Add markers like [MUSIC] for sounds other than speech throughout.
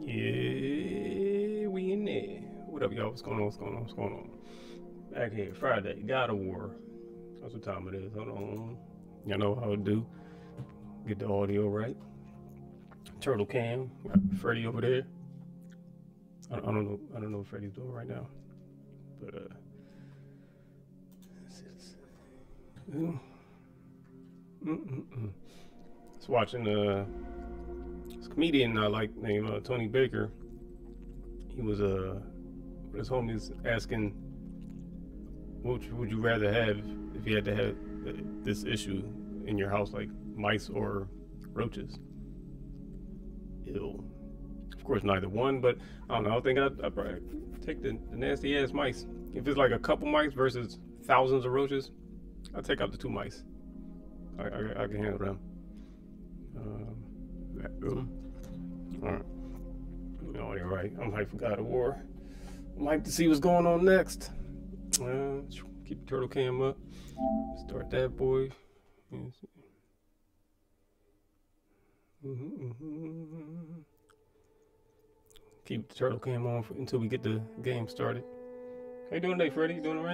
Yeah, we in there. What up, y'all? What's going on? What's going on? What's going on? Back here, Friday, God of War. That's what time it is. Hold on. Y'all know how to do. Get the audio right. Turtle cam. Freddy over there. I, don't know. I don't know what Freddy's doing right now, but uh. this is- Ooh. Mm-mm-mm. Just watching uh comedian I like named uh, Tony Baker. He was uh his homies asking, "What would you, rather have if you had to have uh, this issue in your house, like mice or roaches?" Ew. Of course, neither one, but I don't know. I think I'd, I'd probably take the, the nasty ass mice. If it's like a couple mice versus thousands of roaches, I'll take out the two mice. I, I, I can handle them. Um. All right. You're right. I'm hyped for God of War. I'm hyped to see what's going on next. Uh, keep the turtle cam up. Start that boy. Yes. Mhm, mhm. Keep the turtle cam on for, until we get the game started. How you doing today, Freddy? You doing all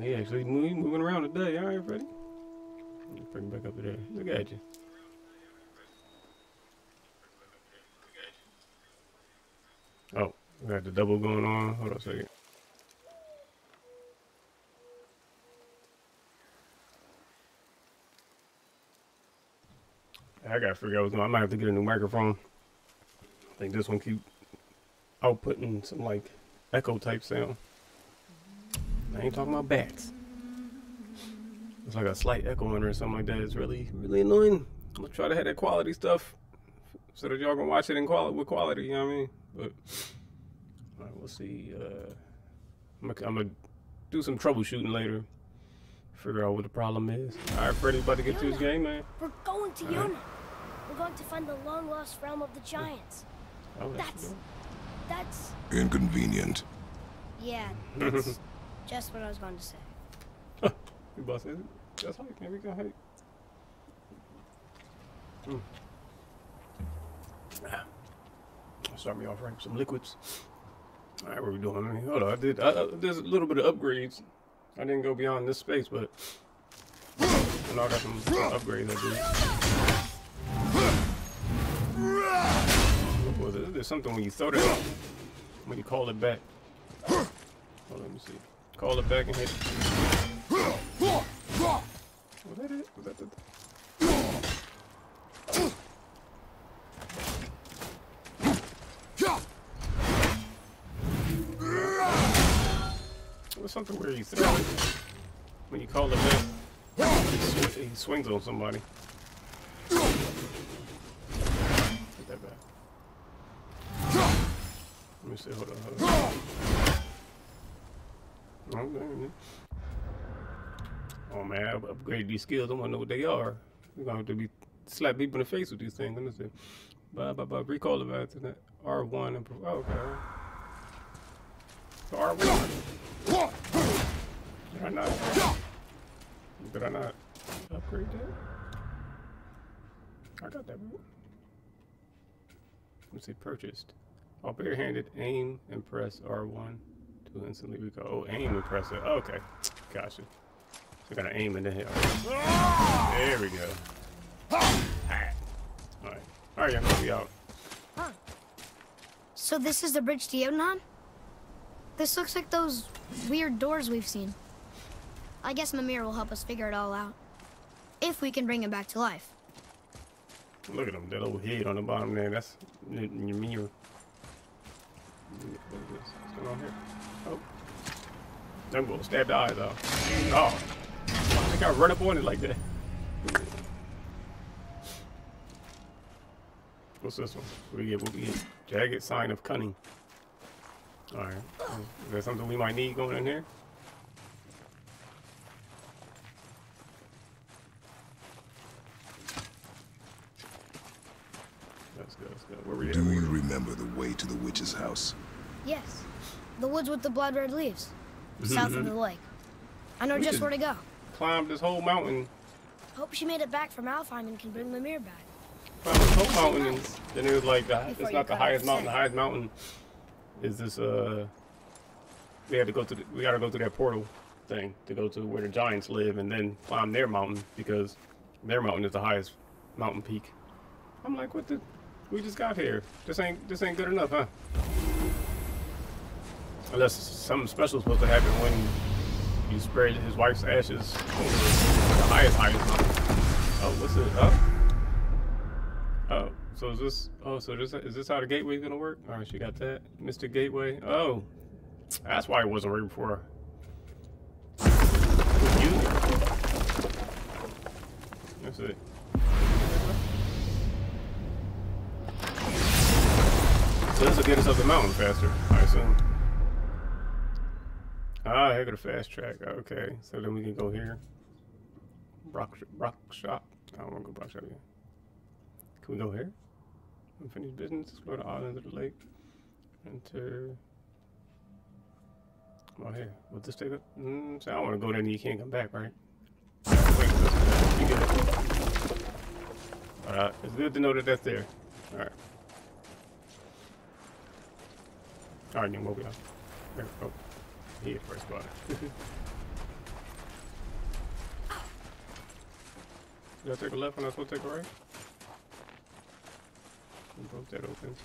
He actually moving, moving around today. All right, Freddie. Bring him back up there. Look at you. Oh, got the double going on. Hold on a second. I gotta figure out what's going on. I might have to get a new microphone. I think this one keep outputting some like echo type sound. I ain't talking about bats. It's like a slight echo in it or something like that. It's really, really annoying. I'm gonna try to have that quality stuff so that y'all can watch it in quality with quality. You know what I mean? But all right, we'll see. Uh, I'm gonna, I'm gonna do some troubleshooting later. Figure out what the problem is. All right, Freddy, about to get to his game, man. We're going to Alright. Yuna. We're going to find the long lost realm of the giants. Oh, That's that's Inconvenient. yeah, [LAUGHS] that's just what I was going to say. [LAUGHS] You boss is it? That's hype, man. We got hype. Mm. Ah. Start me off right some liquids. All right, what are we doing? Hold on, I did. I, I, there's a little bit of upgrades. I didn't go beyond this space, but I got some upgrades I did. What was it? There's something when you throw that, when you call it back. Let me see. Call it back and hit. Was that it? Was that the? It was something where you throw it when you call it back. He, sw- he swings on somebody. Get that back. Let me see. Hold on. Hold on. Okay. Oh man, I've upgraded these skills. I want to know what they are. We're gonna have to be slap people in the face with these things. Let me see. Blah blah blah. Recall the back to that R1 and oh, okay. So R1. Did I not? Did I not upgrade that? I got that. Right. Let's see. Purchased. Oh, barehanded aim and press R1 to instantly recall. Oh, aim and press it. Okay, gotcha. So gotta aim in the head. There we go. Alright. Alright, I'm gonna be out. So this is the bridge to Jotunheim? This looks like those weird doors we've seen. I guess Mimir will help us figure it all out. If we can bring him back to life. Look at him, that little head on the bottom there. That's in in your mirror. What is this? What's going on here? Oh. I'm gonna stab the eyes out. Oh. I think I run up on it like that. What's this one? What do we get? What we get? Jagged sign of cunning. Alright. Is that something we might need going in here? Let's go, let's go. Where we at? You remember the way to the witch's house? Yes. The woods with the blood red leaves. South of the lake. I know We just where to go. Climb this whole mountain. Hope she made it back from Alfheim and can bring Mimir back. Climbed this whole mountain, and then it was like, the, Before it's not the highest mountain. The highest mountain is this. Uh, we had to go to. The, we got to go through that portal thing to go to where the giants live, and then climb their mountain because their mountain is the highest mountain peak. I'm like, what the? We just got here. This ain't this ain't good enough, huh? Unless something special is supposed to happen when you spread his wife's ashes over the highest mountain. Oh, what's it? Oh. Oh, so is this? Oh, so this is this how the gateway's gonna work? All right, she got that, Mr. Gateway. Oh, that's why it wasn't working before. You. That's it. So this will get us up the mountain faster, I assume. Ah, heck of a fast track. Okay, so then we can go here. Rock, Brok shop. I don't want to go rock shop yet. Can we go here? Unfinished business. Explore the island of the lake. Enter. On here. Will this take? Mm, so I don't want to go there and you can't come back, right? Alright, it's good to know that that's there. Alright. Alright, then what we are. There we go. Here, first spot. Did I take a left when I was supposed to take a right? We broke that open.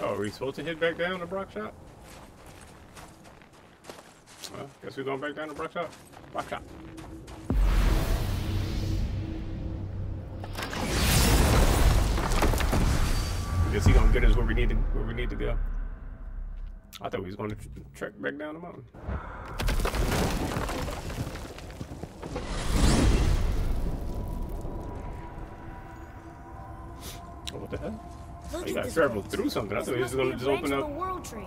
Oh, are we supposed to head back down to Brok Shop? Well, guess we're going back down to Brok Shop. Brok Shop. Guess he gonna get us where we need to where we need to go. I thought we was gonna trek back down the mountain. Oh, what the hell? Look Oh, you at gotta this travel place. through something. I This thought he was gonna just branch open of up. the world tree.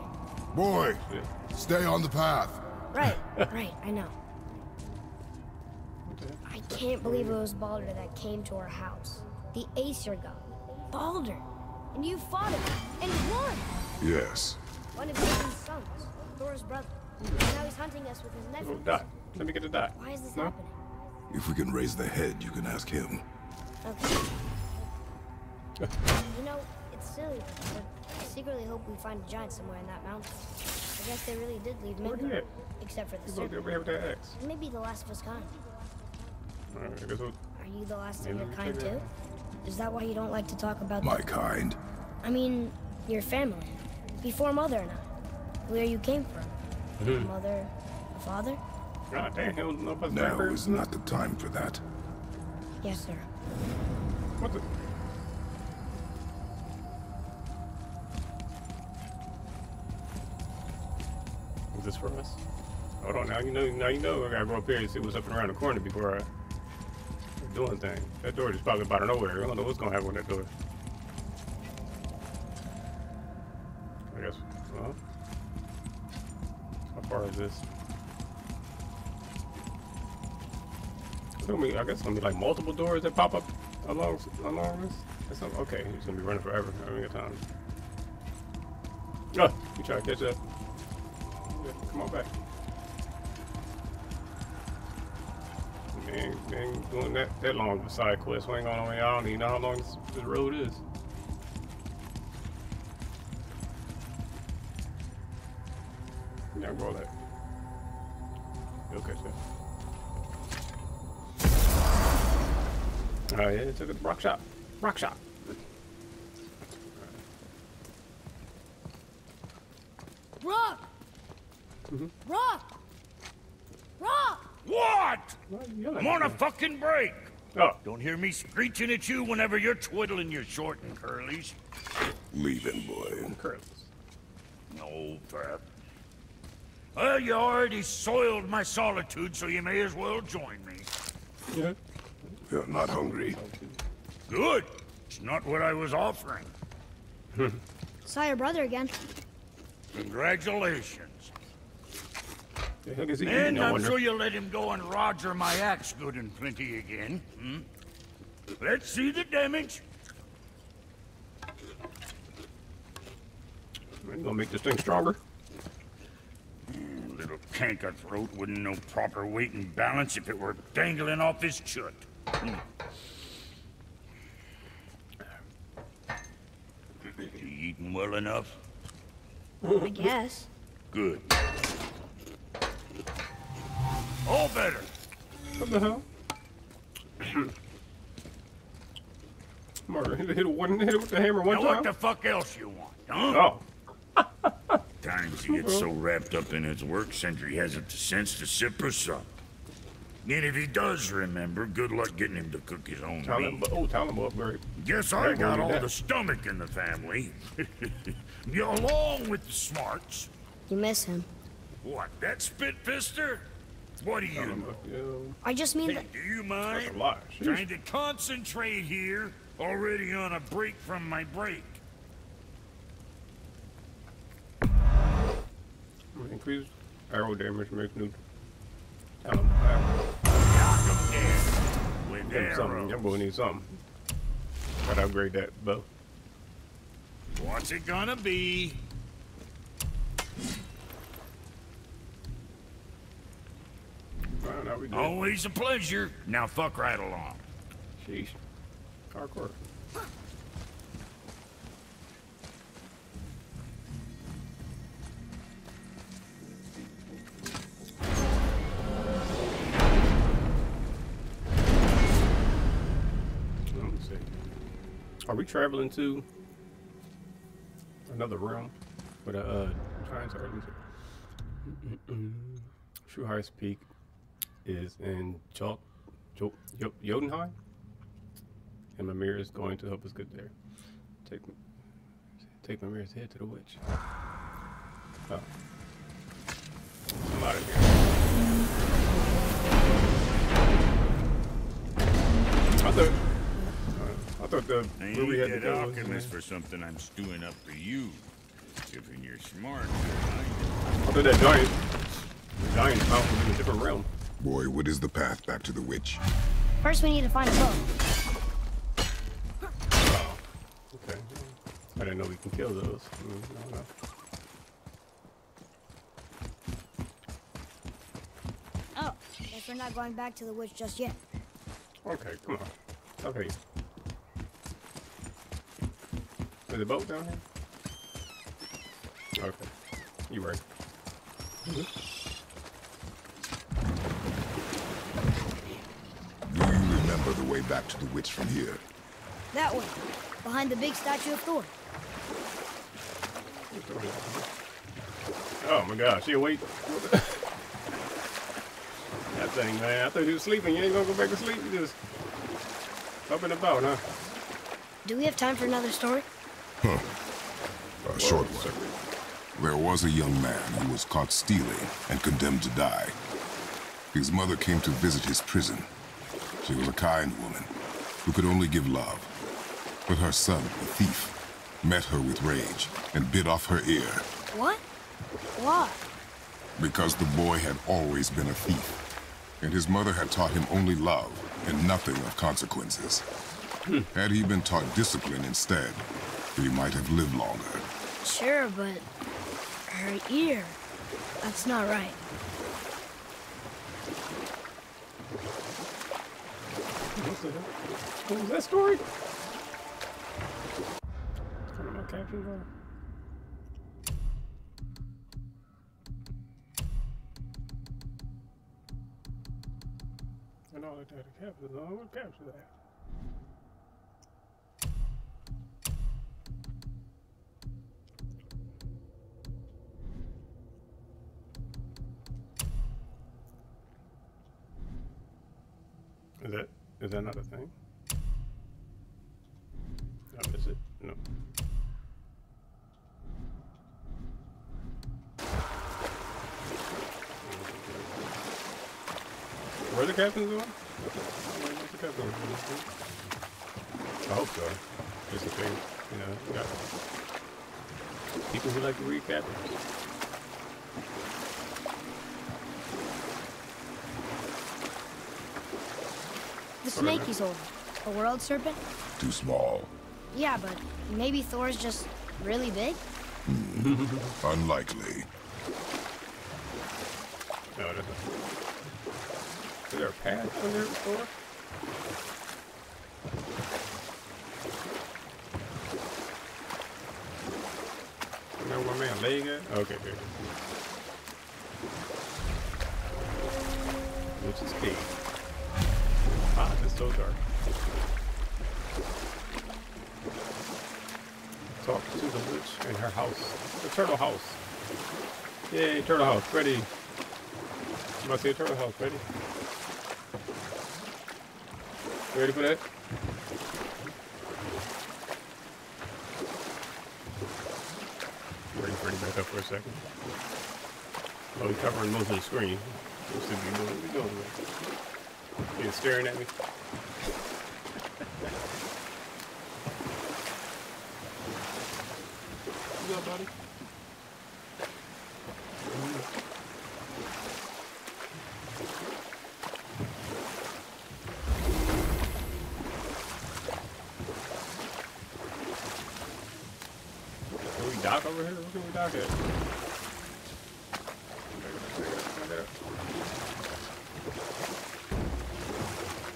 Boy, [LAUGHS] Yeah. stay on the path. Right, [LAUGHS] right, I know. What? I can't believe it was Baldur that came to our house. The Aesir god. Baldur. And you fought him. And won. Yes. One of Odin's sons. Thor's brother. And now he's hunting us with his Oh, nephew. dot. Let me get the dot. Why is this No? happening? If we can raise the head, you can ask him. Okay. [LAUGHS] You know, it's silly, but I secretly hope we find a giant somewhere in that mountain. I guess they really did leave Where he Midgard. Except for the He's over there serpent. over here with that axe. Maybe the last of us kind. Alright, I guess we'll Are you the last of Maybe your kind too? Is that why you don't like to talk about My kind. I mean, your family. Before mother and I. Where you came from. Mhm. Mother, father? God damn, he don't know about the Now vampires. is not the time for that. Yes, sir. What the? Is this for us? Hold on, now you know, now you know I gotta go up here and see what's up and around the corner before I do anything. That door just popped up out of nowhere. I don't know what's gonna happen with that door. Far is this? It's gonna be, I guess it's gonna be like multiple doors that pop up along along this. That's not, okay, he's gonna be running forever. I haven't got time. Oh, you try to catch up. Yeah, come on back. Man, man, doing that that long of a side quest. We ain't on. I don't even know how long this, this road is. Yeah, roll that. You'll catch that. Oh yeah, it took it to Rock Shop. Rock Shop. Rock! Mm-hmm. Rock! Rock! What? Why I'm on a fucking break. Oh, Don't hear me screeching at you whenever you're twiddling your short and curlies. Leaving, boy. curls. No, Pep. Well, you already soiled my solitude, so you may as well join me. Yeah. You're not hungry. Good. It's not what I was offering. [LAUGHS] Saw your brother again. Congratulations. The heck is he eating? And I I'm wonder. sure you'll let him go and Roger my axe good and plenty again. Hmm? Let's see the damage. I'm gonna make this thing stronger? Little canker throat wouldn't know proper weight and balance if it were dangling off his chut. Hmm. You eating well enough? I guess. Good. All better. What the hell? Murder. Hit, hit, one, hit it with the hammer one Now time. what the fuck else you want, huh? Oh. [LAUGHS] Times he gets so wrapped up in his work, Sindri hasn't the sense to sip or sup. And if he does remember, good luck getting him to cook his own tell meat. oh, talent upgrade. Guess I got all that. the stomach in the family. [LAUGHS] you along with the smarts. You miss him. What, that spit fister? What do you know? I just mean Hey, that. do you That's mind? a lot. Trying to concentrate here. Already on a break from my break. Increase arrow damage, make new. Knock 'em dead. With Give him something. That boy needs something. Gotta upgrade that bow. What's it gonna be? Well. Always a pleasure. Now fuck right along. Sheesh. Hardcore. Are we traveling to another realm with a uh, giant sword? Let me see. True highest peak is in Jol- Jo- Yo- Jotunheim, and Mimir is going to help us get there. Take take Mimir's head to the witch. Oh. I'm out of here. I thought, I thought the I where we need had to that go was, alchemist for something I'm stewing up for you. If you're smart, I thought that giant, the giant mountain was in a different realm. Boy, what is the path back to the witch? First, we need to find a bow. Okay. I didn't know we can kill those. Mm, I don't. Oh, guess we're not going back to the witch just yet. Okay, come on. Okay. There's a boat down here? Okay. You right. Do you remember the way back to the witch from here? That way, behind the big statue of Thor. Oh my gosh, you wait. that thing, man. I thought you was sleeping. You ain't gonna go back to sleep. You just up and about, huh? Do we have time for another story? A short one. There was a young man who was caught stealing and condemned to die. His mother came to visit his prison. She was a kind woman who could only give love. But her son, the thief, met her with rage and bit off her ear What? Why? because the boy had always been a thief. And his mother had taught him only love and nothing of consequences. Hmm. Had he been taught discipline instead, he might have lived longer. Sure, but her ear. That's not right. What the was that story? Turn on my captions on. I know I had the captions on. What captions are that? Is that not a thing? Oh, is it? No. Where the captains going? Where's the captains going? I hope so. Just a case, you know, got people who like to read captains. Snake he's holding. A world serpent? Too small. Yeah, but maybe Thor's just really big? Hmm. [LAUGHS] Unlikely. No, that's not. Is there a path on there before? You know where my man leg at? Okay, there. Which is key. So dark. Talk to the witch in her house. The turtle house. Yay, turtle house. Ready. You must see a turtle house. Ready? Ready for that? Ready for back up for a second. Oh, he's covering most of the screen. Be doing? What are doing? You staring at me? What's up, buddy? Can we dock over here? Where can we dock at?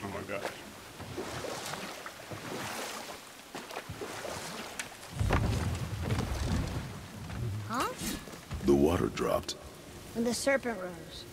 Oh my gosh. Huh? The water dropped. When the serpent rose.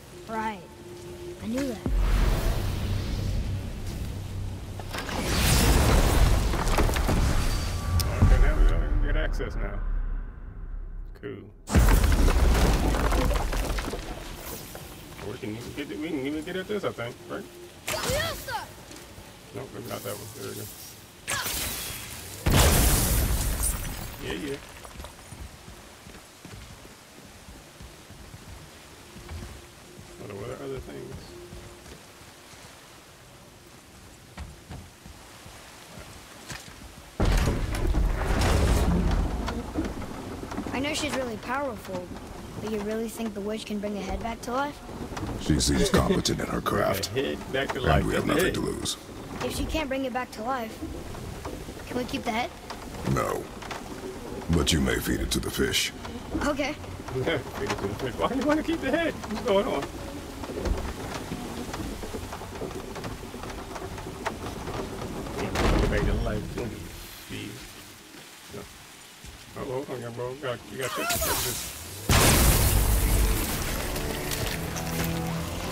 Powerful, but you really think the witch can bring a head back to life? She seems competent in her craft, Head back to life. and we have nothing head. to lose. If she can't bring it back to life, can we keep the head? No. But you may feed it to the fish. Okay. Feed it to the fish. Why do you want to keep the head? What's going on? Back to life. Hold on, young bro. Got, you got to check this.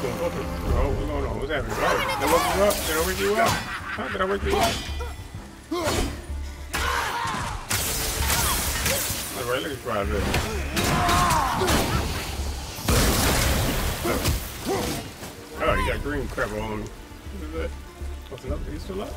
Oh, what's going on? What's happening? Oh, did I wake you up? Did I wake you up? Huh? Did I wake you up? All right, let me try this. Oh, you got green crap on. What is that? What's? Are you still up?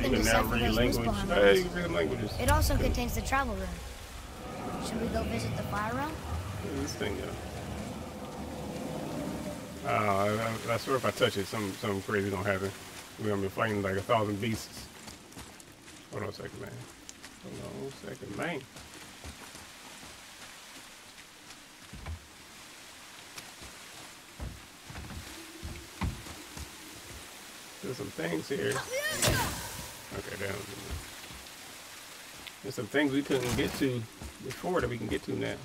More than just now decipher read those language. Hey, you can read languages. It also contains the travel room. Should we go visit the fire room? Is this thing, yo? Uh, I, I, I swear if I touch it, some something crazy gonna happen. We're gonna be fighting like a thousand beasts. Hold on a second, man. Hold on a second, man. There's some things here. Okay, down. There's some things we couldn't get to before that we can get to now.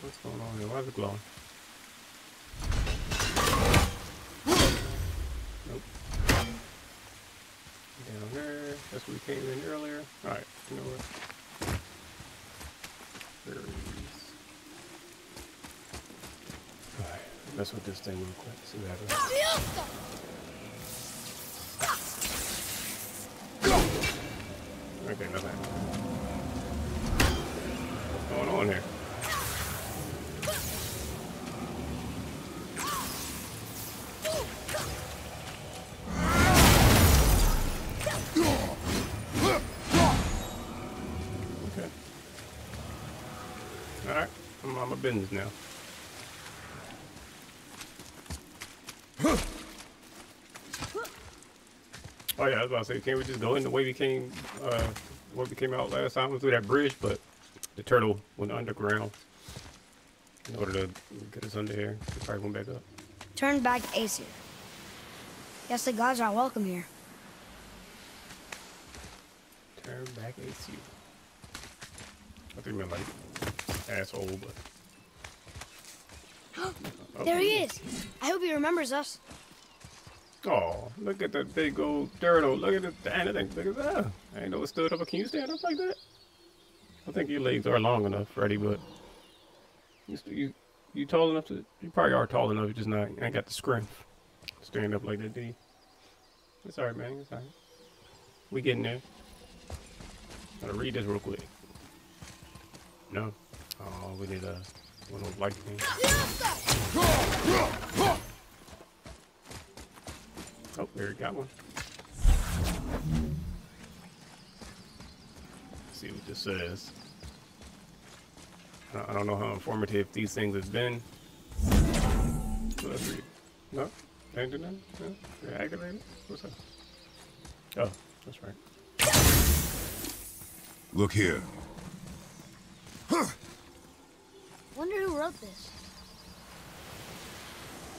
What's going on here? Why is it glowing? Nope. we came in earlier. Alright, you know what? Berries. Alright, mess with this thing real quick. See what happens. Okay, nothing. What's going on here? Okay. Alright, I'm on my business now. Oh yeah, I was about to say, can't we just go in the way we came, uh, the we came out last time? through that bridge, but the turtle went underground in order to get us under here. He probably went back up. Turn back Aesir. Guess the gods aren't welcome here. Turn back AC. I think meant like asshole, but. Oh, [GASPS] There he is. I hope he remembers us. Oh, look at that big old turtle. Look at the damn thing. Look at that. I ain't know it stood up. Can you stand up like that? I think your legs are long enough, Freddy, but you you you tall enough to you probably are tall enough, you just not ain't got the strength. Stand up like that, you? It's alright, man. It's alright. We getting there. Gotta read this real quick. No. Oh, we need a one of those light things. Oh, there, got one. Let's see what this says. I I don't know how informative these things have been. So let's read. No? Ain't do nothing? No? They're activated? What's up? Oh, that's right. Look here. Huh. Wonder who wrote this.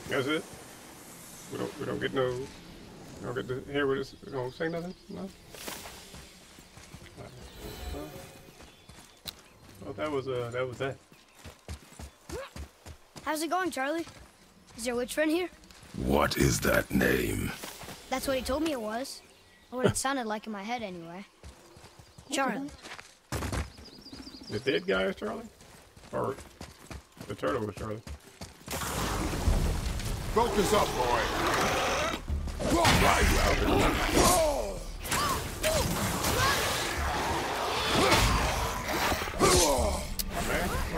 That's it? We don't we don't get no we don't get to hear what it's we don't say nothing? No? Well that was uh that was that. How's it going, Chaurli? Is your witch friend here? What is that name? That's what he told me it was. Or what it [LAUGHS] sounded like in my head, anyway. Chaurli. The dead guy is Charlie? Or the turtle was Charlie? Focus up, boy. Why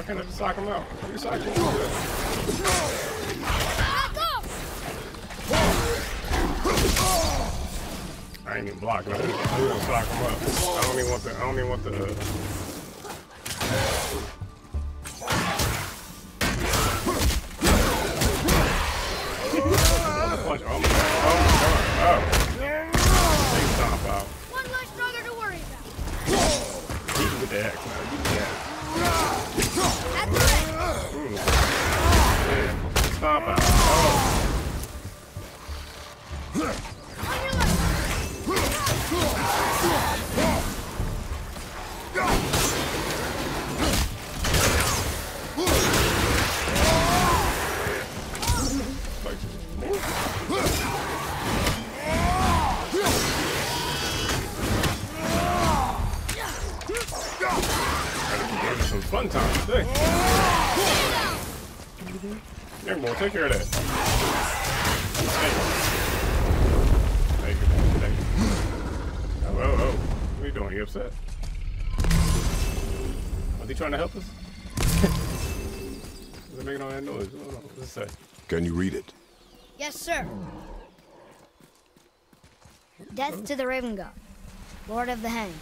can't I him out. I ain't even blocking. Sock him up. I don't even want the I don't even want the uh, Yeah. Sir. Death to the Raven God, Lord of the Hang.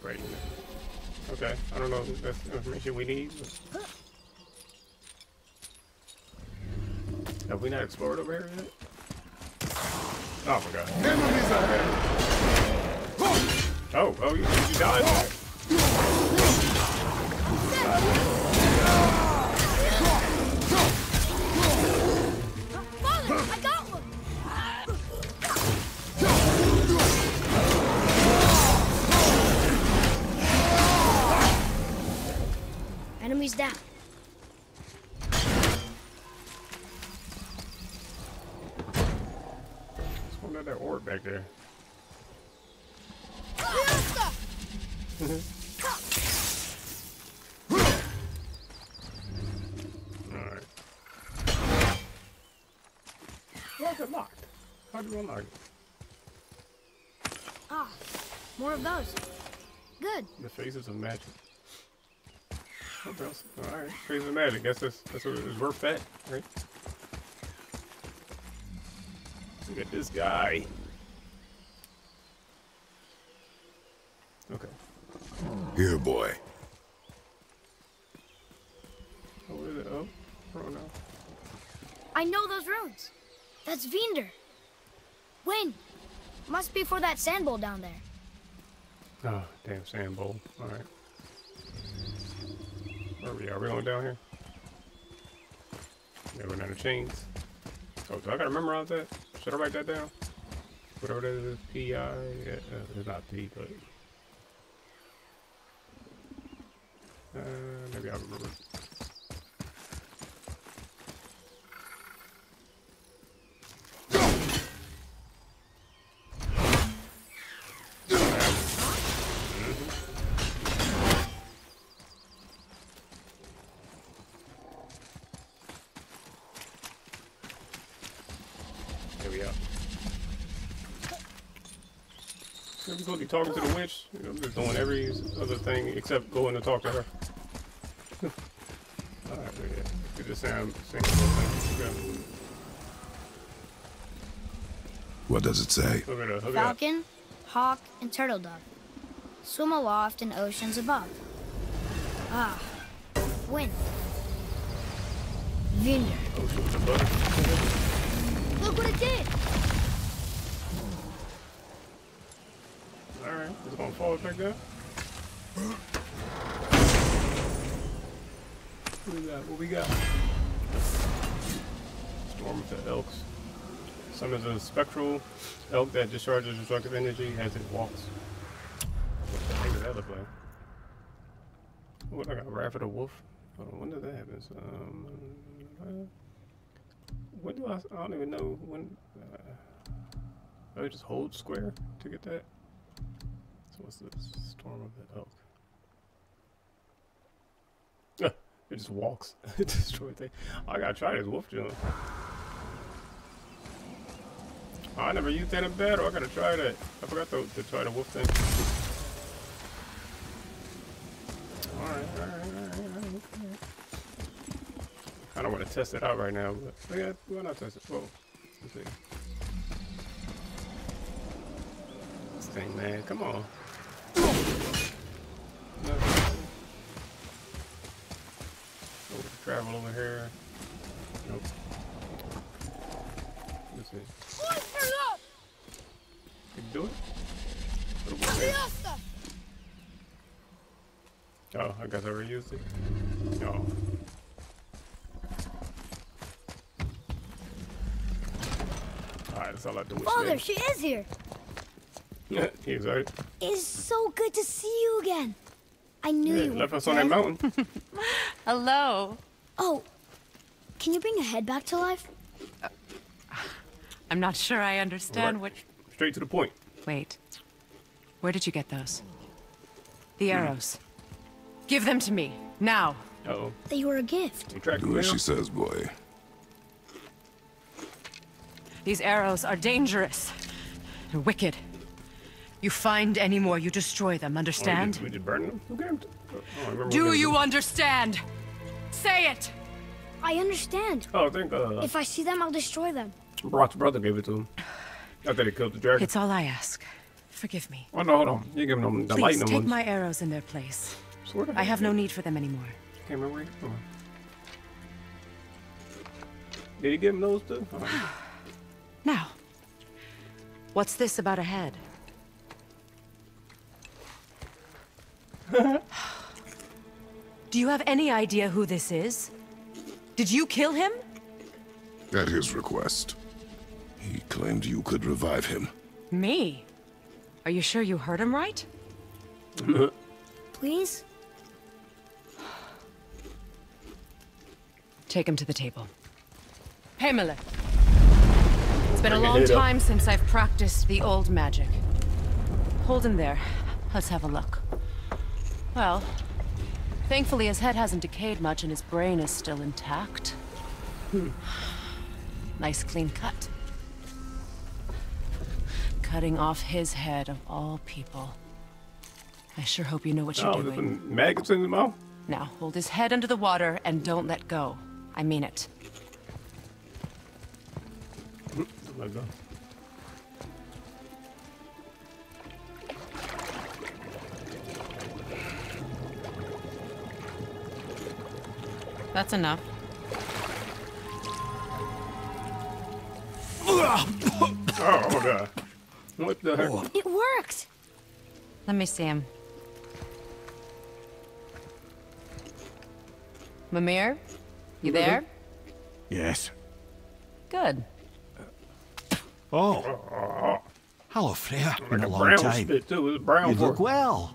Right. Okay. I don't know if that's the information we need. Have we not explored over here yet? Oh, I forgot. Enemies ahead! Oh, oh, you, you died. Enemies down. back there. [LAUGHS] Alright. Why is it locked? How do you unlock it? Ah, more of those. Good. The faces of magic. What else? Alright, crazy of magic. Guess that's, that's what it's worth that, right? Look at this guy. Okay. Here, boy. Oh, where is it? Oh, oh no. I know those runes. That's Vindr. When? Must be for that sand bowl down there. Oh, damn sand bowl. Alright. Where are we? Are we going down here? Yeah, we're down the chains. Oh, do I gotta memorize that? Should I write that down? Whatever that is, P-I, uh, it's not P, but... Uh, maybe I'll remember. There we go. So we supposed to be talking to the witch? I'm just doing every other thing except going to talk to her. Alright, yeah. Do the same, same thing. What does it say? Look at her, look at her. Falcon, hawk, and turtle dove. Swim aloft in oceans above. Ah, wind. Vindr. Oh, she was a bug. Look what it did! Alright, it's gonna fall back down. What we got? What we got? Storm of the Elks. Some Summons a spectral elk that discharges destructive energy as it walks. What the heck does that look like? What, I got Wrath of the Wolf? Hold on, when did that happen? Um, uh, when do I, I don't even know when, uh, I just hold square to get that? What's this? Storm of the Elk. [LAUGHS] It just walks. [LAUGHS] it destroys thing. I gotta try this wolf jump. Oh, I never used that in battle. I gotta try that. I forgot to, to try the wolf thing. Alright, alright, alright, alright. I don't want to test it out right now, but oh yeah, why not test it? Whoa. This thing, man, come on. Travel over here. Nope. Let's see. Can you do it? What? Oh, I guess I already used it. Oh. Alright, that's all I do with Father, she is here. [LAUGHS] he excited. It's so good to see you again. I knew Yeah, you left us on that mountain. [LAUGHS] Hello. Oh, can you bring a head back to life? I'm not sure I understand Right. what. Straight to the point. Wait. Where did you get those? The arrows. Give them to me now. Uh oh. They were a gift. You track Do as she says, boy. These arrows are dangerous and wicked. You find any more, you destroy them. Oh, we Understand? just- We just burn them? Who gave them to- oh, I remember Do you them- understand? Say it. I understand. Oh, I think uh, If I see them, I'll destroy them. Brok's brother gave it to him. After they killed the dragon. It's all I ask. Forgive me. Oh, no, hold on. You're giving them the Please lightning take ones. my arrows in their place. Swear to I have no need for them anymore. Can't remember where he from. Did he give him those too? Oh, [SIGHS] Now, what's this about a head? [LAUGHS] Do you have any idea who this is? Did you kill him? At his request. He claimed you could revive him. Me? Are you sure you heard him right? [LAUGHS] Please? Take him to the table. Pamela. It's been a long time since I've practiced the old magic. Hold him there. Let's have a look. Well, thankfully his head hasn't decayed much and his brain is still intact. Hmm. Nice clean cut. Cutting off his head of all people. I sure hope you know what you're Oh, doing. the maggots in his mouth? Now, hold his head under the water and don't let go. I mean it. Let go. That's enough. Oh, God. What the heck? Oh. It worked! Let me see him. Mimir? You there? Yes. Good. Oh. Hello, Freya. Been Like a a long time. spit, too. It was brown You look well.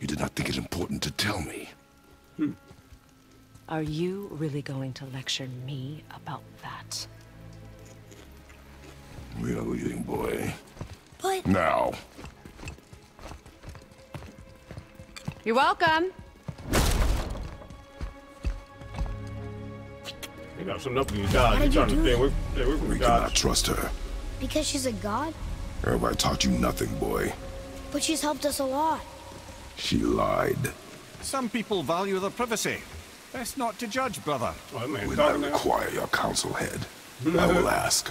You did not think it important to tell me. Hmm. Are you really going to lecture me about that? We are leaving, boy. But Now. You're welcome. You got something up with your God. How You did you trying to stay it? away, stay away from We your God. trust her. because she's a god? Everybody taught you nothing, boy. But she's helped us a lot. She lied. Some people value their privacy. Best not to judge, brother. That man When I talking require your counsel head, I will [LAUGHS] ask.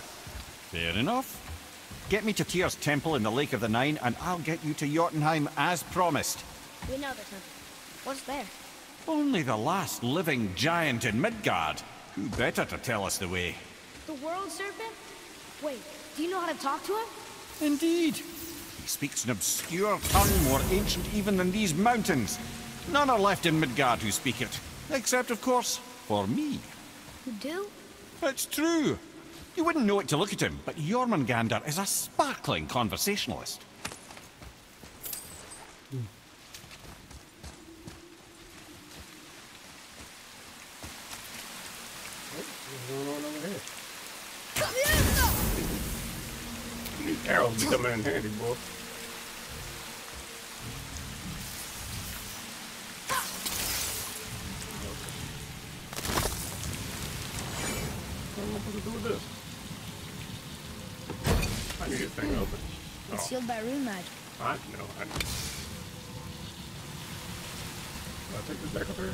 Fair enough. Get me to Tyr's temple in the Lake of the Nine, and I'll get you to Jotunheim as promised. We know there's nothing. What's there? Only the last living giant in Midgard. Who better to tell us the way? The world serpent? Wait, do you know how to talk to him? Indeed. He speaks an obscure tongue more ancient even than these mountains. None are left in Midgard who speak it. Except, of course, for me. You do? It's true. You wouldn't know it to look at him, but Jormungandr is a sparkling conversationalist. What's going on over here? These arrows be coming in handy, boy. Supposed to do with this? I need this thing open. It's Oh, sealed by rune magic. I know. I know. I'll take this back up here.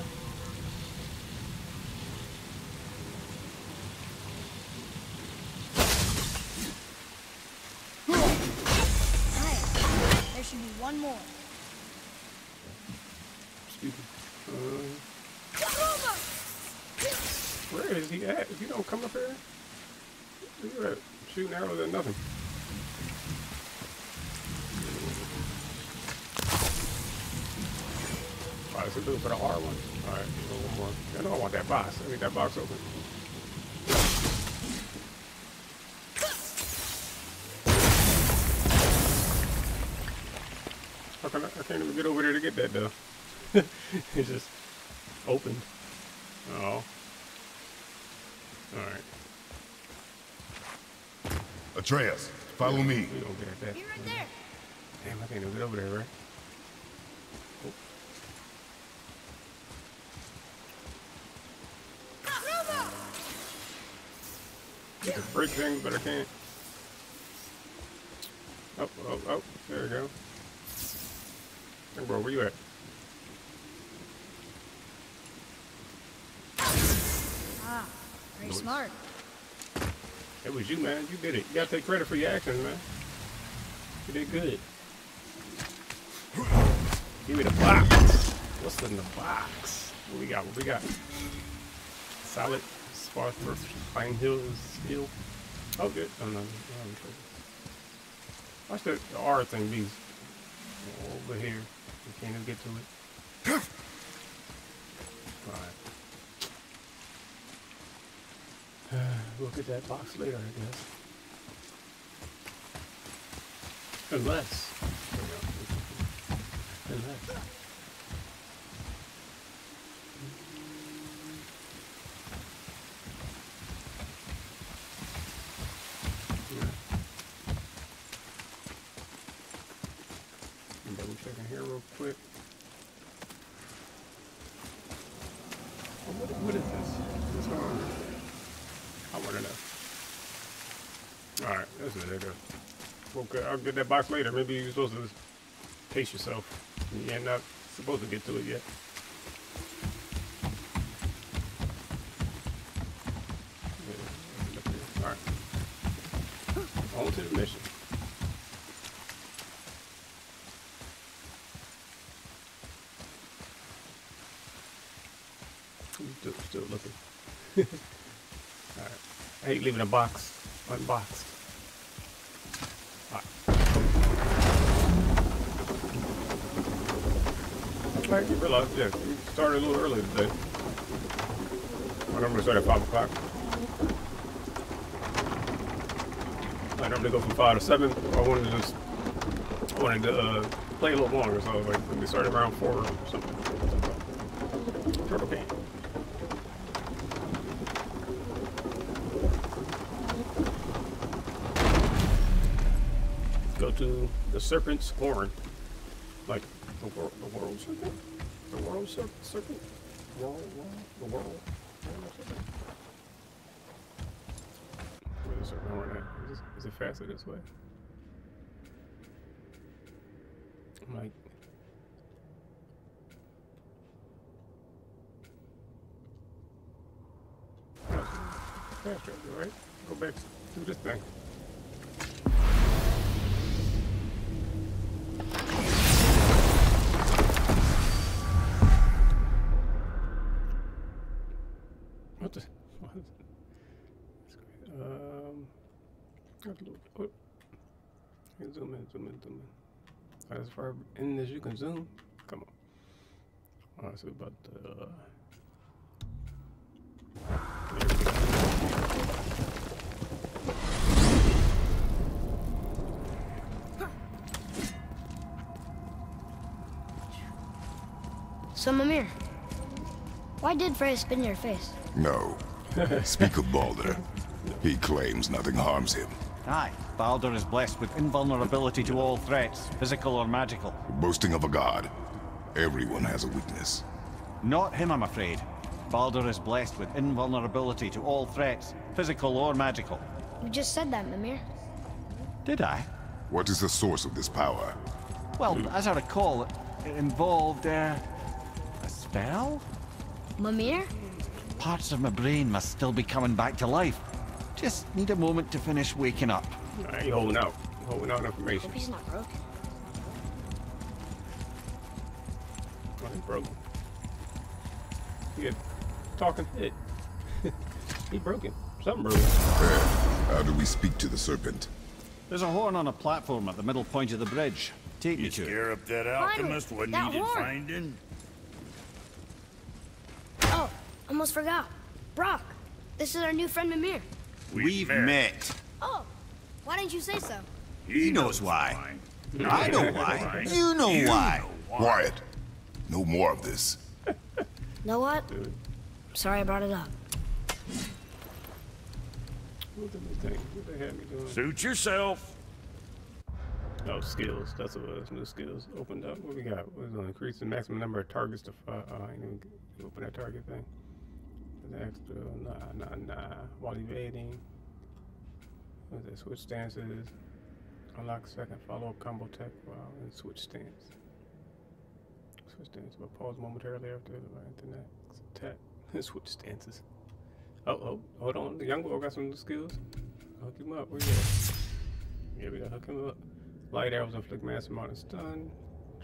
There should be one more. Excuse me. Uh, where is he at? If you don't come up here, you're at shooting arrows at nothing. Alright, so do it for the R one. Alright, one more. I know I want that box. I need that box open. How can I, I can't even get over there to get that though. [LAUGHS] it's just opened. Oh. Alright. Atreus, follow me. We don't get that. Be right there. Damn, I can't even get over there, right? Oh. I can break things, but I can't. Oh, oh, oh, there we go. Hey, bro, where you at? Ah, very Noise. smart. It was you, man. You did it. You gotta take credit for your actions, man. You did good. Give me the box. What's in the box? What we got? What we got? Solid Sparth Pine Hill Steel. Oh, good. Oh, no. no. Watch the, the R thing be over here. You can't even get to it. Alright. We'll get that box later, I guess. Unless. Unless. Yeah. I'm double checking here real quick. Oh, What, what is this? What's going on? I want to know. Alright, that's it. There you go. Okay, I'll get that box later. Maybe you're supposed to pace yourself. You're not supposed to get to it yet. Alright. On to the mission. Still, still looking. [LAUGHS] Alright. I hate leaving a box unboxed. I didn't realize, yeah, we started a little early today. I normally start at 5 o'clock. I normally go from 5 to 7. I wanted to just, I wanted to uh, play a little longer, so I was like, let start around 4 or something. Turtle can. Go to the Serpent's Horn. The world, the world serpent, the world serpent, world, world, the world. Where's the serpent horn at? Is, is it faster this way? I'm like, faster, right? Go back to this thing. In as you can zoom. Come on. Alright, so about the. Uh, there. So, Mimir, why did Freya spin your face? No. [LAUGHS] Speak of Baldur. He claims nothing harms him. Aye, Baldur is blessed with invulnerability to all threats, physical or magical. Boasting of a god. Everyone has a weakness. Not him, I'm afraid. Baldur is blessed with invulnerability to all threats, physical or magical. You just said that, Mimir. Did I? What is the source of this power? Well, as I recall, it, it involved, uh, a spell? Mimir? Parts of my brain must still be coming back to life. Just need a moment to finish waking up. I ain't holding out. Holding out information. Hope he's not broken. Oh, he broke. He talking head. [LAUGHS] he broken. Something broken. There. How do we speak to the serpent? There's a horn on a platform at the middle point of the bridge. Take me to it. scare up that alchemist what that needed horn. finding? Oh, almost forgot. Brok, this is our new friend Mimir. We've met. Oh, why didn't you say so? He knows why. I know [LAUGHS] why. You know why. Quiet. No more of this. [LAUGHS] Know what? Sorry I brought it up. What did they think? What they had me doing? Suit yourself. Oh, skills. That's what it was. New skills opened up. What we got? We're going to increase the maximum number of targets to five. Oh, uh, I ain't even open that target thing. The extra. Nah, nah, nah. While evading. What is? Switch stances. Unlock second follow up combo tech while and switch stance. Switch stance. But pause momentarily after the internet. Tech. [LAUGHS] switch stances. Oh, oh, hold on. The young boy got some skills. Hook him up. Where you at? Yeah, we gotta hook him up. Light arrows inflict massive amount of stun.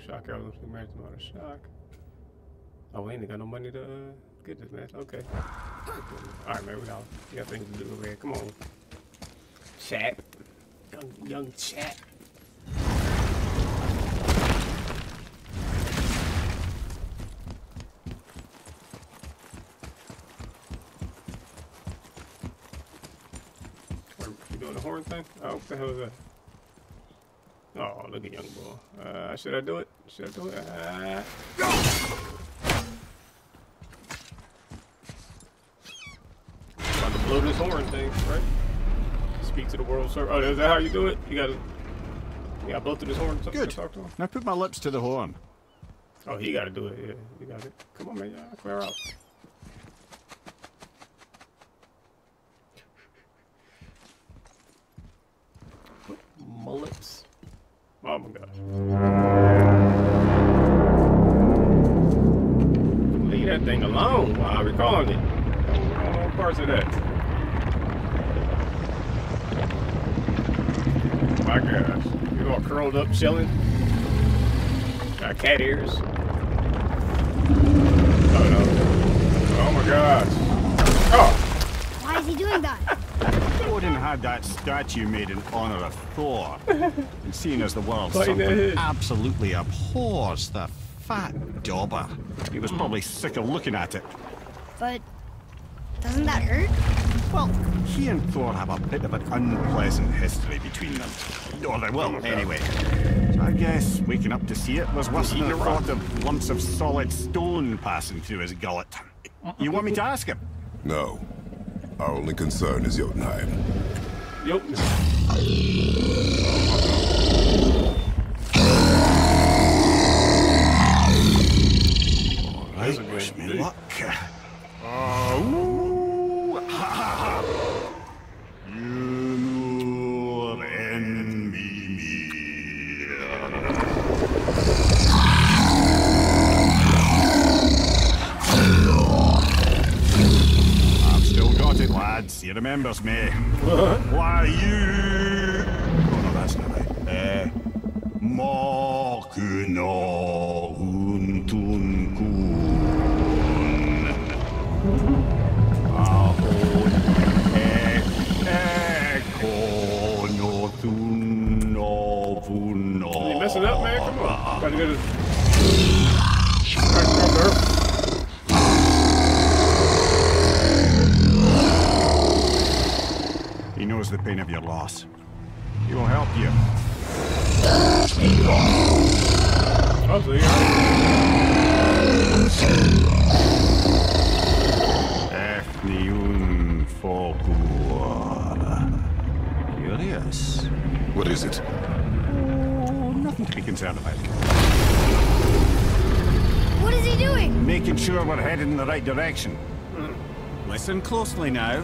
Shock arrows inflict massive amount of shock. Oh, we ain't got no money to uh, goodness, man. Okay. Alright, man, we got, we got things to do over here. Come on. Chat. Young, young chat. You doing the horn thing? Oh, what the hell is that? Oh, look at young boy. Uh, should I do it? Should I do it? Uh, go! To blow this horn thing, right? Speak to the world serpent. Oh, is that how you do it? You gotta, you gotta blow through this horn. to- to Good. Talk to him. Now put my lips to the horn. Oh, he gotta do it. Yeah, you got it. Come on, man. Yeah, clear out. Put my lips. Oh my god. Leave that thing alone. Why are we calling it? I don't want parts of that. My gosh. You all curled up, chilling. Got cat ears. Oh no. Oh my gosh. Oh! Why is he doing that? Odin had that statue made in honor of Thor. [LAUGHS] and seeing as the world Right in the something head. absolutely abhors the fat dauber, he was probably sick of looking at it. But doesn't that hurt? Well, he and Thor have a bit of an unpleasant history between them. Or they will, anyway. So I guess waking up to see it was worse than the thought of lumps of solid stone passing through his gullet. You want me to ask him? No. Our only concern is Jotunheim. Yup. Right, a wish me luck. Oh, He remembers me. Why you? Oh no, that's not right. Uh, eh, Makuna untun kun. Ahon e eh, ekonotun eh, novun. You messing up, man? Come on. Ah, ah, ah. Gotta get it. Back up there. He knows the pain of your loss. He will help you. You Efniun Fokur. Curious. What is it? Oh, nothing to be concerned about. What is he doing? Making sure we're headed in the right direction. Listen closely now.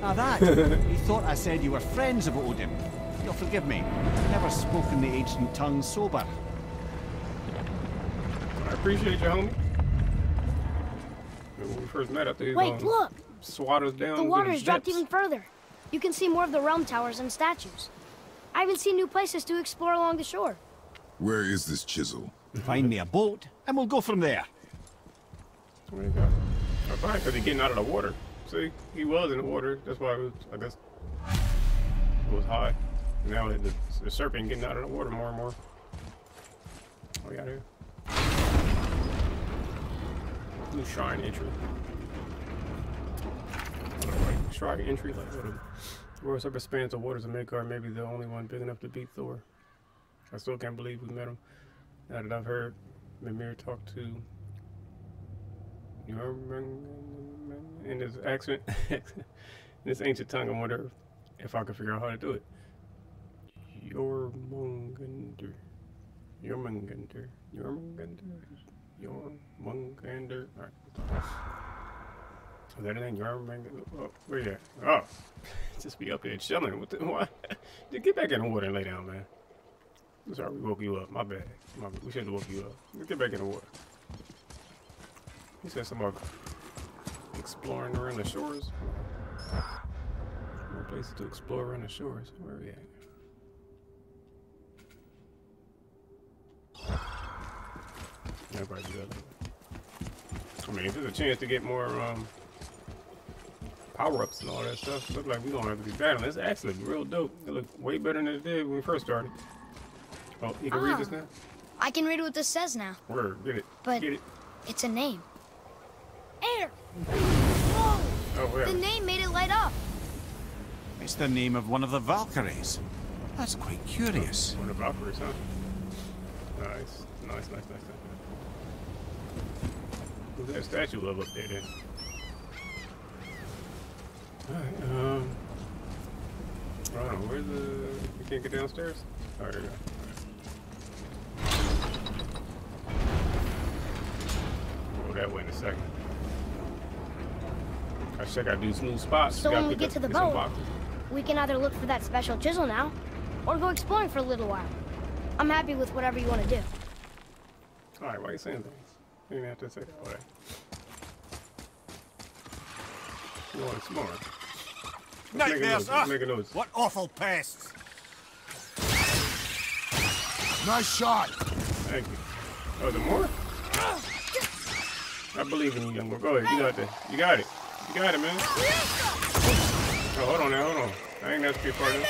Now that, [LAUGHS] he thought I said you were friends of Odin. You'll forgive me. I've never spoken the ancient tongue sober. I appreciate you, homie. When we first met, I think Wait, look! swat us down. The into water has dropped even further. You can see more of the realm towers and statues. I even see new places to explore along the shore. Where is this chisel? [LAUGHS] Find me a boat, and we'll go from there. Where you go? Fine, because he's getting out of the water. See, he was in the water. That's why was, I guess it was high. Now the, the serpent getting out of the water more and more. Oh, we got here. New shrine entry. Shrine entry, like what world serpent spans the waters of Midgard, maybe the only one big enough to beat Thor. I still can't believe we met him. Now that I've heard Mimir talk to in this accent, in [LAUGHS] this ancient tongue, I wonder if I could figure out how to do it. Jormungandr. Jormungandr. Jormungandr. Jormungandr. Alright. Is that anything? Jormungandr? Oh, where you at? Oh. [LAUGHS] Just be up here chilling. What the, [LAUGHS] why? Just get back in the water and lay down, man. I'm sorry we woke you up. My bad. My, we should have woke you up. Get back in the water. He said something about exploring around the shores. More places to explore around the shores. Where are we at? Everybody good. I mean, if there's a chance to get more um, power-ups and all that stuff, look like we're gonna have to be battling. This actually real dope. It looks way better than it did when we first started. Oh, you can read this ah. now? I can read what this says now. Word, get it. But get it. it's a name. Air! Whoa! Oh, yeah. The name made it light up. It's the name of one of the Valkyries. That's quite curious. One of the Valkyries, huh? Nice. Nice, nice, nice, nice. Who's that statue of up there then? Alright, um... I don't know, where's the... You can't get downstairs? Oh, there you go. We'll go that way in a second. I check out these new spots. So when we get to the some boat- We can either look for that special chisel now, or go exploring for a little while. I'm happy with whatever you want to do. Alright, why are you saying things? You didn't have to say that. All right. You want to explore? Let's make a Nightmares! noise. Let's make a noise. what awful pests! Nice shot! Thank you. Oh, the more? I believe in you, young boy. Go ahead. You got that. You got it. You got it, man. Oh, hold on now. Hold on. I ain't got to be a part of this.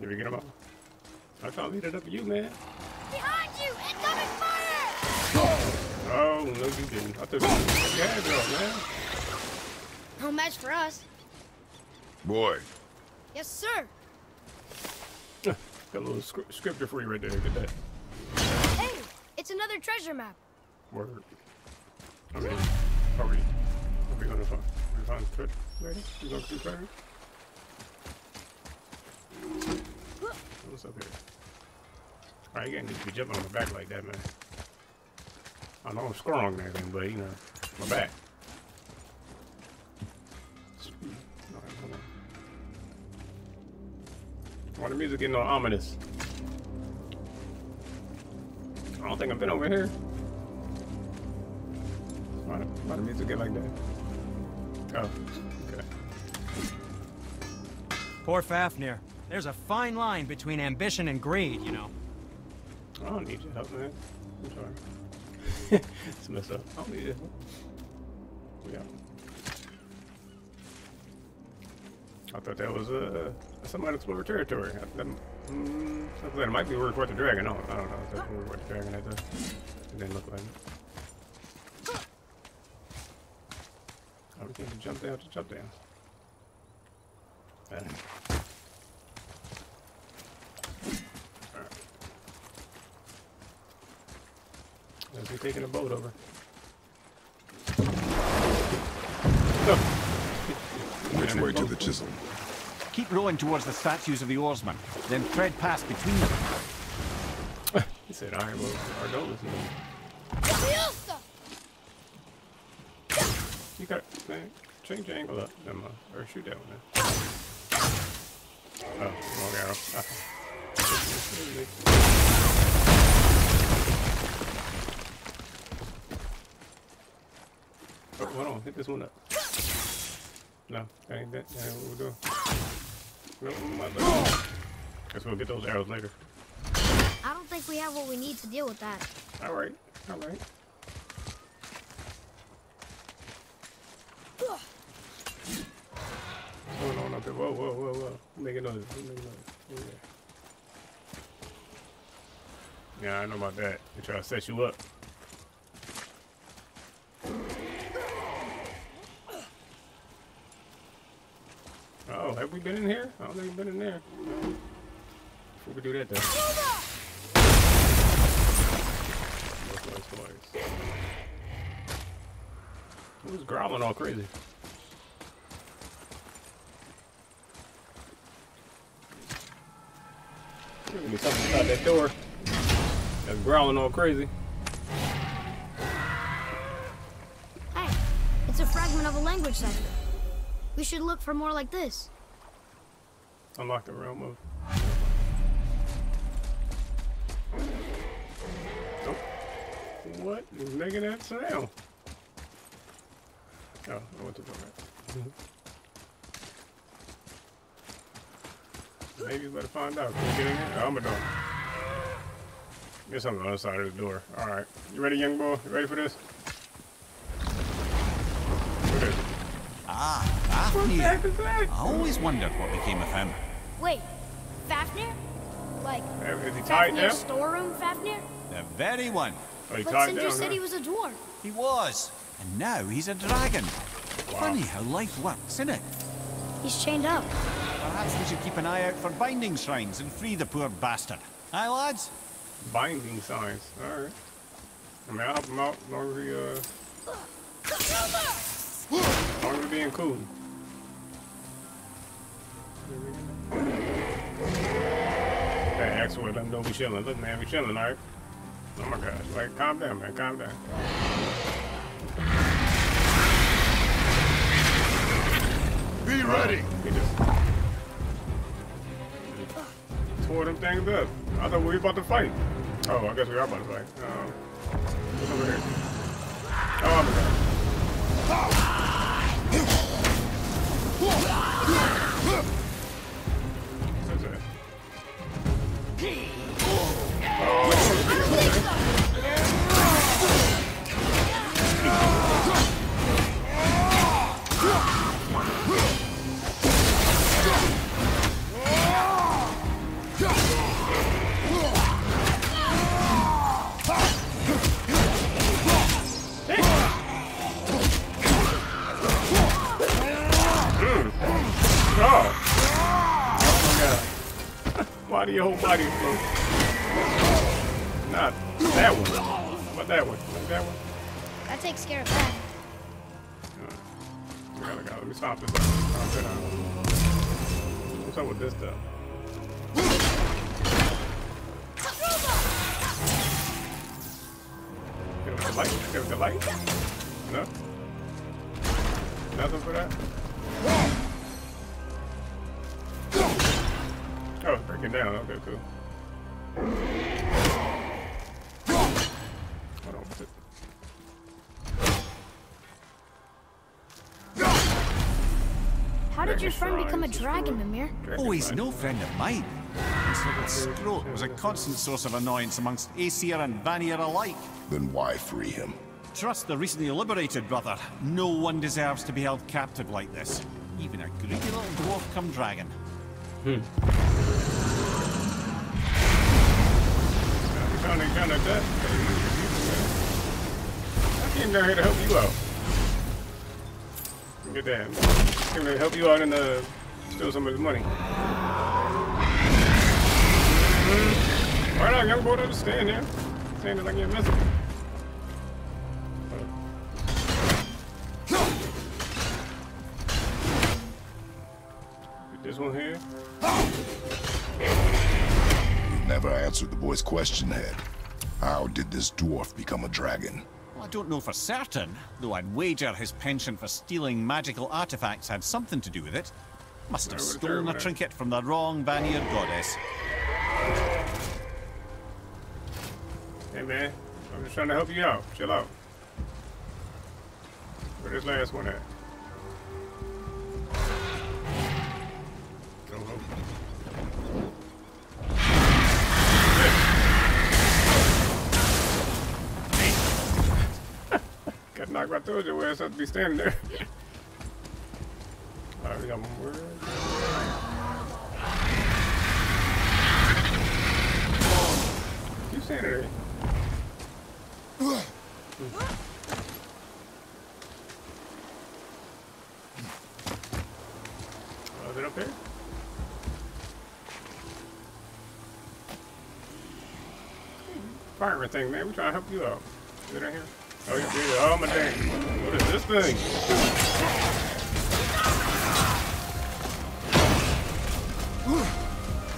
Did we get him out? I thought lead it up to you, man. Behind you! Incoming fire! Oh, no, you didn't. I thought you had it, man. No match for us. Boy, Yes, sir. Got a little scrip- scripture for you right there. Get that. Hey, it's another treasure map. Word. I mean, are we, are we gonna find, are we find Twitter ready? You gonna do Twitter? What's up here? Alright, you can't to be jumping on my back like that, man. I know I'm strong and everything, but you know, my back. Why the music getting all ominous? I don't think I've been over here. Why the, why the music get like that? Oh, okay. Poor Fafnir. There's a fine line between ambition and greed, you know. I don't need your help, man. I'm sorry. [LAUGHS] it's mess up. I don't need it. Yeah. I thought that was uh, some unexplored territory. I, that, mm, that might be worth the dragon. I don't, know if that's worth the dragon. It didn't look like it. Oh, we can't just jump down, to jump down. Let's be taking a boat over. Which way to the chisel? Keep rowing towards the statues of the oarsmen, then thread past between them. [LAUGHS] He said, "All right, well, our goal is here." You got man, change the angle up, never mind. Or shoot that one. Then. Oh, wrong arrow. Oh, hold on, hit this one up. No, that ain't that. That ain't what we're doing. No, my bad. Guess we'll get those arrows later. I don't think we have what we need to deal with that. All right, all right. What's going on up there? Whoa, whoa, whoa, whoa. Make a noise. Make a noise. Yeah. yeah, I know about that. They try to set you up. Oh, have we been in here? Oh, I don't think we've been in there. We do that, though. Who's growling all crazy? There's gonna be something inside that door that's growling all crazy. Hey, it's a fragment of a language cipher. We should look for more like this. Unlock the realm of. Oh. What is making that sound? Oh, I went to go back. Maybe you better find out. Can you get in here? Oh, I'm a door. Guess I'm on the other side of the door. Alright. You ready, young boy? You ready for this? What is it? Ah, Fafnir. I always wondered what became of him. Wait, Fafnir? Like, Is he tied down? Storeroom Fafnir? The very one. Oh, he But tied Sindri down, said huh? he was a dwarf. He was. And now he's a dragon. Funny how life works, isn't it? He's chained up. Perhaps we should keep an eye out for binding shrines and free the poor bastard. Aye, lads? Binding signs. Alright. I mean, I'll help him out as long as he, uh... As long as we're being cool. Hey, let him know we chilling. Look, man, we chilling, alright? Oh my gosh. Like, calm down, man. Calm down. Be ready. He just... Tore them things up. I thought we were about to fight. Oh, I guess we are about to fight. Um, what's over here? Oh, I'm okay. What's Oh! God. Why your whole body float? Not that one. What that one? Like that one? That takes care of that. We gotta go. Let me stop this. Stop it out. What's up with this stuff? Get the light? Get the light? No? Nothing for that? It's breaking down. Okay, cool. Hold on. How did your friend become a dragon, destroy- Mimir? Oh, he's no friend of mine. His little scrote was a constant source of annoyance amongst Aesir and Vanir alike. Then why free him? Trust the recently liberated brother. No one deserves to be held captive like this. Even a greedy little dwarf come dragon. I'm trying to kind of that. I came down here to help you out. Look at that. Came to help you out and uh, steal some of his money. Why not, young boy? Just stand there. Stand there like you're missing. Answered the boy's question, Head. How did this dwarf become a dragon? Well, I don't know for certain, though I'd wager his penchant for stealing magical artifacts had something to do with it. Must have Where would it stolen a trinket from the wrong Vanir goddess. Hey man, I'm just trying to help you out. Chill out. Where this last one at? Oh, oh. Got knocked right through your ass. Have to be standing there. [LAUGHS] Alright, we got more. Keep there. Oh, is it up there? Fireman thing, man. We're trying to help you out. Get in here. Oh, you. Oh, my dang. What is this thing?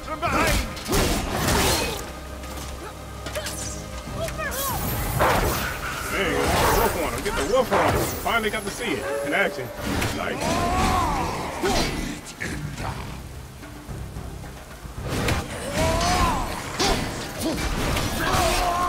From behind! Dang, wolf on him. Get the wolf on him. Finally got to see it in action. Nice. They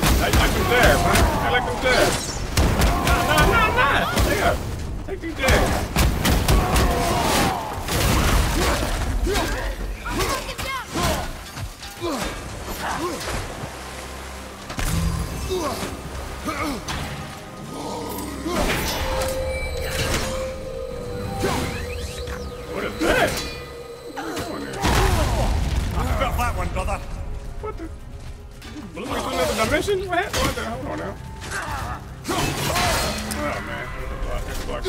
there, man. I like them there. Nah, nah, nah, nah. Take up. Take these there. What is that? Oh, Got that one, brother. What the? Blew to another dimension? What happened? What the? Hell, hold on now. Oh man, there's a block. There's a block.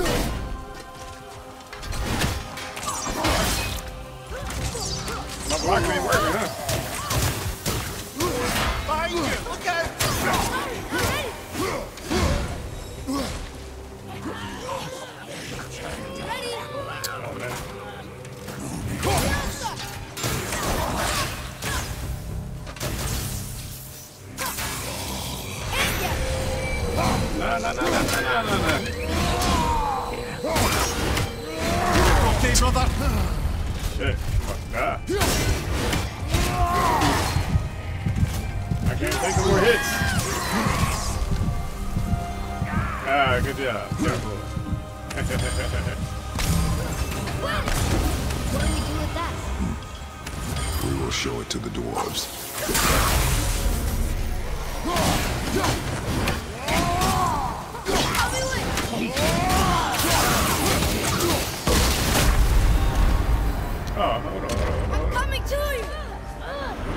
My block ain't working, huh? Behind you. Look out. Okay, brother. Shit. Oh my. I can't take more hits. Ah, good job. Careful. What do we do with that? We will show it to the dwarves. Oh, hold on, on. Coming to you!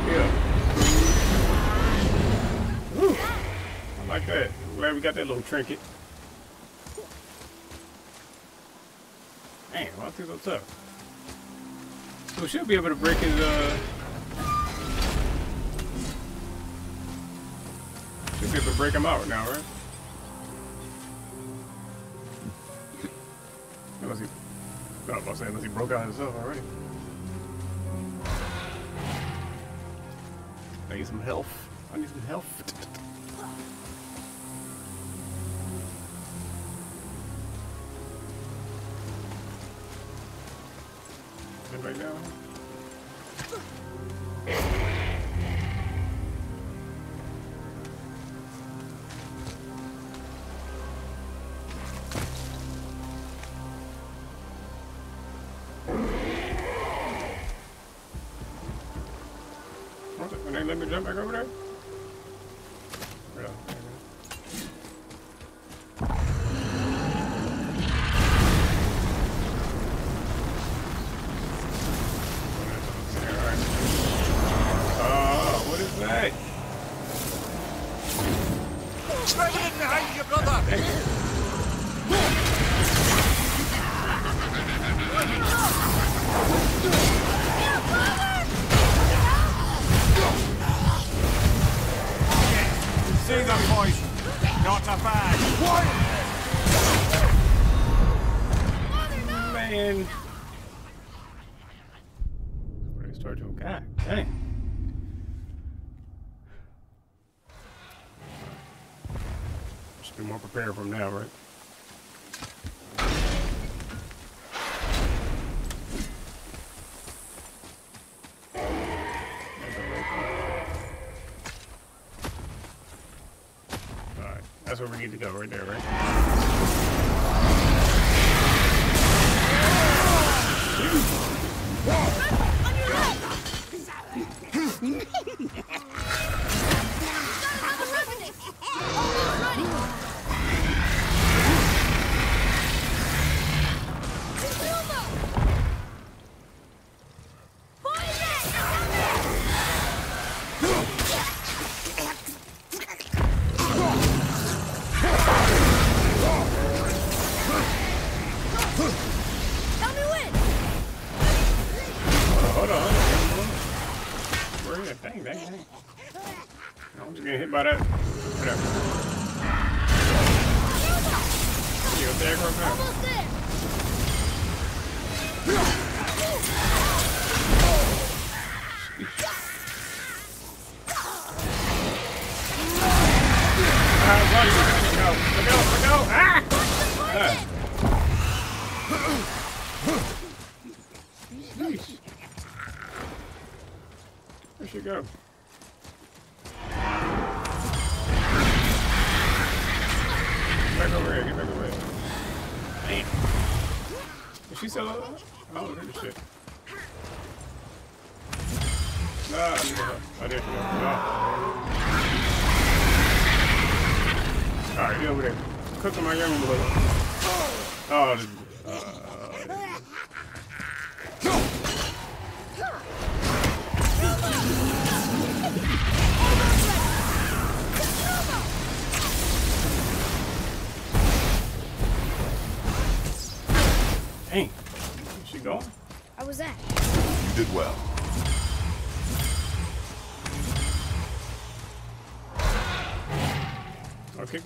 Yeah. I like that. Glad we got that little trinket. Man, why he so tough? So we should be able to break his, uh... Should be able to break him out now, right? Unless he... I was about to say, unless he broke out himself already. I need some health. I need some health. Good right now. Revenant behind brother. See the poison. Not a bag. Man. Ready to start to dang. Be more prepared from now, right? Alright, that's where we need to go, right there, right?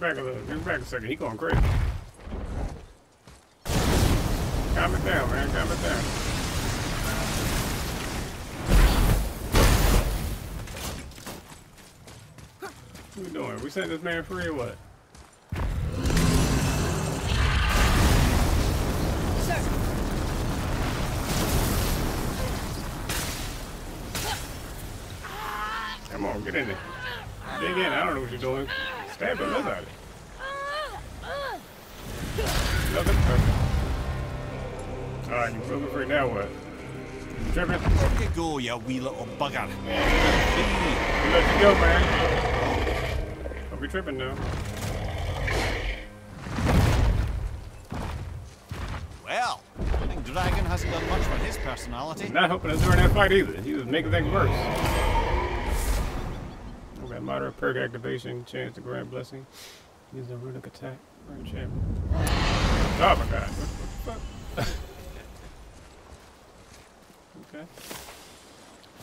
Kick back a little. Kick back a second. He going crazy. Calm it down, man. Calm it down. What we doing? We setting this man free or what? Sir. Come on, get in there. Dig in. I don't know what you're doing. Stab the mess out of Where you you wee little bugger? We let you go, man. Don't be tripping now. Well, I think Dragon hasn't done much for his personality. Not helping us during that fight either. He was making things worse. Okay, moderate perk activation, chance to grant blessing. Use the runic attack. Burn champ. Oh my god. What the fuck? [LAUGHS] okay.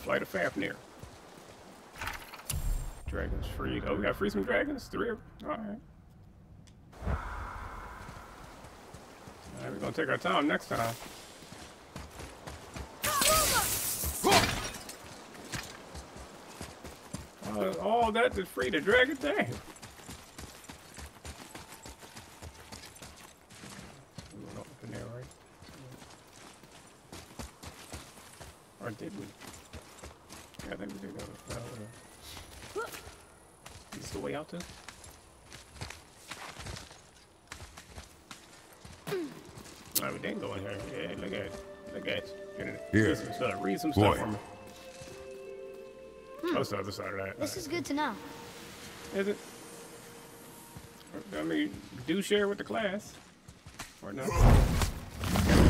Flight of Fafnir. Dragons freed. Oh, we got free some dragons? Three of them? Alright. Alright, we're gonna take our time next time. Uh, all that to free the dragon? Damn. There, right? Or did we? Yeah, I think we did go. Uh, is the way out too? Oh, we didn't go in here. Yeah, look at it. Look at it. Get in it. Here. Read some stuff. Read some Boy. stuff for me. Oh, it's the other side of that. This is good to know. Is it? I mean, do share with the class. Or not? [LAUGHS]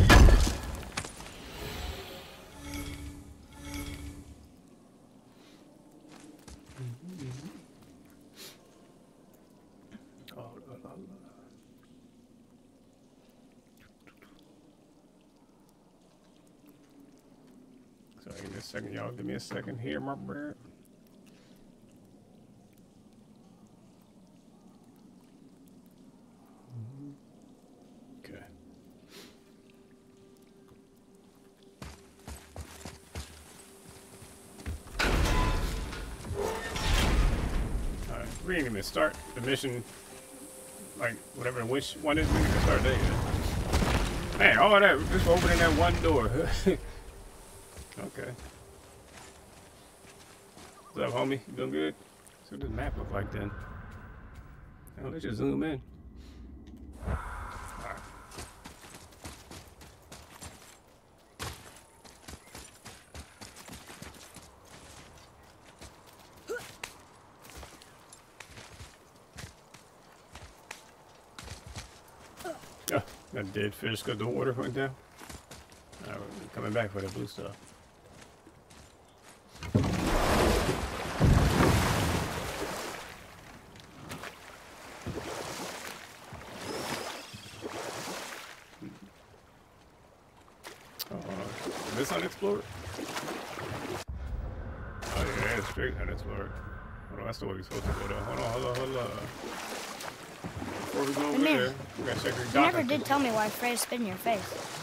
second, y'all. Give me a second here, my bird. Okay. We ain't gonna start the mission like whatever which one is we can start there. Man, all that just opening that one door. [LAUGHS] okay. What's up, homie? You doing good? So what does the map look like then? Oh, let's just zoom in. Oh, that dead fish because the water went down. We're coming back for the blue stuff. Oh, uh, this unexplored? Oh yeah, that's straight unexplored. Hold on, that's the way we're supposed to go though. Hold on, hold on, hold on. Before we go over there, we gotta check her You never did tell me why Freya spit in your face.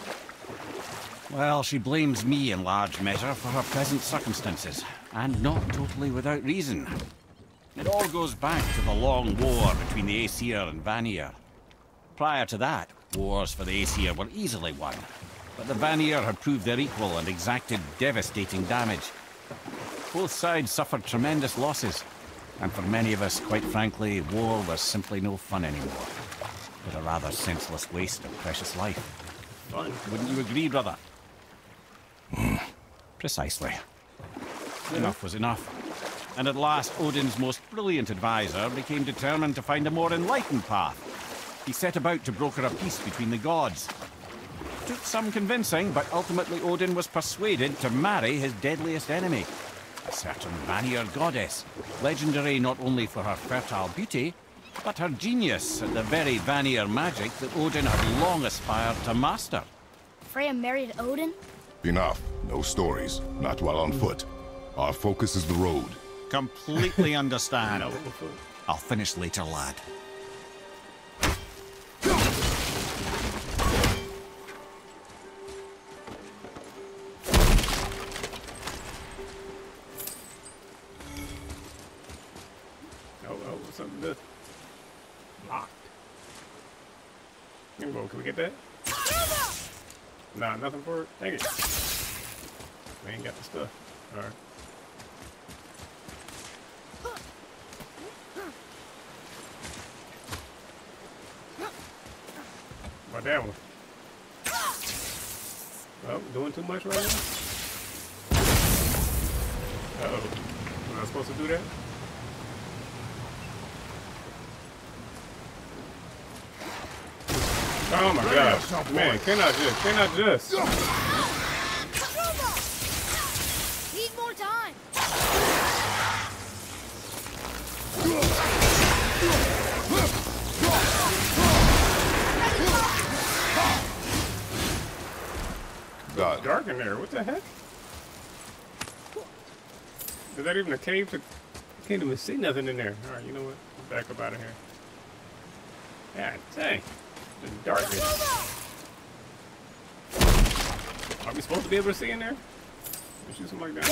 Well, she blames me in large measure for her present circumstances, and not totally without reason. It all goes back to the long war between the Aesir and Vanir. Prior to that, wars for the Aesir were easily won, but the Vanir had proved their equal and exacted devastating damage. Both sides suffered tremendous losses, and for many of us, quite frankly, war was simply no fun anymore. but a rather senseless waste of precious life. Fun. Wouldn't you agree, brother? Hmm. Precisely. Enough was enough. And at last, Odin's most brilliant advisor became determined to find a more enlightened path. He set about to broker a peace between the gods. It Took some convincing, but ultimately Odin was persuaded to marry his deadliest enemy, a certain Vanir goddess, legendary not only for her fertile beauty, but her genius at the very Vanir magic that Odin had long aspired to master. Freya married Odin? Enough. No stories. Not while on foot. Our focus is the road. Completely [LAUGHS] understand. I'll finish later, lad. Here. Can we get that? Nah, nothing for it. Dang it. We ain't got the stuff. Alright. About that one. Oh, doing too much right now? Uh-oh. Was I supposed to do that? Oh my god. Man, can I just, can I just? Need more time. God, Dark in there. What the heck? Is that even a cave? To, can't even see nothing in there. All right, you know what? Back up out of here. God dang. The darkness. Are we supposed to be able to see in there? Let's shoot something like that.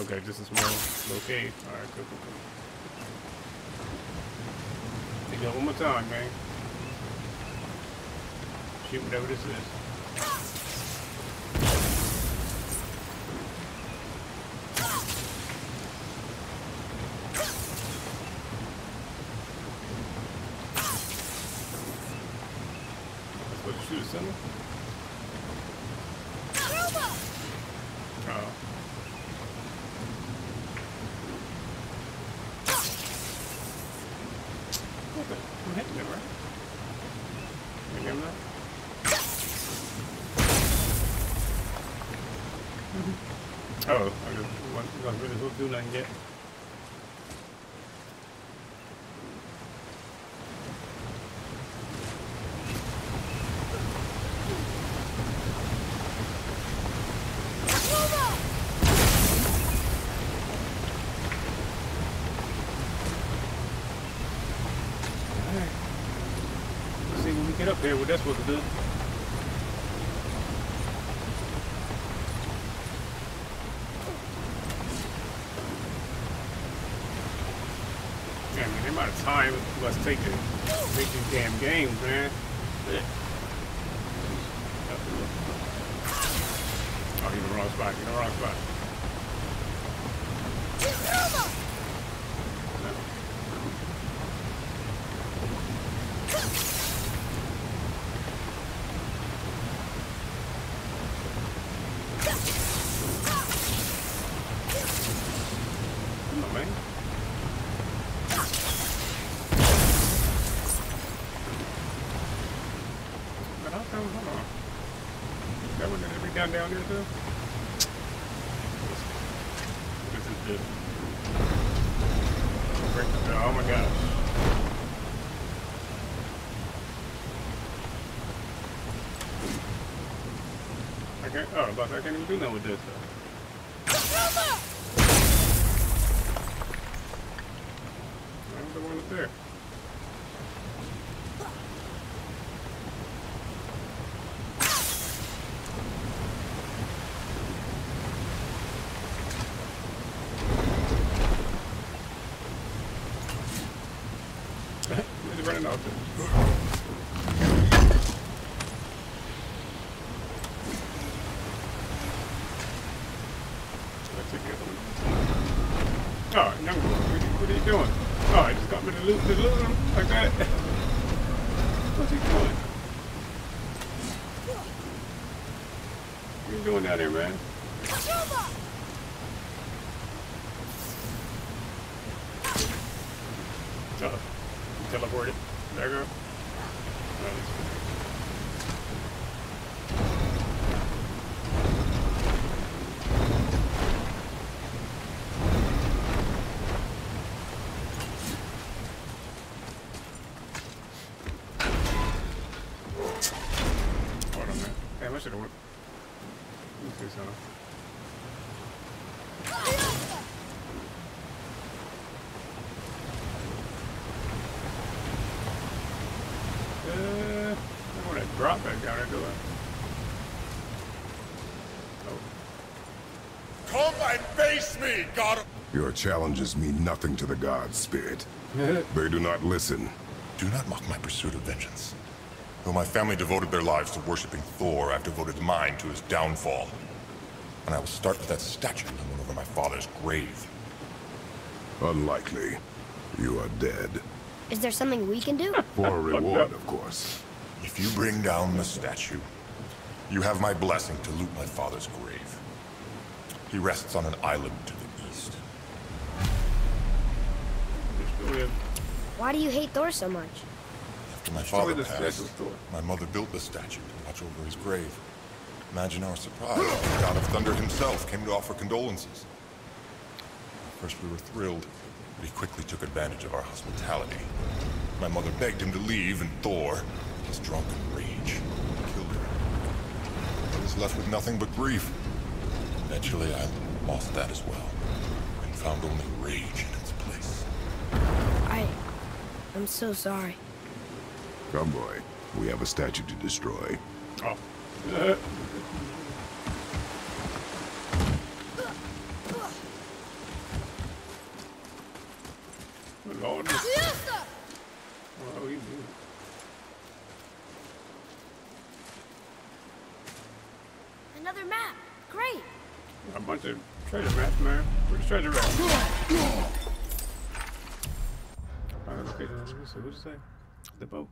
Okay, just a small little cave. All right, cool, cool, cool. Take one more time, man. Shoot whatever this is. That's what you shoot, center? Oh. What? I'm hitting it, right? I'm. Oh, I just wasn't gonna do nothing yet. Alright. Let's see when what that's supposed to do. Yeah, man, the amount of time must take to make these damn games, man. Shit. Oh, he's in the wrong spot. He's in the wrong spot. Come on, man. But how come, hold on. Down there too? This is the. Oh my gosh. I can't, oh, I can't even do nothing with this though. I'm the one up there. He's running off there. Let's take the other one. Oh, no, what are you, what are you doing? Oh, I just got me to loot, to loot him like that. What's he doing? What are you doing I just got me to loop, to loop him like that. What's he doing? What are you doing down here, man? Oh, teleported. There you go. Oh, Your challenges mean nothing to the gods, Spirit. [LAUGHS] they do not listen. Do not mock my pursuit of vengeance. Though my family devoted their lives to worshipping Thor, I've devoted mine to his downfall. And I will start with that statue hanging over my father's grave. Unlikely. You are dead. Is there something we can do? For a reward, [LAUGHS] of course. If you bring down the statue, you have my blessing to loot my father's grave. He rests on an island to the east. Why do you hate Thor so much? After my father passed, my mother built the statue to watch over his grave. Imagine our surprise when the God of Thunder himself came to offer condolences. At First we were thrilled, but he quickly took advantage of our hospitality. My mother begged him to leave, and Thor, his drunken rage, killed her. I was left with nothing but grief. Eventually, I lost that as well, and found only rage in its place. I... I'm so sorry. Come, boy. We have a statue to destroy. Oh. [LAUGHS] Uh. Lord. Oh, Another map. Great. A bunch of treasure maps, man. Where's the treasure map? Alright, okay, so what'd you say? The boat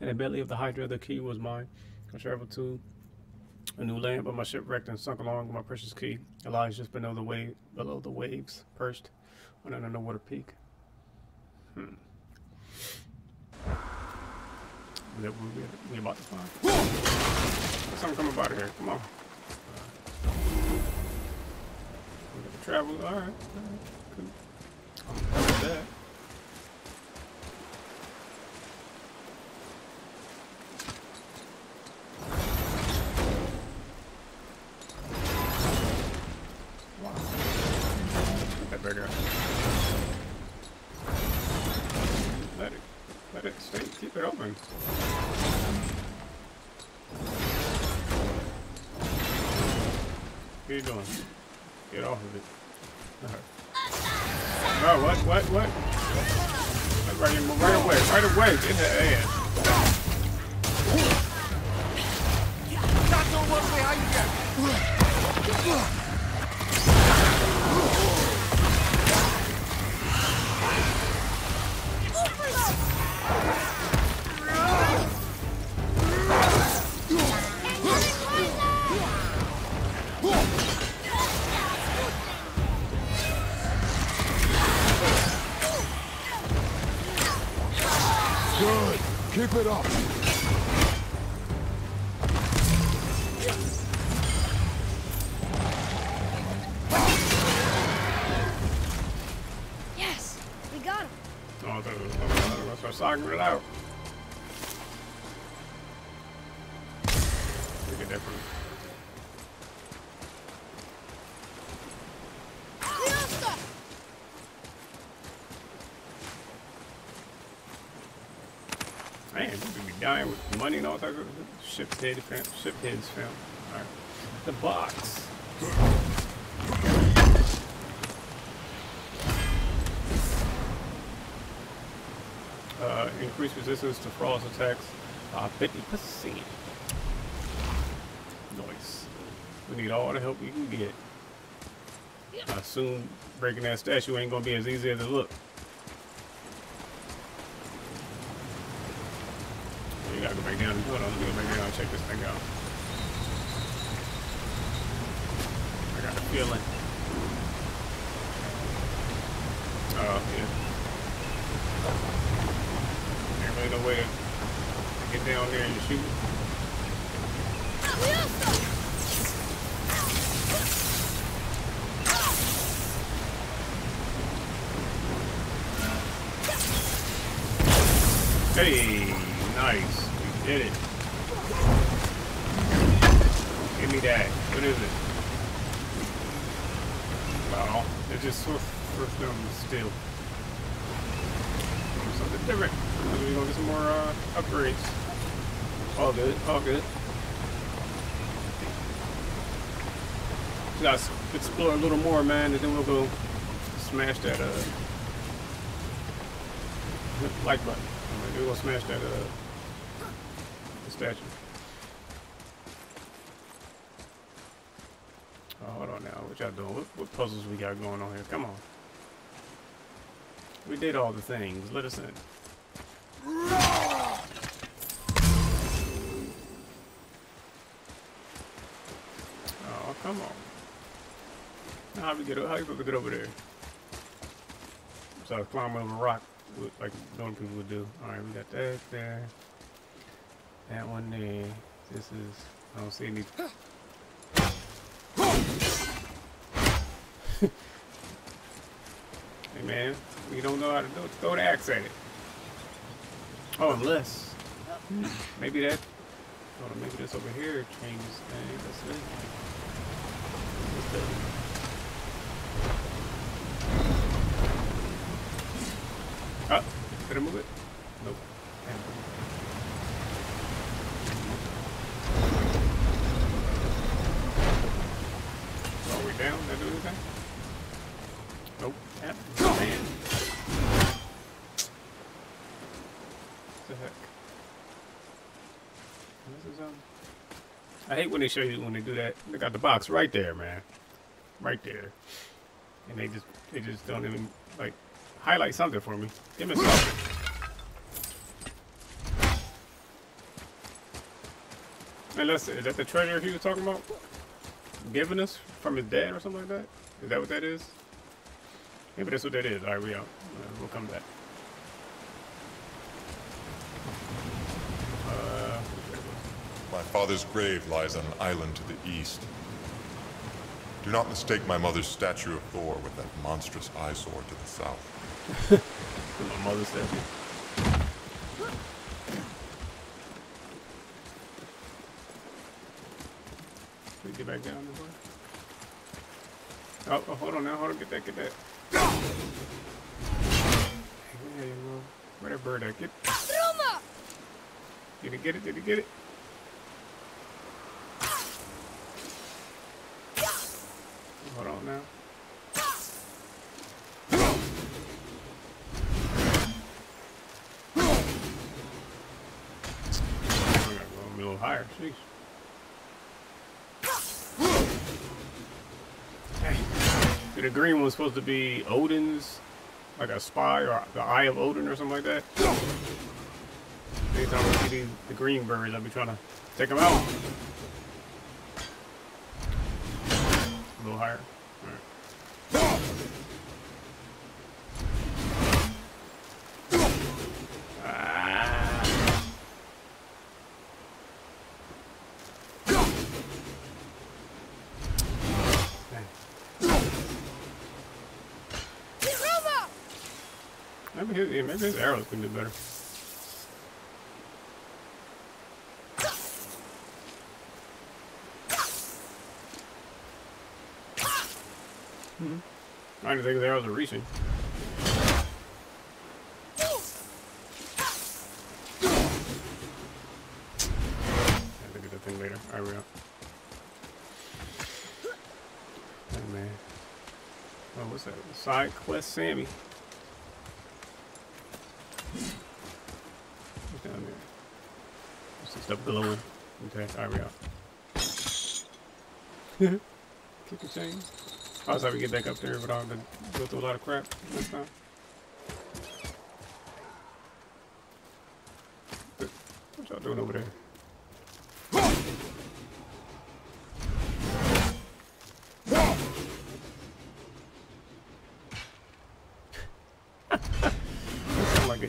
In the belly of the Hydra, the key was mine. I traveled to a new land, but my ship wrecked and sunk along with my precious key. It lies just below the wave, below the waves, perched on an underwater peak. Hmm. That we, we about to find. Something come about here. Come on. Travel. All right. All right. Cool. That. What ship head found. Ship heads found. Alright. The box. Uh, increased resistance to frost attacks by 50%. Nice. We need all the help we can get. I assume breaking that statue ain't gonna be as easy as it looks. down. Hold on, let me go back down and check this thing out. I got a feeling. Oh, yeah. Ain't really no way to get down here and shoot. Hey, nice. We did it. Give me that. What is it? Well, it's just sort of them still. Something different. Maybe We're gonna get some more uh, upgrades. All good, all good. Let's explore a little more, man, and then we'll go smash that uh, like button. We're gonna smash that uh, the statue. Oh, hold on now. What y'all doing? What, what puzzles we got going on here? Come on. We did all the things. Let us in. Oh, come on. Now how we get how you get over there? So I climb over a rock like normal people would do. Alright, we got that there. That one there. This is I don't see any [LAUGHS] Hey man, we don't know how to do. Throw the axe at it. Oh, unless maybe that. Oh, maybe this over here changes things. Let's see. Ah, did I move it? Nope. Are we down? Did I do anything? Nope. Yep. Man. What the heck? This is um. I hate when they show you when they do that. They got the box right there, man. Right there. And they just they just don't even like highlight something for me. Give me something. And let's is that the treasure he was talking about? Giving us from his dad or something like that? Is that what that is? Maybe that's what that is. Alright, we out. Uh, we'll come back. Uh, my father's grave lies on an island to the east. Do not mistake my mother's statue of Thor with that monstrous eyesore to the south. My mother's statue. We get back down this way. Oh, oh, hold on now. Hold on. Get that. Get that. There. Where that bird at? Get. Did he get it? Did he get it? Hold on now. Higher. Jeez. The green one was supposed to be Odin's, like a spy or the Eye of Odin or something like that. Anytime we see the green birds, I'll be trying to take them out. A little higher. Maybe his, arrows can do better. Hmm. I didn't think his arrows are reaching. I'll look at that thing later. Alright, we out. Hey man. Oh, what's that? Side quest Sammy. What's down there? This? Okay, alright, we out. [LAUGHS] Kick the chain. I was happy to get back up there without having to go through a lot of crap this time. What y'all doing over there?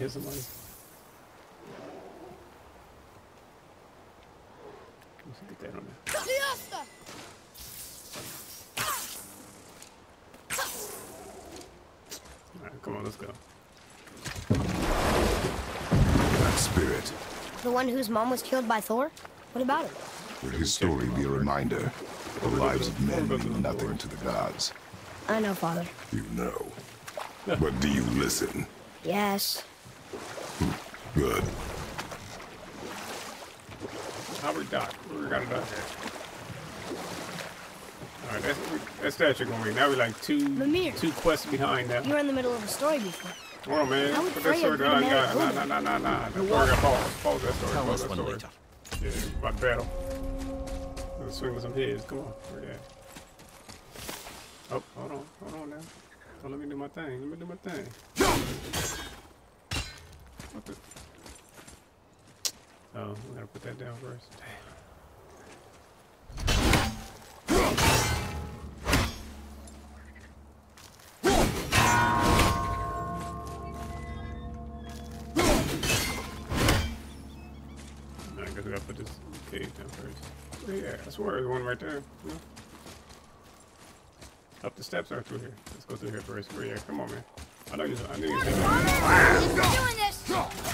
hit somebody. Let's get that on there. Alright, come on, let's go. That spirit, The one whose mom was killed by Thor? What about it? will his story be a reminder? The lives of men mean nothing to the gods. I know, Father. You know. But do you listen? Yes. Good. Howard Doc. We got it out there. Alright, that's, that statue gonna be. Now we're like two Mimir. two quests behind now. You were in the middle of a story before. Hold on, man. I would Put pray that story I'd be down. the You man got of nah, God. nah, nah, nah, nah. That story got pause. Pause that story. Tell Pause us that one story. later. Yeah, about battle. Let's swing with some heads. Come on. Where you at? Oh, hold on. Hold on now. Oh, let me do my thing. Let me do my thing. What the? Oh, we gotta put that down first. Damn. Swear there's one right there. Yeah. Up the steps are through here. Let's go through here first. Where at? Come on, man. I know you. I knew you. there. doing this!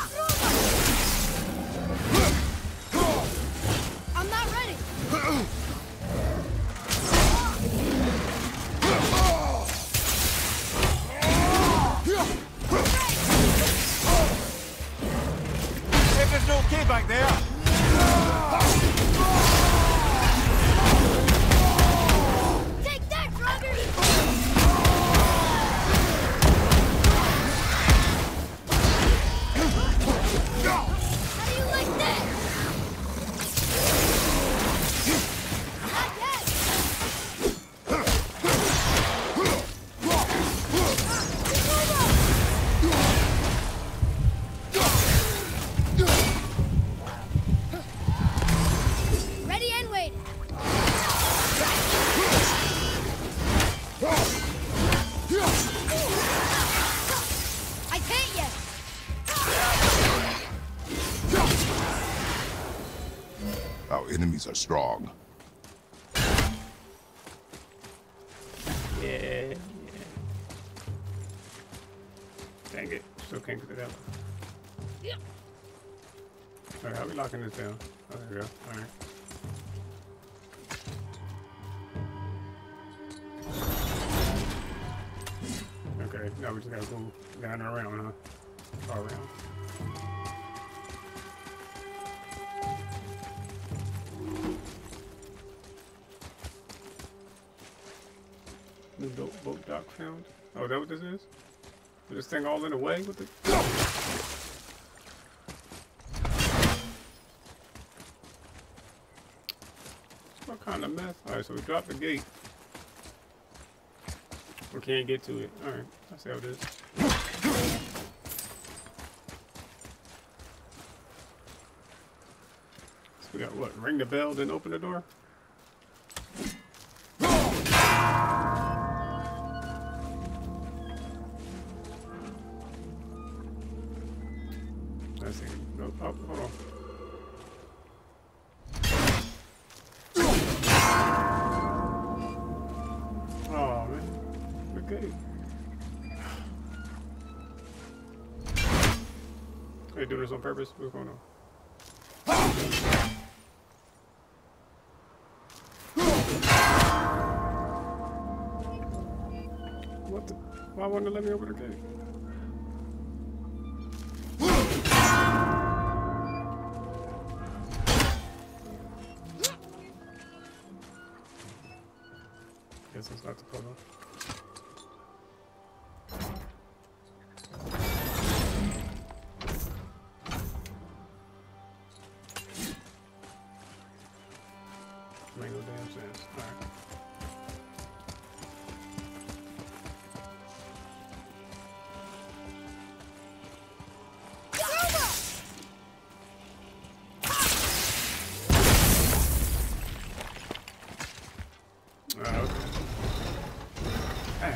Our enemies are strong. Yeah. yeah. Dang it. Still can't get it out. Alright, how are we locking this down? Oh, there we go. Alright. Okay, now we just gotta go down and around, huh? All around. Boat found. Oh, is that what this is? Is this thing all in the way with the? What kind of mess? Alright, so we dropped the gate. We can't get to it. Alright, I see how it is. So we got what? Ring the bell, then open the door? Purpose? What's going on? What the? Why wouldn't it let me open the gate?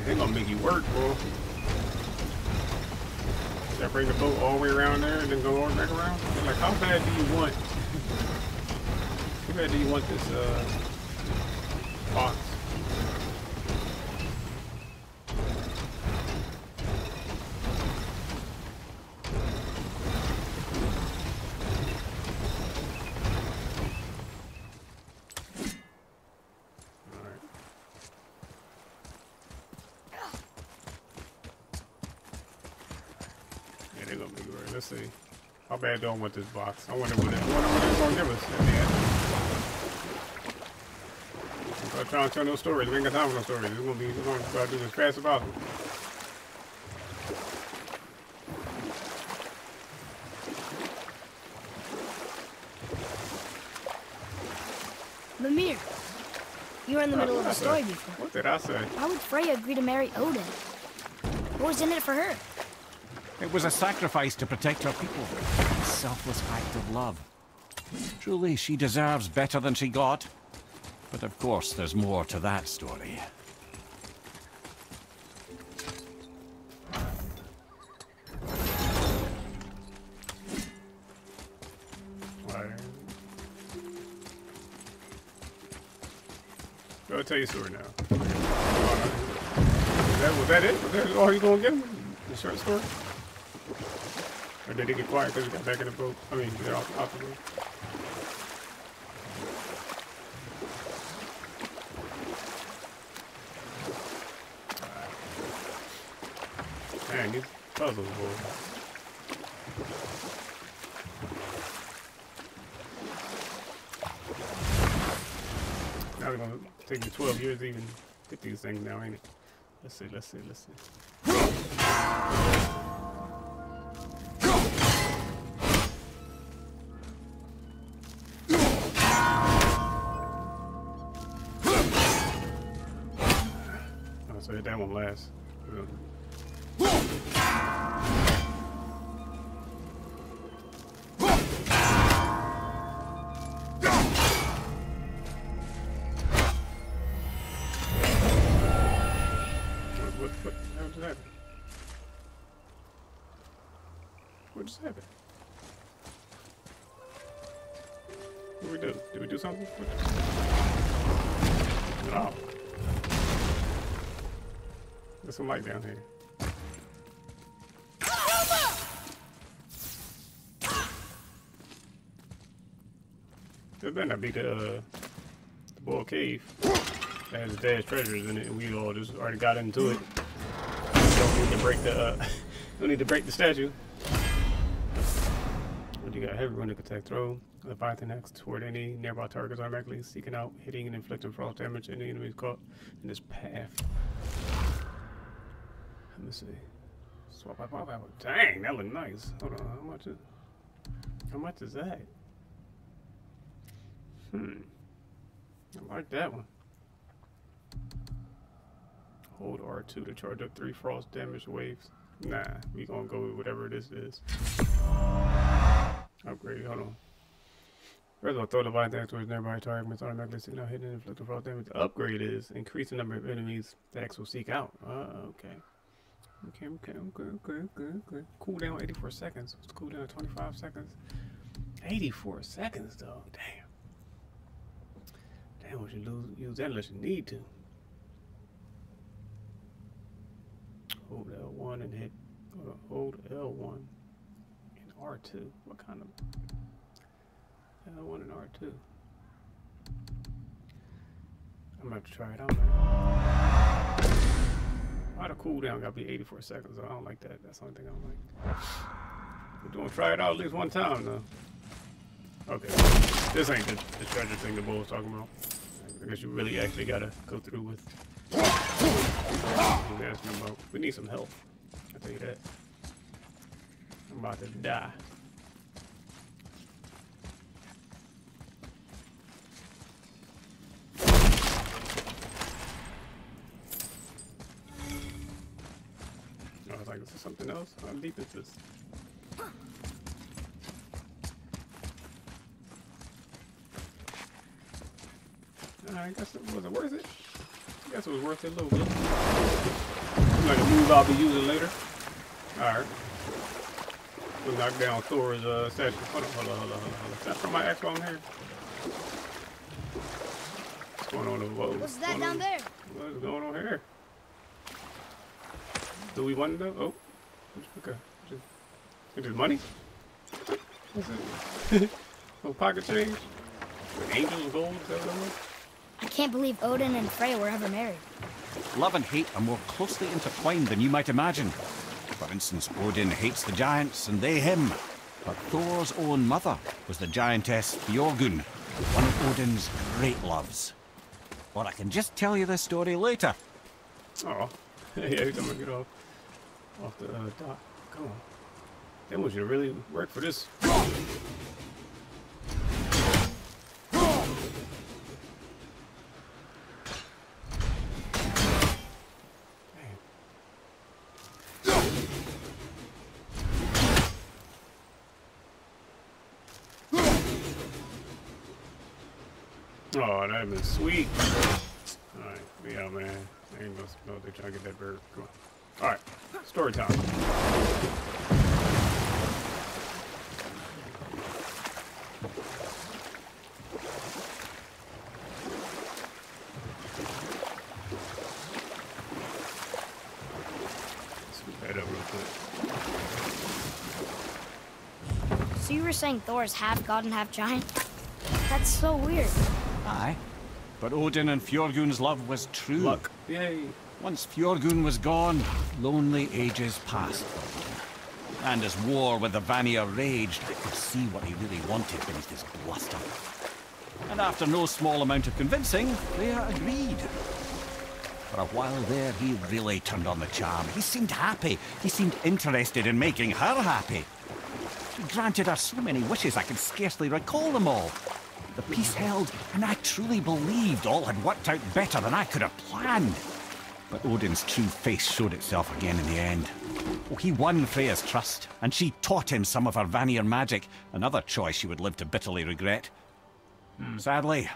Dang, they gonna make you work, bro. Should I bring the boat all the way around there and then go all back around? Like, how bad do you want? [LAUGHS] How bad do you want this uh, box? Bad do I want this box? I wonder what, it, I wonder what they're going to give us at the end. I'm trying to tell no stories. We ain't got time for no stories. We're going to be, we're going to do this fast as possible. Mimir, you were in the middle of a story before. What did I say? Why would Freya agree to marry Odin? What was in it for her? It was a sacrifice to protect her people selfless act of love. Truly, she deserves better than she got. But of course, there's more to that story. I'll tell you a story now. that, was that it? Was that all you gonna me? The short story? Or did it get quiet because we got back in the boat? I mean, they're off, off the boat. Man, these puzzles, boy. Now it's gonna take me 12 years to even get these things now, ain't it? Let's see, let's see, let's see. That one last. What, just happened? What did we do? Did we do something? Oh. There's some light down here. This better not be the, uh, the Cave that has dad's treasures in it, and we all just already got into it. Don't need to break the, uh, [LAUGHS] don't need to break the statue. What do you got? Heavy running attack throw. The Leviathan Axe toward any nearby targets automatically seeking out, hitting, and inflicting frost damage any enemies caught in this path. Let me see. Swap out, swap out. Dang, that look nice. Hold on, how much is how much is that? Hmm. I like that one. Hold R2 to charge up three frost damage waves. Nah, we gonna go with whatever this is. Upgrade, hold on. First of all, throw the axe towards nearby targets automatically seeking out hidden and inflicting frost damage. The upgrade is increase the number of enemies the axe will seek out. Uh, okay. Okay, okay, okay, okay, okay, okay. Cool down 84 seconds. Let's cool down 25 seconds. 84 seconds though. Damn. Damn, we you lose, use that unless you need to. Hold L1 and hit. Hold L1 and R2. What kind of L1 and R2? I'm gonna have to try it out. Why the cooldown gotta be 84 seconds? I don't like that. That's the only thing I don't like. We're doing try it out at least one time though. Okay. This ain't the, the treasure thing the bull was talking about. I guess you really actually gotta go through with. We need some help. I'll tell you that. I'm about to die. like this is something else. How deep is this? I guess it was it worth it. I guess it was worth it a little bit. Like a move I'll be using later. Alright. We knocked down Thor's uh, statue. Hold on, hold on, hold on, hold on. Is that from my X on here? What's going on over What's that down there? What's going on here? Do we want to know? Oh, okay. Just, is it money? What's [LAUGHS] it? Little pocket change? Angels gold? Is that what that? I can't believe Odin and Freya were ever married. Love and hate are more closely intertwined than you might imagine. For instance, Odin hates the giants and they him. But Thor's own mother was the giantess Fjörgyn, one of Odin's great loves. Or I can just tell you this story later. Oh, [LAUGHS] yeah, every time I get off, off the uh, dock. Come on. That was you really work for this. Oh, that'd been sweet. Alright, yeah, man. I ain't gonna know they're trying to get that bird. Come on. Alright, story time. Scoop that up real quick. So you were saying Thor's half god and half giant? That's so weird. Aye. But Odin and Fjörgyn's love was true. Luck. Yay. Once Fjorgun was gone, lonely ages passed. And as war with the Vanir raged, I could see what he really wanted beneath his bluster. And after no small amount of convincing, Freya agreed. For a while there, he really turned on the charm. He seemed happy. He seemed interested in making her happy. He granted her so many wishes I could scarcely recall them all. The peace held, and I truly believed all had worked out better than I could have planned. But Odin's true face showed itself again in the end. Oh, he won Freya's trust, and she taught him some of her Vanir magic, another choice he would live to bitterly regret. Hmm. Sadly,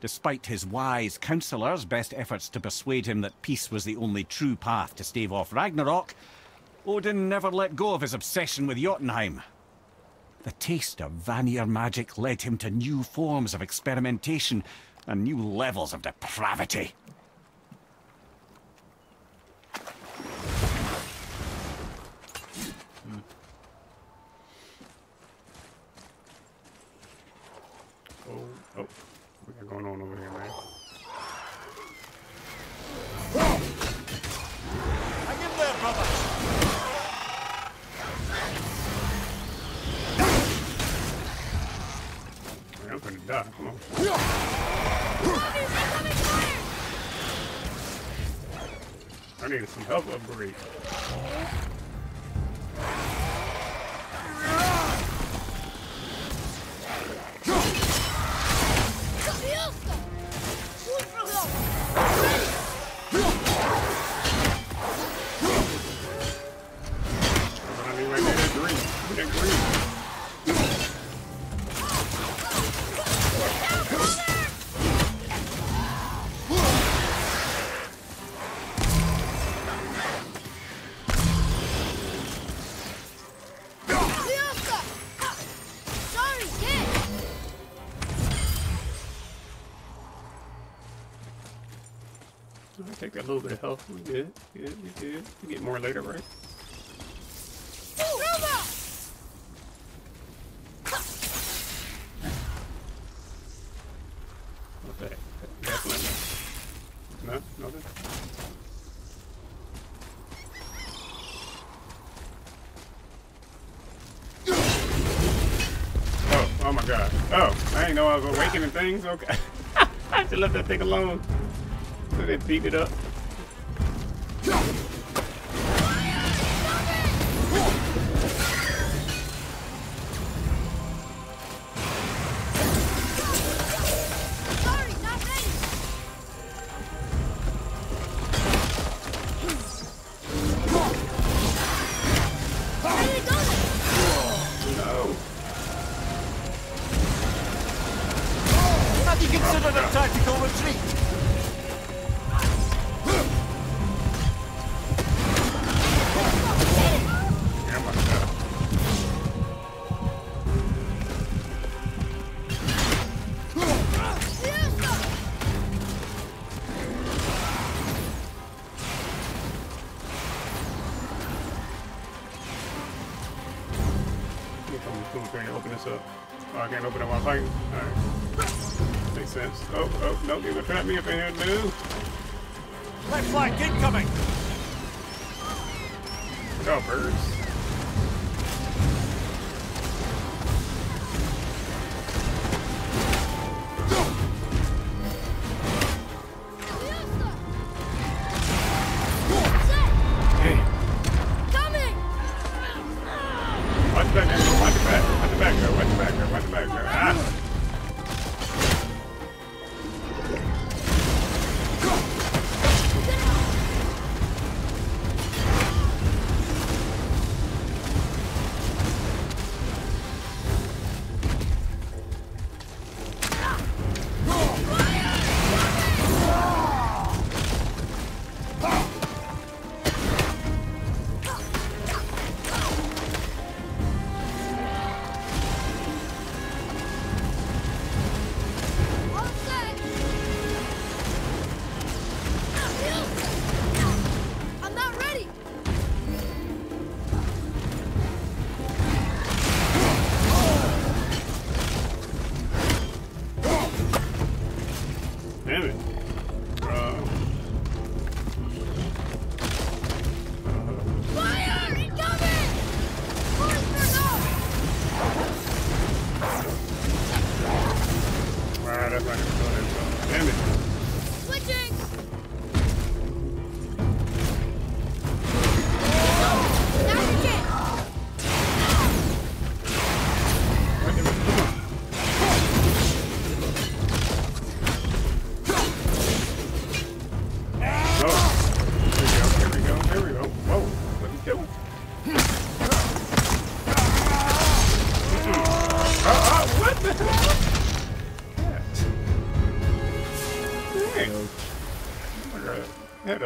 despite his wise counselors' best efforts to persuade him that peace was the only true path to stave off Ragnarok, Odin never let go of his obsession with Jotunheim. The taste of Vanir magic led him to new forms of experimentation and new levels of depravity. Oh. What got going on over here, man? I'm needed some help upgrade. We good. Good. We good. We get more later, right? What's. No, nothing. Oh, oh my god. Oh, I didn't know I was awakening things. Okay. [LAUGHS] I should left that thing alone. So they beat it up.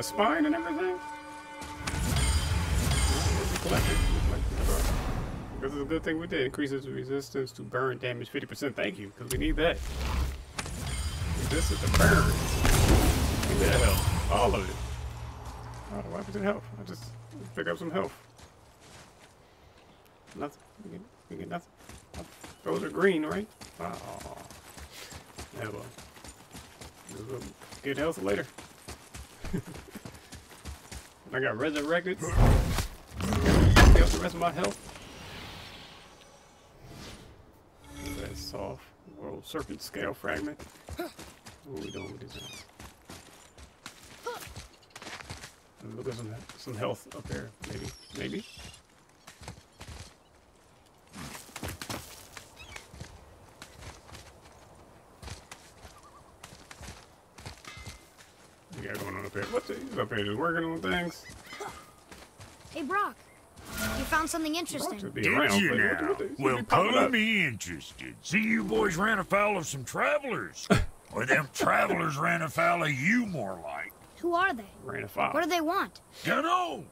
The spine and everything? This is a good thing we did. Increases resistance to burn damage 50%. Thank you, because we need that. This is the burn. Give that health. All of it. Oh, the weapons and health. I just pick up some health. Nothing. We get, we get nothing. Those are green, right? Oh. Yeah, well. Get health later. [LAUGHS] I got resurrected. Get the rest of my health. That soft world serpent scale fragment. What are we doing with this? Look at some some health up there. Maybe. Maybe. Up here just working on things. Hey, Brok. You found something interesting. Did around, you now? What, what, well, color me interested. See, you boys ran afoul of some travelers. [LAUGHS] or them travelers ran afoul of you, more like. Who are they? Ran afoul. What do they want? Dunno.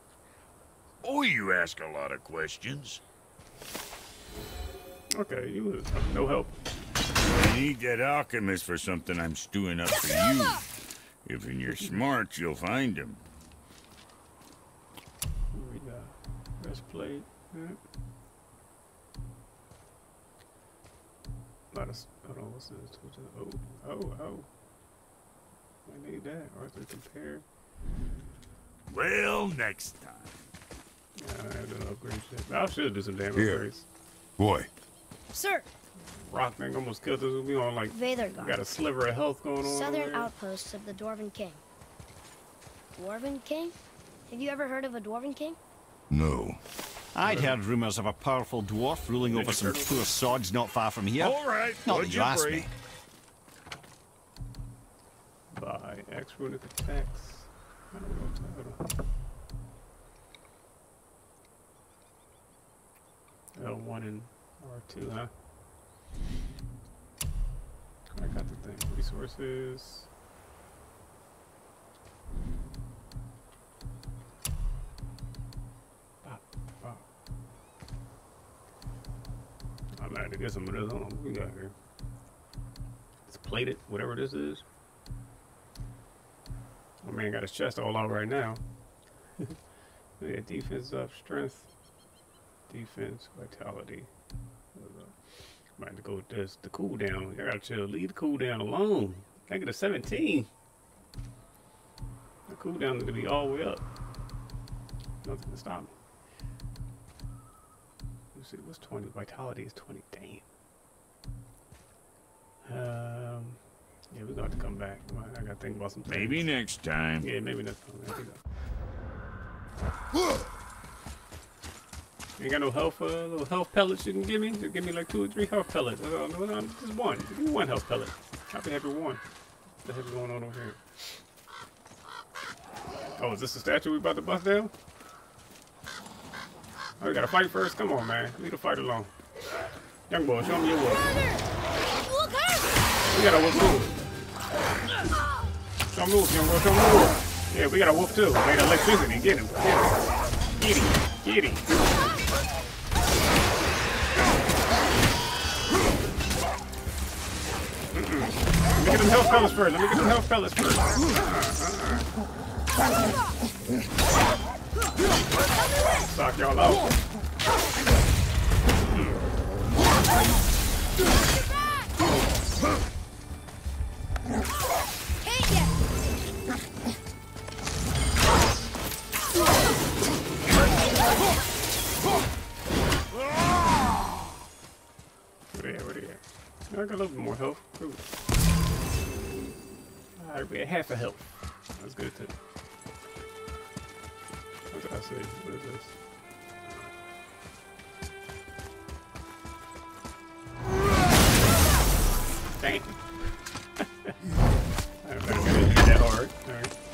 Oh, you ask a lot of questions. Okay, you was no help. I need that alchemist for something I'm stewing up for you. If you're smart, you'll find him. Here We got breastplate. Yeah. Lot of, hold on, what's this? Oh, oh, oh. I need that. Arthur compare. Well, next time. Yeah, I had to upgrade shit. I should do some damage Here. Boy. Sir, Rockman almost killed us. We on like Veithurgard. got a sliver of health going on. Southern outposts of the Dwarven King. Dwarven King? Have you ever heard of a Dwarven King? No. I'd heard rumors of a powerful dwarf ruling over some poor sods not far from here. All right, not that you asked me. By X runic attacks. I don't know. L1 and R2, huh? I got the thing. Resources. I'm about to to get some of this. on. what we got here. It's plated, whatever this is. My man got his chest all out right now. [LAUGHS] yeah, defense up, strength, defense, vitality. Might have to go with this. The cooldown. I gotta chill. Leave the cooldown alone. Negative 17. The cooldown is gonna be all the way up. Nothing can stop me. Let's see, what's 20? Vitality is 20. Damn. Um, yeah, we're gonna have to come back. I gotta think about some things. Maybe next time. Yeah, maybe next time. You got no health, uh, little health pellets you can give me? Just give me like two or three health pellets. Uh, no, no, just one. Give me one health pellet. I'll be happy one. What the heck's going on over here? Oh, is this the statue we about to bust down? Oh, we gotta fight first? Come on, man. We Leave the fight alone. Young boy, show me your wolf. We got a wolf too. Show me wolf, young boy, show me wolf. Yeah, we got a wolf too. Made electricity. Get him. Get him. Get him. Get him. Me get them health pellets first. Let me get them health pellets first. Sock y'all out. Where they at? Where they at? I got a little bit more health. Ooh. Alright, we had half a health. That's good too. What did I say? What is this? Dang. [LAUGHS] I better get it that hard. Alright.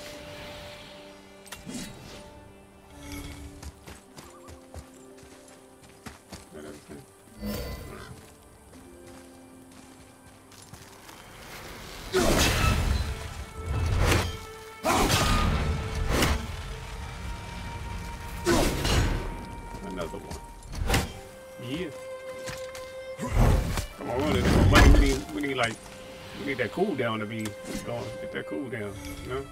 Cooldown to be going. Get that cooldown, you know?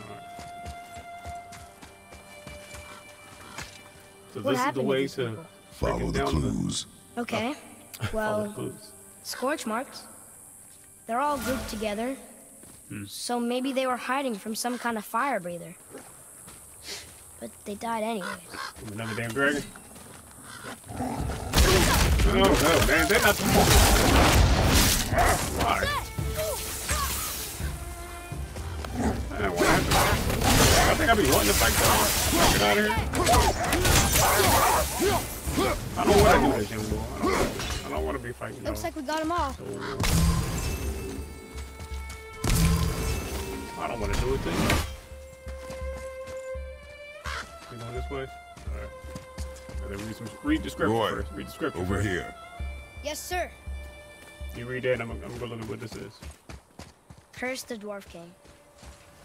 Alright. So What this is the way to people? Follow the down clues. Okay. [LAUGHS] follow Well, clues. scorch marks. They're all grouped together. Hmm. So maybe they were hiding from some kind of fire breather. But they died anyway. Another damn dragon. Oh no, man, they're not the Why? Man, what happened? I think I'll be wanting to fight them. Get out of here. I don't want to do this anymore. I don't, I don't want to be fighting. Looks no. like we got them all. I don't want to do it then. You going this way? Alright. Gotta read, some, read the script Roy, first. Read the script Over first. here. Yes, sir. You read it, and I'm, I'm gonna look at what this is. Curse the Dwarf King.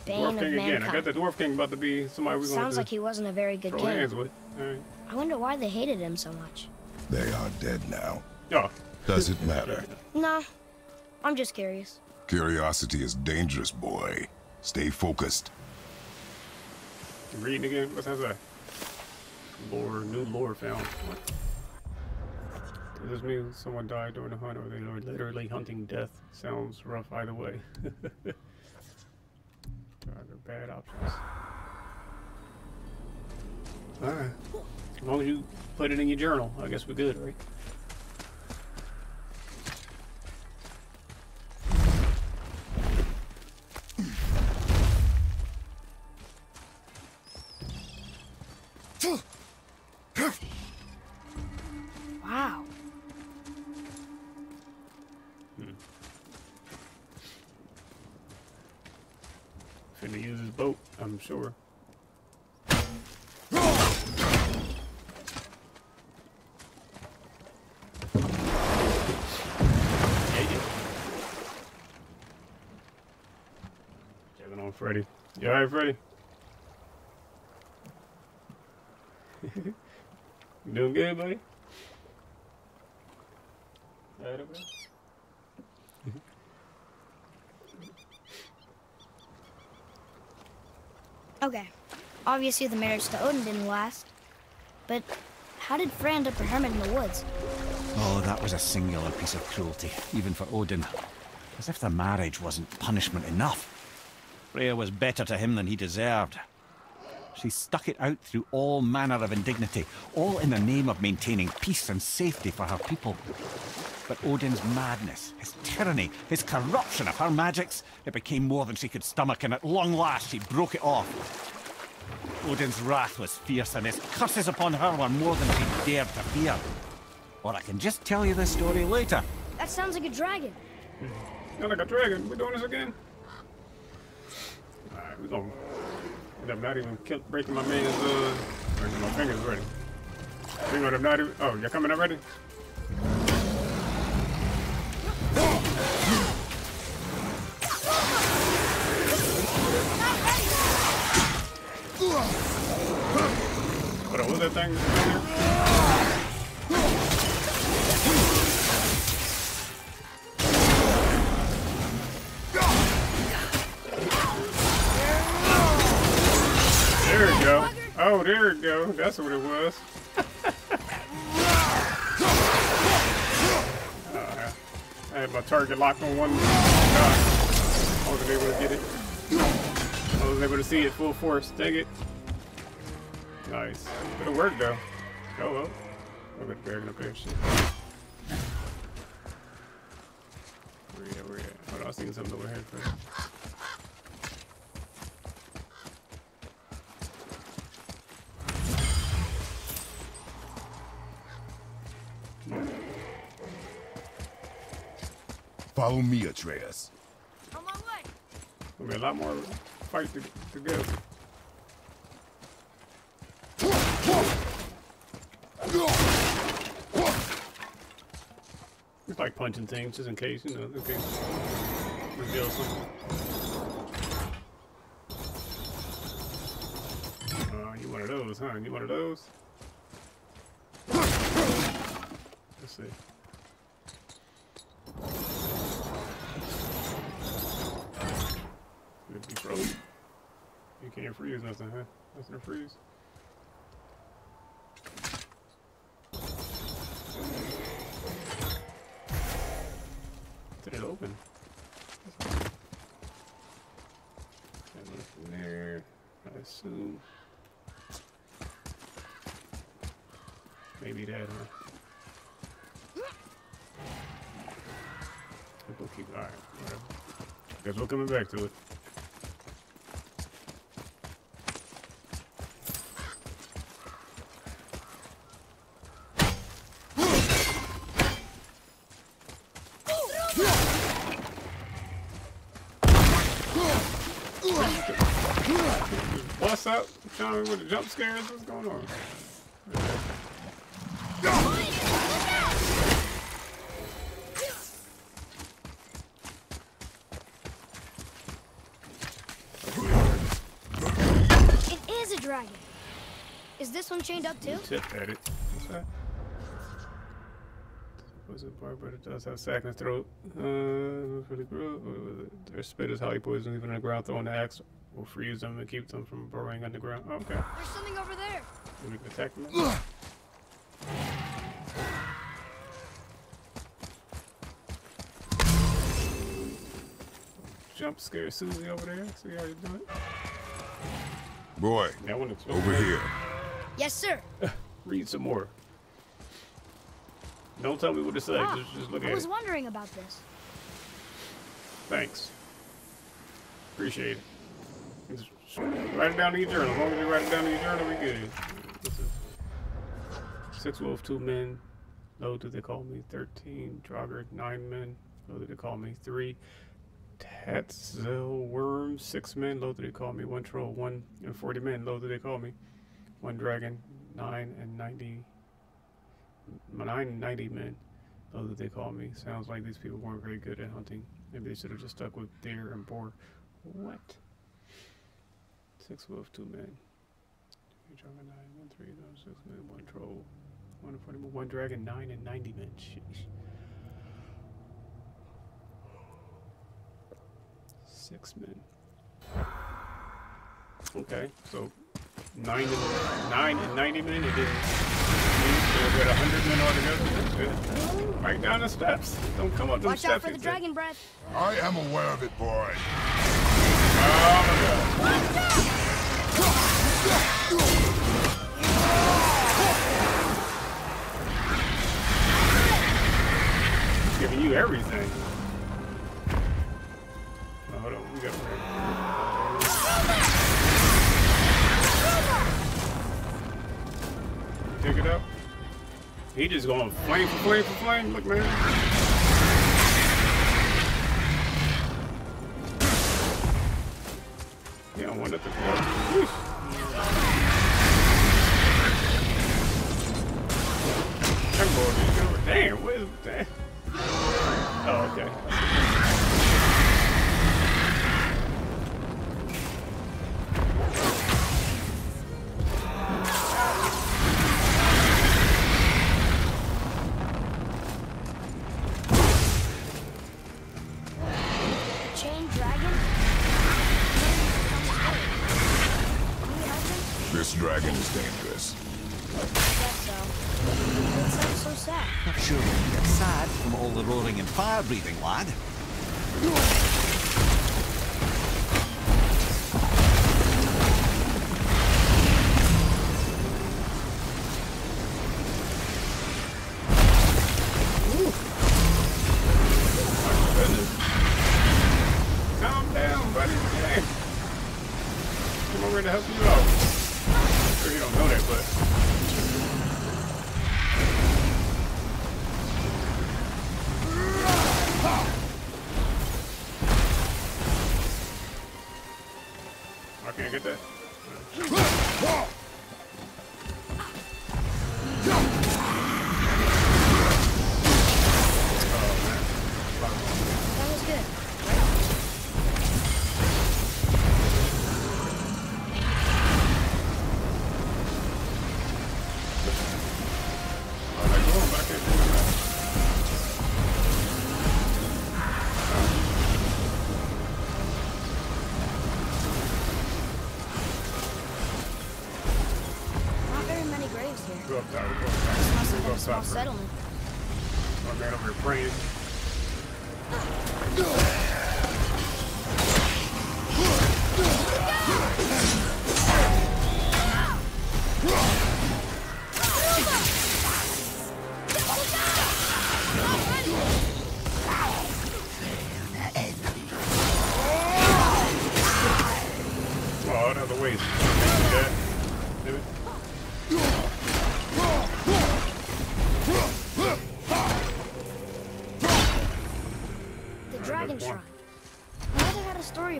Bane Dwarf of King again. I got the Dwarf King about to be somebody we're going Sounds like he wasn't a very good throw king. hands with. Alright. I wonder why they hated him so much. They are dead now. Yeah. Does it matter? [LAUGHS] No, I'm just curious. Curiosity is dangerous, boy. Stay focused. You reading again? What's that say? Lore, new lore found. What? Does mean someone died during the hunt or they were literally hunting death? Sounds rough either way. [LAUGHS] There are bad options. Alright. As long as you put it in your journal, I guess we're good, right? Sure. Freddy. You alright, Freddy? [LAUGHS] you doing good, buddy? Alright, okay. Okay. Obviously, the marriage to Odin didn't last. But how did Frey end up a hermit in the woods? Oh, that was a singular piece of cruelty, even for Odin. As if the marriage wasn't punishment enough. Freya was better to him than he deserved. She stuck it out through all manner of indignity, all in the name of maintaining peace and safety for her people. But Odin's madness, his tyranny, his corruption of her magics, it became more than she could stomach, and at long last she broke it off. Odin's wrath was fierce, and his curses upon her were more than she dared to fear. Or I can just tell you the story later. That sounds like a dragon. Sounds like a dragon. We're doing this again? Alright, we're gonna... I'm not even kill, breaking my man's, uh... Breaking my fingers ready. You know what I'm not even... Oh, you're coming up that thing? There we go. Oh, there we go. That's what it was. uh, I had my target locked on one. God. I wasn't able to get it. I was able to see it full force. Dang it. Nice. It'll work though. Oh well. Look at the up there. Shit. Where you at? Where you at? Hold on, I was thinking something over here first. Follow me, Atreus. On my way. There'll be a lot more fight to, to go. Like punching things just in case, you know, in case reveal something. Uh, you one of those, huh? You one of those? Let's see. You can't freeze nothing, huh? Nothing to freeze. Did it open? That one from there, I assume. Maybe that, huh? Keep, alright, whatever. Guess we're coming back to it. What's up? Tell me what the jump scares? What's going on? It is a dragon. Is this chained up too? Tip at it. What's that? Was it bar, but it does have sack in its throat. Uh, for the group, what was it? Their spit is highly poisonous, even in the ground. Throwing the axe will freeze them and keep them from burrowing underground. Okay. There's something over there. We can attack them. Jump scare Susie over there. See how you're doing? Boy, That one looks over here. Yes, sir. [SIGHS] Read some more. Don't tell me what to say. Ah, just, just look I at was wondering about this. Thanks. Appreciate it. Just write it down in your journal. As long as you write it down in your journal, we good. Six wolf, two men. Low did they call me? Thirteen. Draugr, nine men. Low did they call me? Three. Tatzelwurm, six men. Low did they call me? One troll, one and forty men. Low did they call me? One dragon, nine and ninety. Nine and ninety men. Low that they call me? Sounds like these people weren't very good at hunting. Maybe they should have just stuck with deer and boar. What? Six wolf, two men. Three dragon, nine, one three, no, six men, one troll, one forty, one dragon, nine and ninety men. Sheesh. Six men. Okay, so nine and nine and ninety men. It didn't. We've got a hundred men altogether. Right down the steps. Don't come up the Watch steps. out for the dragon breath. I am aware of it, boy. Oh my god. Giving you everything. Pick it up. He just going flame for flame for flame. Look, man. Yeah, I wanted to go. Damn, what is that? Oh, okay.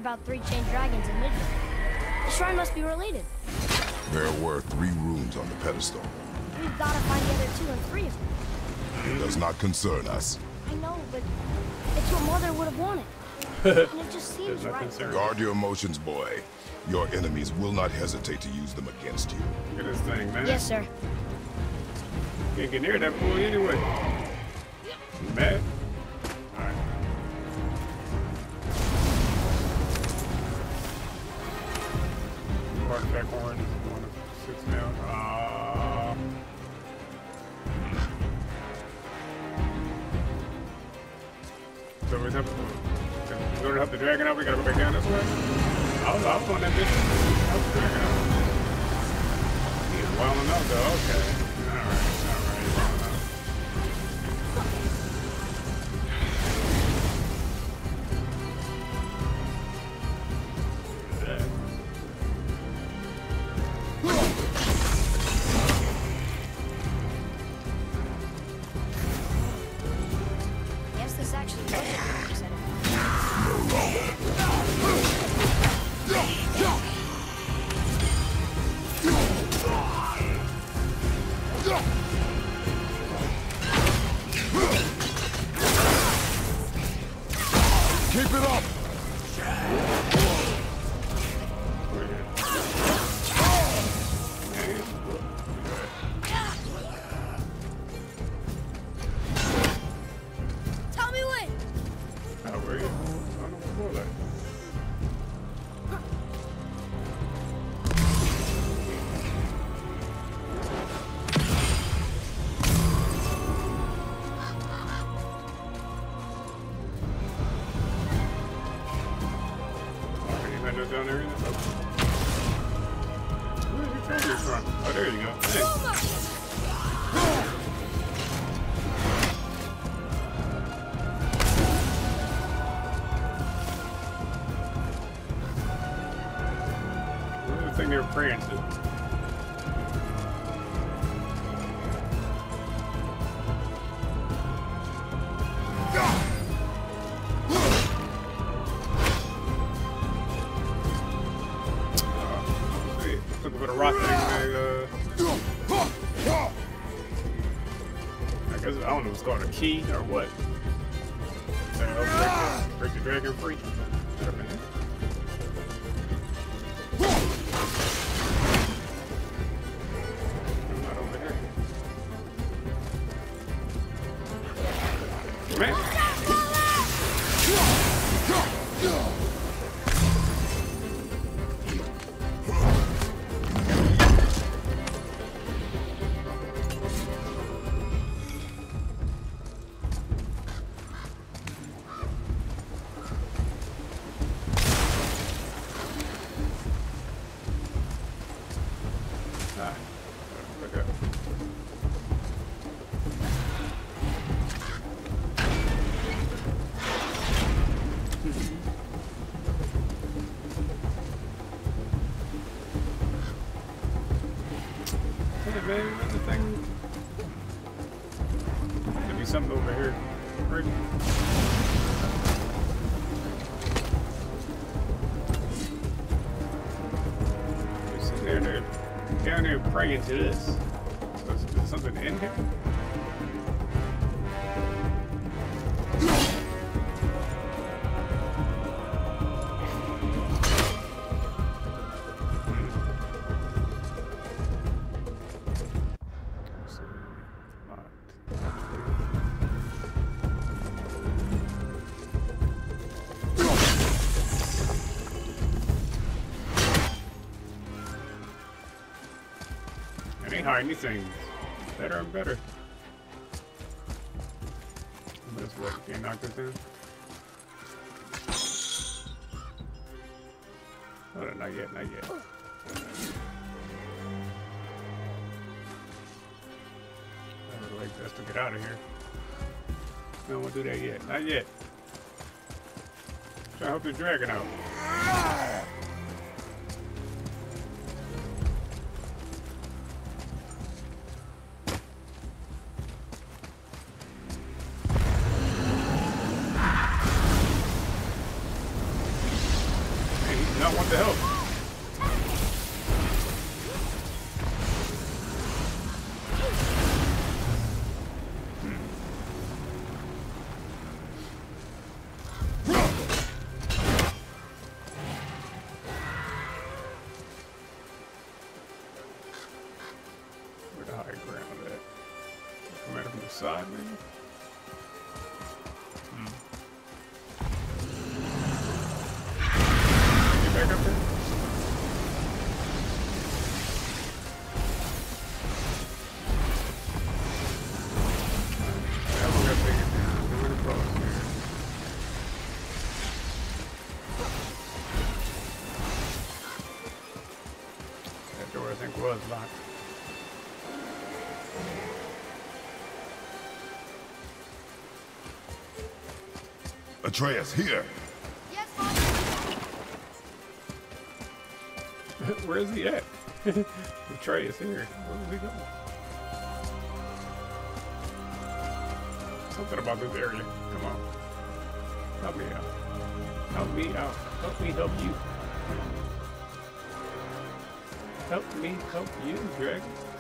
About three chained dragons in Midgard. The shrine must be related. There were three rooms on the pedestal. We've got to find the other two and three of them. It does not concern us. I know, but it's what mother would have wanted. [LAUGHS] and it just seems right. concern. Guard your emotions, boy. Your enemies will not hesitate to use them against you. Look at this thing, man. Yes, sir. Can't get near that boy anyway. You mad? If it's called a key or what. Break the, break the dragon free. There praying Ain't hard. Better and better. This what can't knock this in. Oh, no, not yet, not yet. I would like us to get out of here. We don't want to do that yet. Not yet. Try to help the dragon out. Atreus, here. Yes, Father. [LAUGHS] Where is he at? the tray is here. Where is he going? Something about this area. Come on. Help me out. Help me out. Help me help you. Help me help you, Dragon.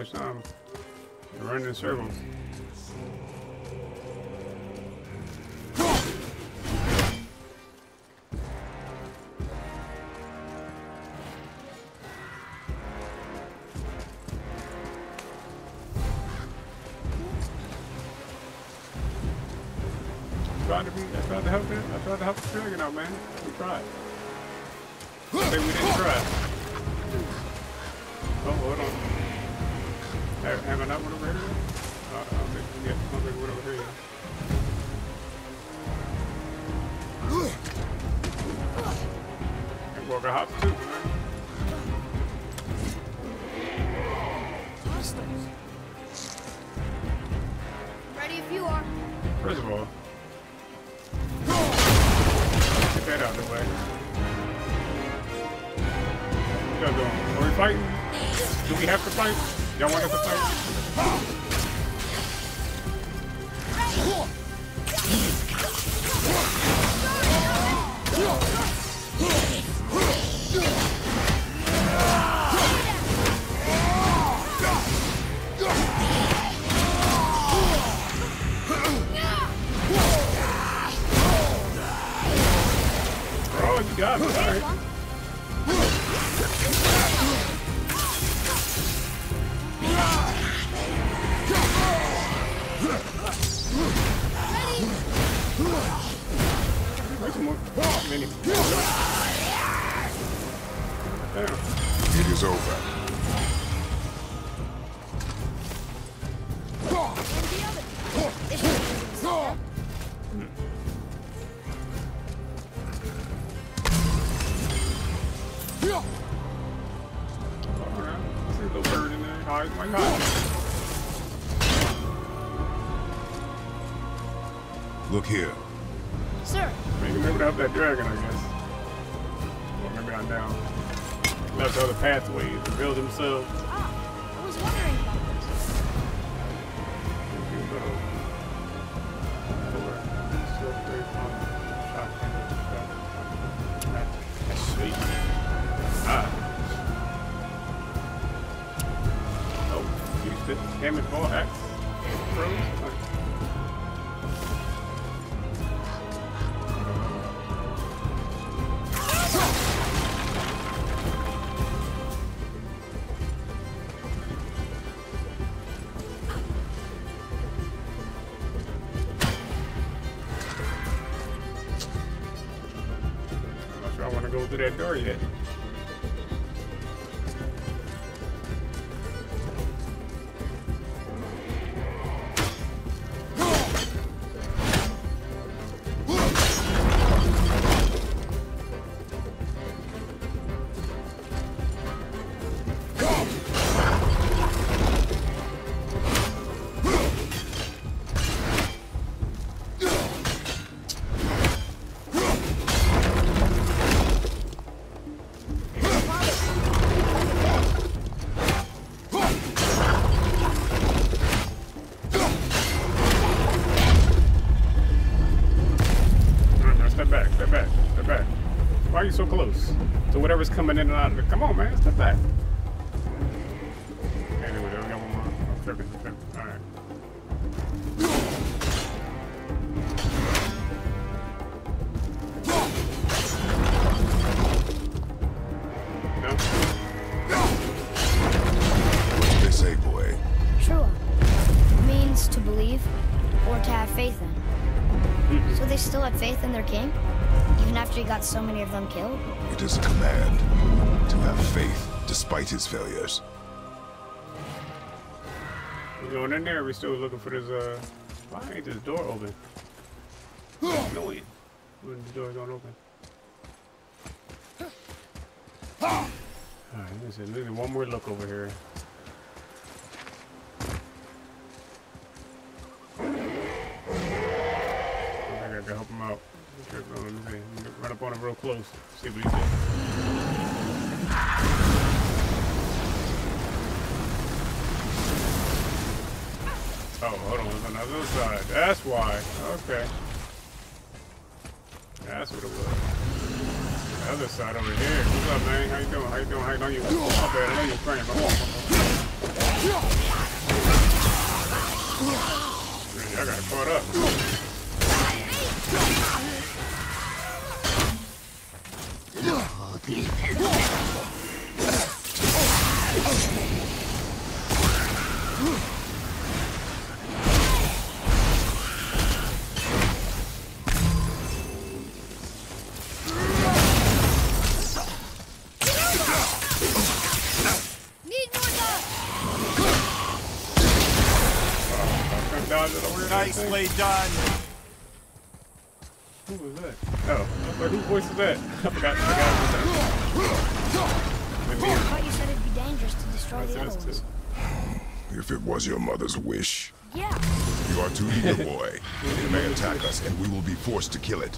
much time. You're running in circles. I tried to be, I to help it, I tried to help the dragon out, man. We tried. I think we didn't try. pathways, to build themselves coming in and out of it. Come on, man. despite his failures. We going in there? we still looking for this? Uh, why ain't this door open? No, it. When the door don't open. All right, let's do one more look over here. I gotta help him out. Run up on him real close. See what he's doing. Oh, hold on, it on the other side. That's why. Okay. That's what it was. The other side over here. What's up, man? How you doing? How you doing? How you doing? You oh, bad. I know you're praying, but Man, y'all got caught up. Oh, done. Who was that? Oh, I was like, whose voice is that? I forgot. I oh, I thought you said it'd be dangerous to destroy the other ones. If it was your mother's wish. Yeah. You are too eager, [LAUGHS] boy. It may attack us, and we will be forced to kill it.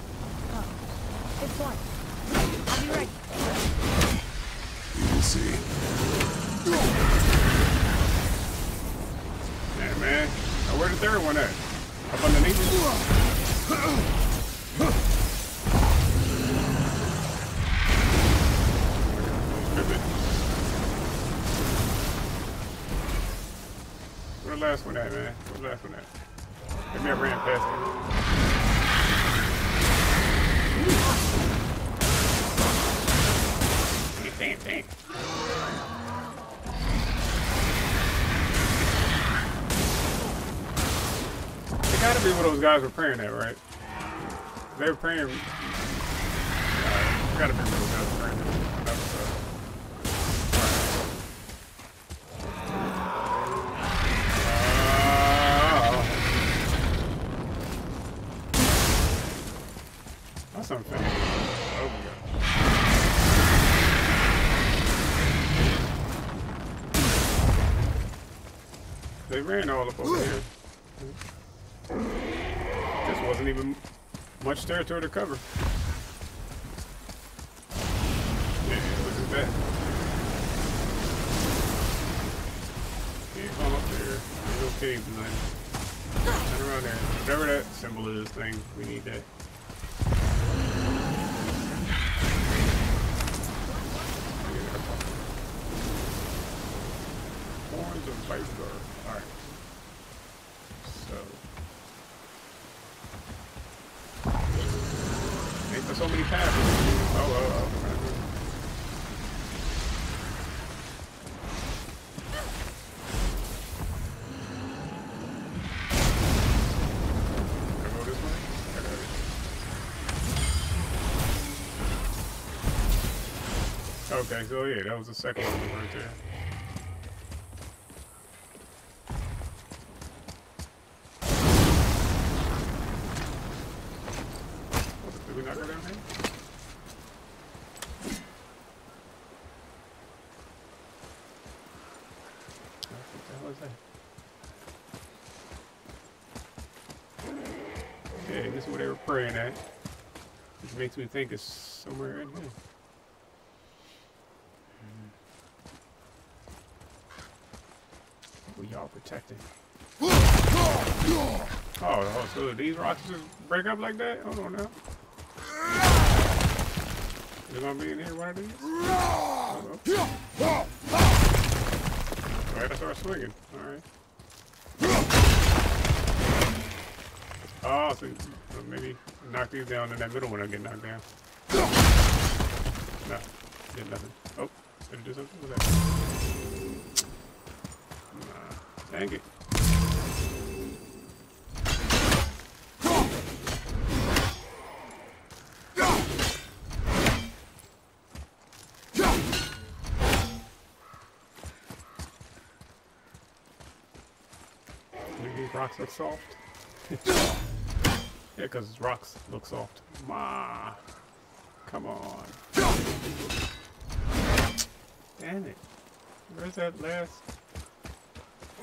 Oh, good point. I'll be ready. You will see. Yeah, man. Now, where the third one at? Up underneath Where the last one at, man? Where the last one at? Maybe I ran past it. Gotta be where those guys were praying at, right? They were praying. Uh, gotta be where those guys were praying at. That was, uh, That's. Oh my god. They ran all up over here. This wasn't even much territory to cover. Yeah, look at that. Can't come up there. There's no in there. Turn around there. Whatever that symbol is thing, we need that. Horns of Viper. Alright. So. Ain't there so many paths? Oh, oh, oh. Okay, so yeah, that was the second one right there. Did we not go down here? What the hell is that? Okay, this is where they were praying at. Which makes me think it's somewhere in here. We all protected. Oh, oh, so these rocks just break up like that? Hold on now. They're gonna be in here one of these? Alright, I start swinging. Alright. Oh, so maybe knock these down and that middle one will get knocked down. No, did nothing. Oh, did it do something? What's that? Nah, dang it. These rocks look soft. [LAUGHS] yeah, because rocks look soft. Ma, come on. Damn it. Where's that last?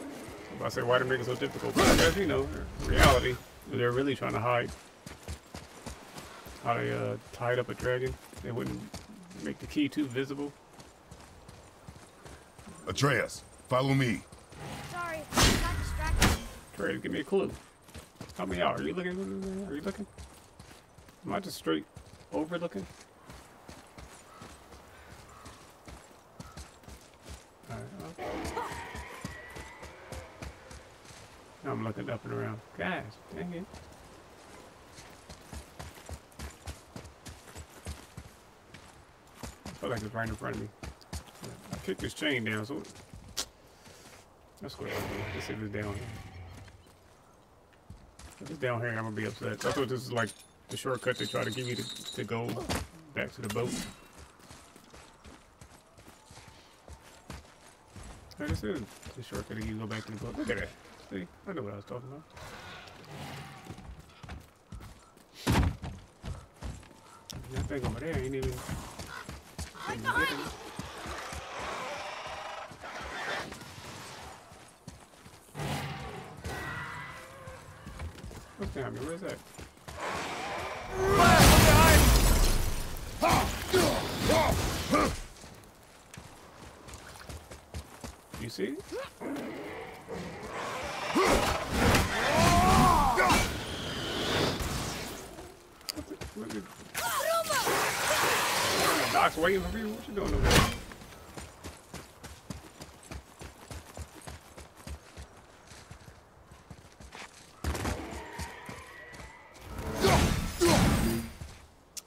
I'm about to say, why to make it so difficult? But as you know, reality, they're really trying to hide how they uh, tied up a dragon. They wouldn't make the key too visible. Atreus, follow me. Sorry, I got distracted. Trey, give me a clue. Help me out. Are you looking? Are you looking? Am I just straight okay. Now I'm looking up and around. Guys, dang it. I feel like it's right in front of me. I kicked this chain down, so that's what I'll do. Let's see if it's down here. If it's down here, I'm gonna be upset. That's what this is like the shortcut they try to give you to, to go back to the boat. Hey, this is the shortcut to you go back to the boat. Look at that. See, I know what I was talking about. That thing over there ain't even. ain't me? You see? it? At- Doc's waiting for you. What you doing over there?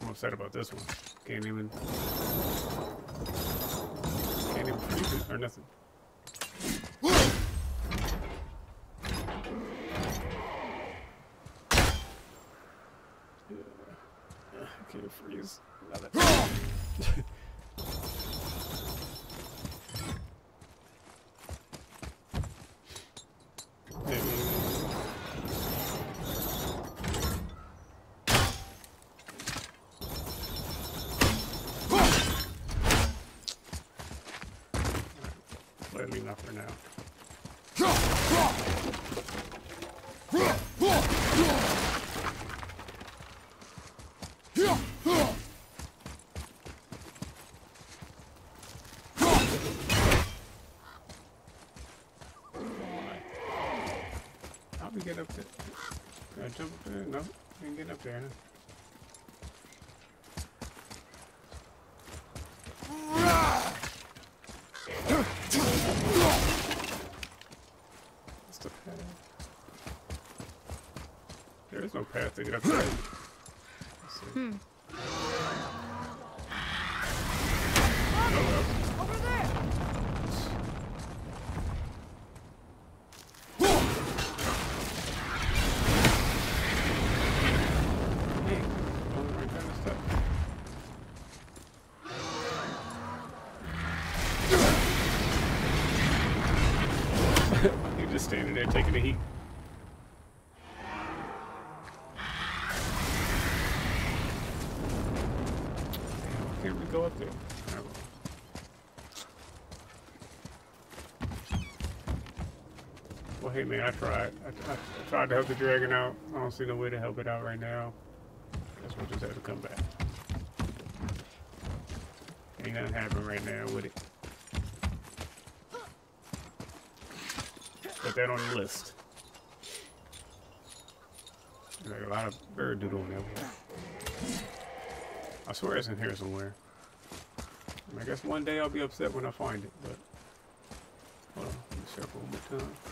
I'm upset about this one. Can't even. Can't even or nothing. Yeah, I can't freeze. Love it. Maybe- Let me enough for now. Get up there? Can I can't get up there. Huh? What's the path? There is no path to get up there. Let's see. Hmm. Oh, well. Over there! Hey, on the right kind of stuff. You're just standing there taking the heat. Damn, why can't we go up there? Alright, well. Well, hey man, I tried. I, I, tried to help the dragon out. I don't see no way to help it out right now. Guess we'll just have to come back. Ain't nothing happening right now with it. Put that on the list. There's a lot of bird doodle in there. I swear it's in here somewhere. I guess one day I'll be upset when I find it, but hold on, let me circle one more time.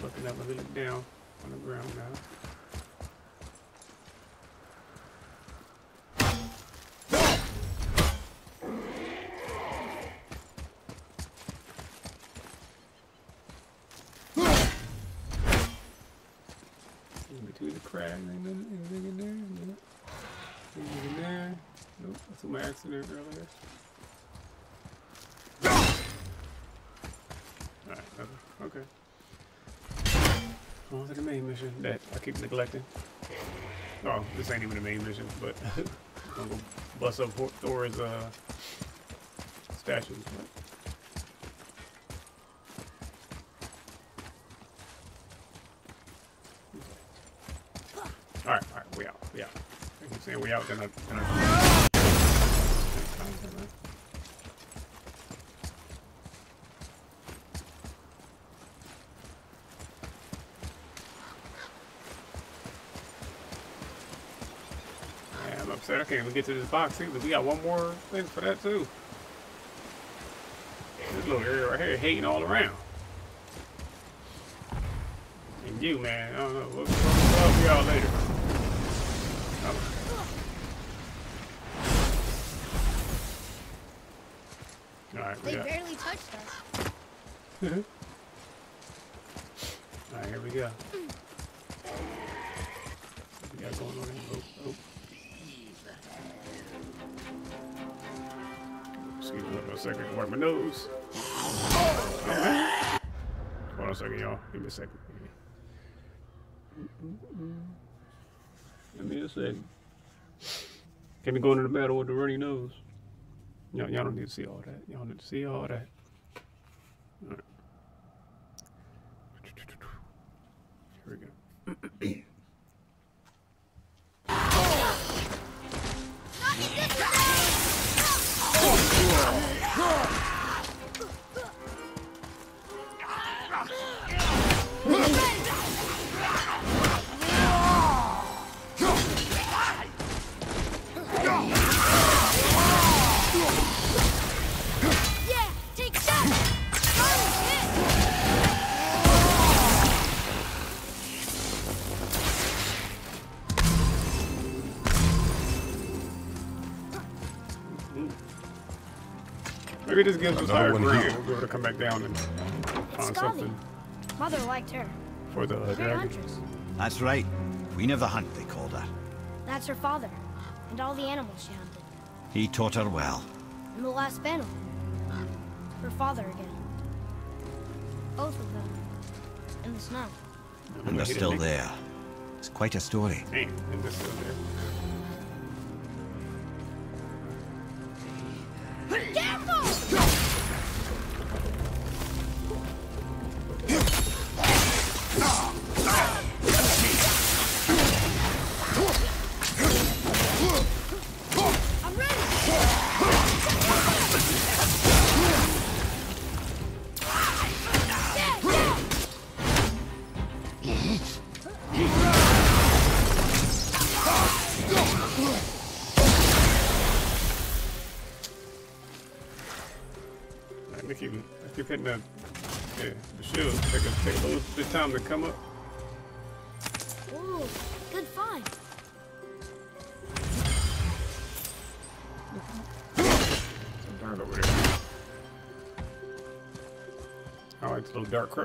I'm looking up, let me look down on the ground now. In between the cracks, ain't nothing, anything in there? No. Anything in there? Nope, that's my accident earlier. Alright, okay. On to the main mission that I keep neglecting. Oh, this ain't even the main mission, but [LAUGHS] I'm gonna bust up Thor's uh, statues. But All right, all right, we out, we out. I keep saying we out, then I, then I. Yeah, I'm upset. I can't even get to this box either. We got one more thing for that too. This little area right here hating all around. And you, man, I don't know. We'll, we'll out later. All right, we They barely touched us. [LAUGHS] Give me a second. Give me a second. Can't be going to the battle with the runny nose. Y'all, y'all don't need to see all that. Y'all need to see all that. This gives us Another higher one ground. We'll be able to come back down and find Scotty. something Mother liked her. for the uh, dragon. huntress. That's right. Queen of the Hunt, they called her. That's her father. And all the animals she hunted. He taught her well. In the last battle. Her father again. Both of them. In the snow. And they're still there. It's quite a story. Damn, and this is there.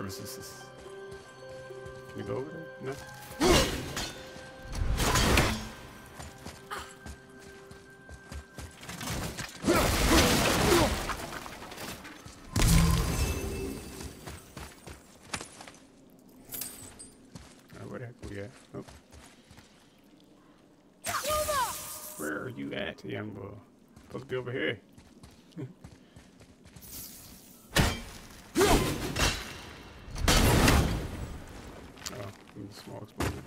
Dark. Can you go over there? No? Uh. Where are you at, young boy? Supposed to be over here. Oh, in the small explosion.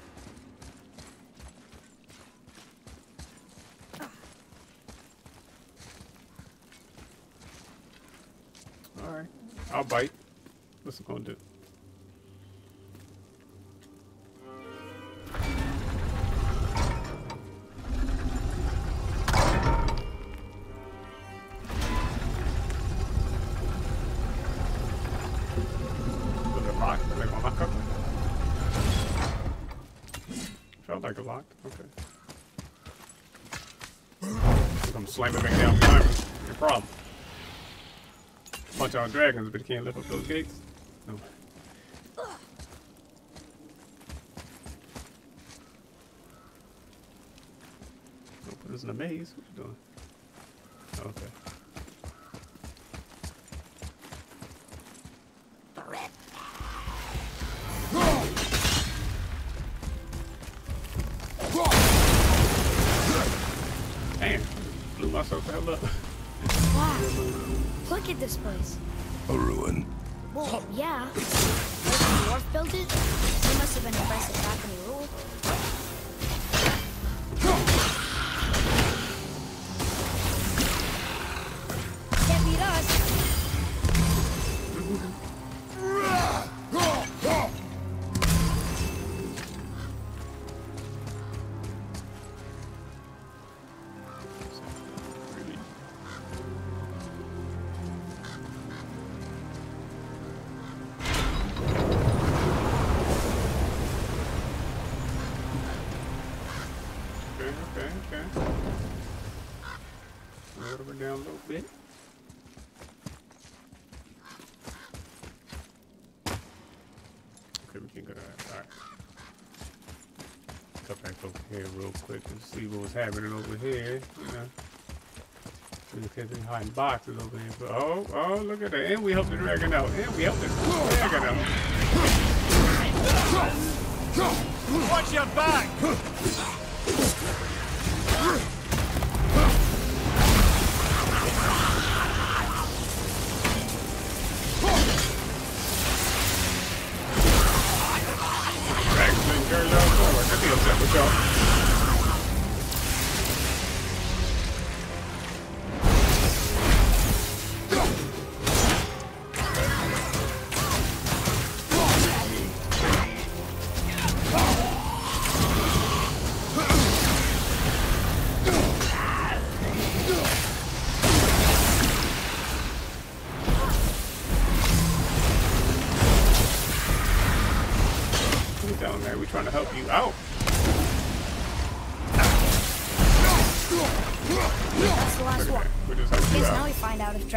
Alright. I'll bite. What's it gonna do? Gonna lock? Felt like it locked. Okay. I'm slamming back down behind me. Your problem. Out dragons, but you can't lift up those gates. No. Oh, Don't put us in a maze. What you doing? Oh, okay. Damn, blew myself the hell up. Wow. Look at this place. A ruin. Well, yeah. The dwarf built it, they must have been impressive back when he see what was happening over here, you know. because they're hiding boxes over here. But oh, oh, look at that. And we helped the dragon out. And we helped the dragon out. Watch your back!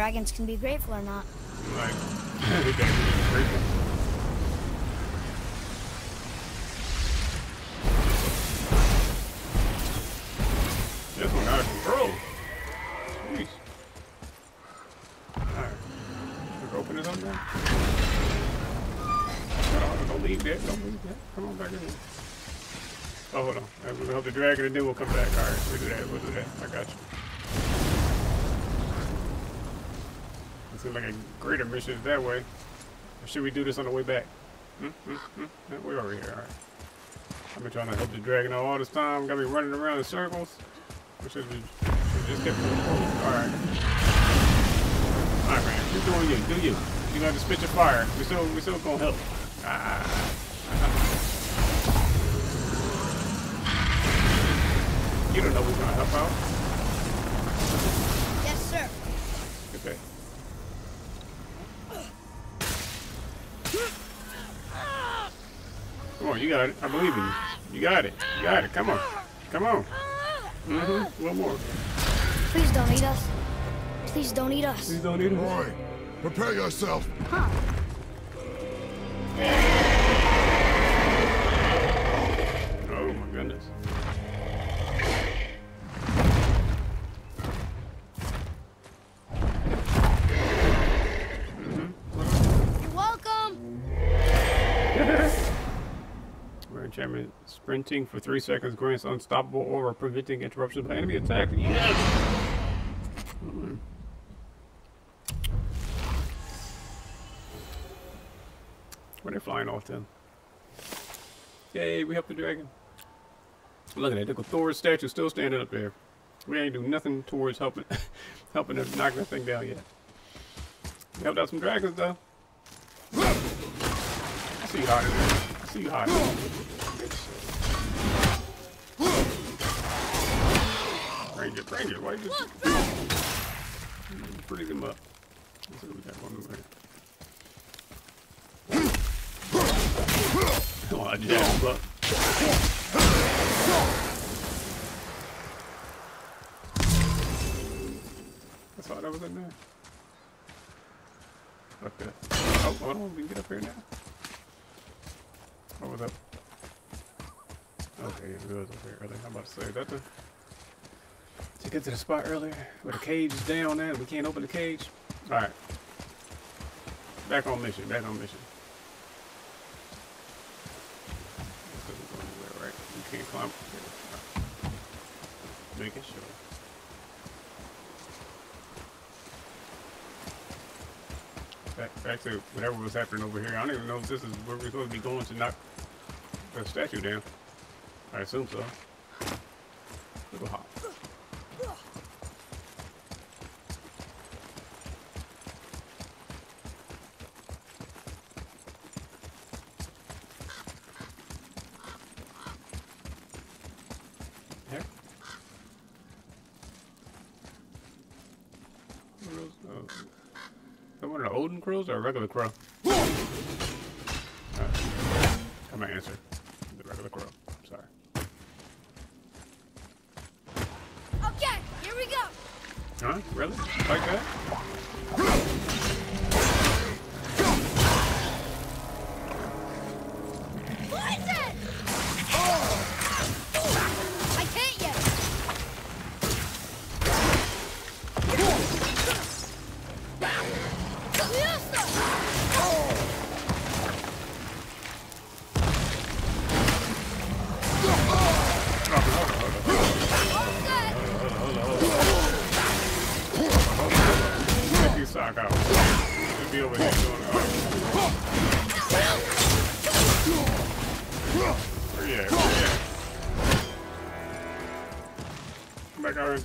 Dragons can be grateful or not. Like. This one out of control. Jeez. Alright. Let's open it up now. Don't leave that. Don't leave that. Come on back in here. Oh, hold on. We're help the dragon and then we'll come back. Alright, mission is that way. Or should we do this on the way back? Hmm? Yeah, We're over here, alright. I've been trying to help the dragon all this time. Got me running around in circles. We should we should just kept forward. Alright. Alright, man. You doing you. Do you. You got to spit your fire. We still, we still gonna help. Ah. You don't know we're gonna help out. Yes, sir. Okay. Come on, you got it. I believe in you. You got it. You got it. Come on. Come on. Mm-hmm. One more. Please don't eat us. Please don't eat us. Please don't eat us. Boy, prepare yourself. Huh. Sprinting for three seconds grants unstoppable aura preventing interruption by enemy attack. Yes! Mm. Where they flying off to? Yay, we helped the dragon. Look at that, look at Thor's statue still standing up there. We ain't do nothing towards helping [LAUGHS] helping to knock that thing down yet. We helped out some dragons though. I see you hiding there. I see you hiding. Ranger, Ranger, why you just pretty them up? Let's see what we got going over here. I jacked him up. I thought I was in there. Okay. Oh, hold on, we can get up here now. What was up? Okay, yeah, we was up here earlier. I'm about to say, that the... To get to the spot earlier, where the cage is down there, we can't open the cage? Alright. Back on mission, back on mission. Anywhere, right? You can't climb. Making sure. Back, back to whatever was happening over here. I don't even know if this is where we're supposed to be going to knock the statue down. I assume so. Little hop. There. What are those? Oh. Is that one of the Odin crows or a regular crow? Come my answer. The regular crow. Sorry. Okay, here we go. Huh? Really? Like that?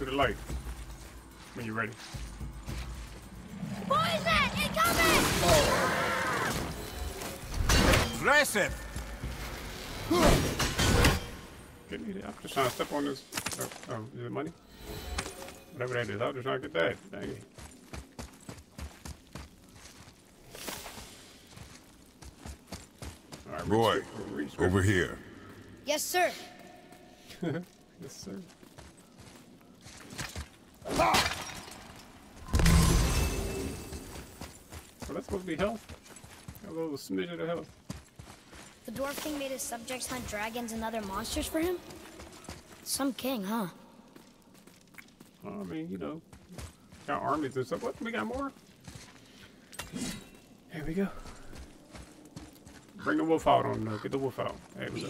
The light. When you're ready. Poison! Incoming! Aggressive! Get me I'm just trying to step on this. Oh, oh, is it money? Whatever that is, I'm just trying to get that. Dang it. All right, Boy, reach, reach, reach. over here. Yes, sir. [LAUGHS] yes, sir. Well, that's supposed to be health. A little smidge of the health. The Dwarf King made his subjects hunt dragons and other monsters for him? Some king, huh? Well, I mean, you know, got armies and stuff. What? We got more? Here we go. Bring the wolf out on. Uh, get the wolf out. There we go.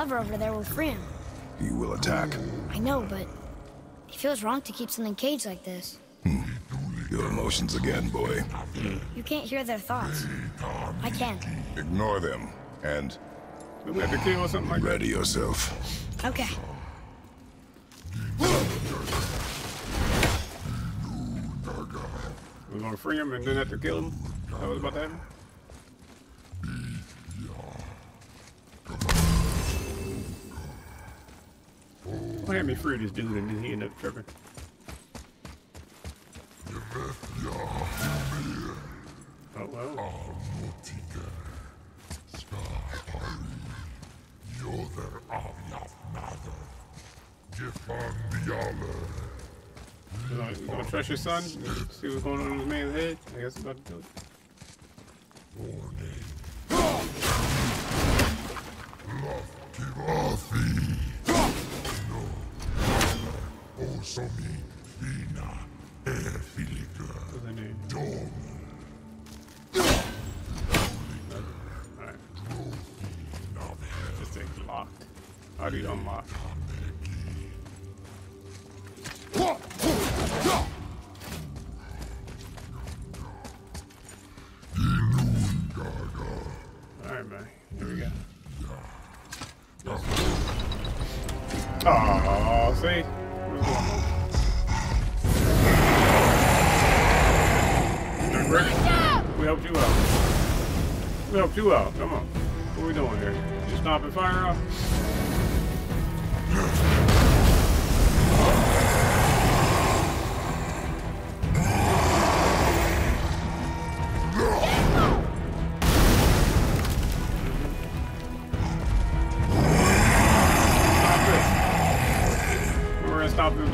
lever over there will free him. He will attack. I know, but it feels wrong to keep something caged like this. Hmm. Your emotions again, boy. You can't hear their thoughts. I can't. Ignore them and Do we have to kill or something like that? ready yourself. Okay. We're gonna free him and then have to kill him. That was about to happen. Had me free this dude and he ended up tripping? Oh well. You gonna trust your son? See what's going on in this man's head? I guess I'm about to do it. What's that name? Alright. This thing's locked. How do you unlock? Alright. Here we go. Oh, see? We helped you out. We helped you out. Come on. What are we doing here? You stomping fire up?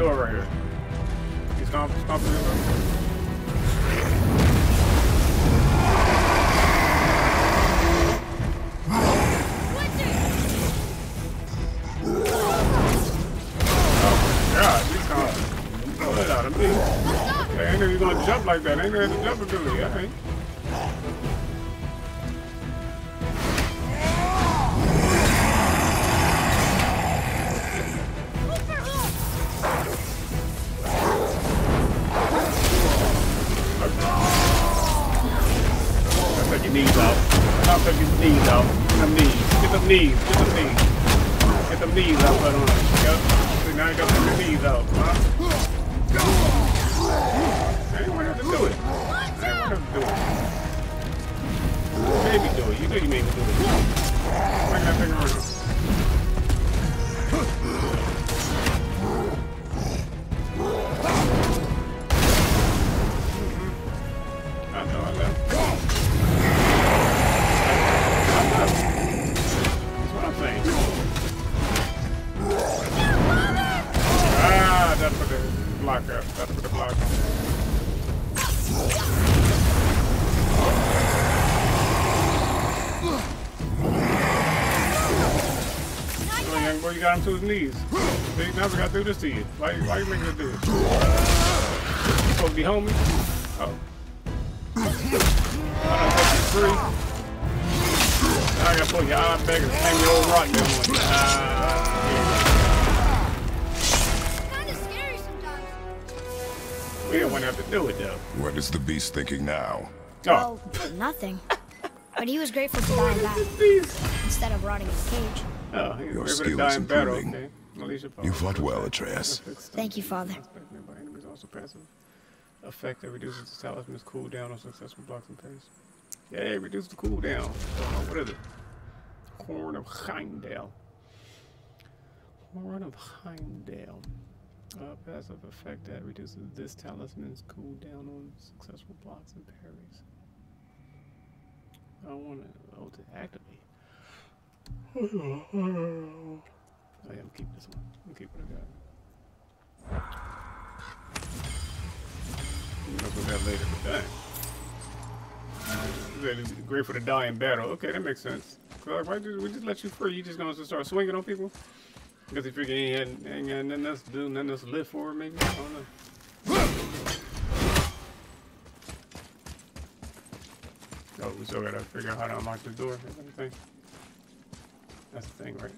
Pull it oh, out of me. I ain't know you gonna jump like that. Ain't know the jump ability. I ain't. Young boy, you got him to his knees. See, now we gotta do this to you. Why, why you making us do this? You supposed to be homie? Oh. I done set you free. Now I gotta pull your eye back and hang the old rock down one. Ah, Kinda scary sometimes. yeah. We didn't want to have to do it, though. What is the beast thinking now? Oh. Well, nothing. But he was grateful to die in battle instead of rotting in a cage. Oh, Your was able to skill is improving. Okay. Alicia You fought well, Atreus. Thank you, Father. By enemies also passive effect that reduces the talisman's cooldown on successful blocks and parries. Yay, reduce the cooldown. Uh, what is it? Horn of Heimdall. Horn of Heimdall. Uh, passive effect that reduces this talisman's cooldown on successful blocks and parries. I want to oh, to activate. Oh, yeah, I'm keeping this one. I'm keeping what I got. That's what that later. That is great for the in battle. Okay, that makes sense. 'Cause, why did we just let you free? You just gonna just start swinging on people? Because you figure you ain't, had- ain't got nothing else to do, nothing else to live for, maybe? I don't know. Oh, we still gotta figure out how to unlock this door. The thing? That's the thing, right?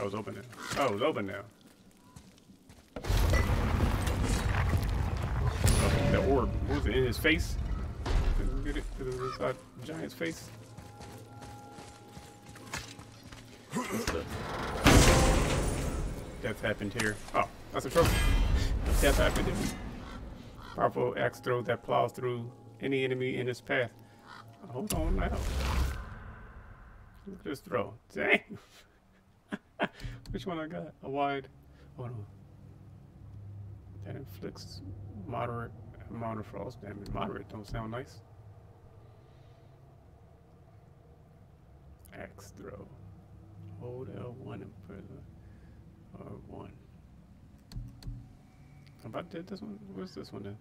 Oh, it's open now. Oh, it's open now. Oh, the orb. What was it in his face? Couldn't get it it was inside giant's face. Death happened here. Oh, that's a trophy. Death happened here. Powerful axe throw that plows through any enemy in its path. Hold on now. This throw. Dang. [LAUGHS] Which one I got? A wide. Hold on. That inflicts moderate amount of frost damage. Moderate don't sound nice. Axe throw. Hold L1 and press R1. How about did this one? What's this one then?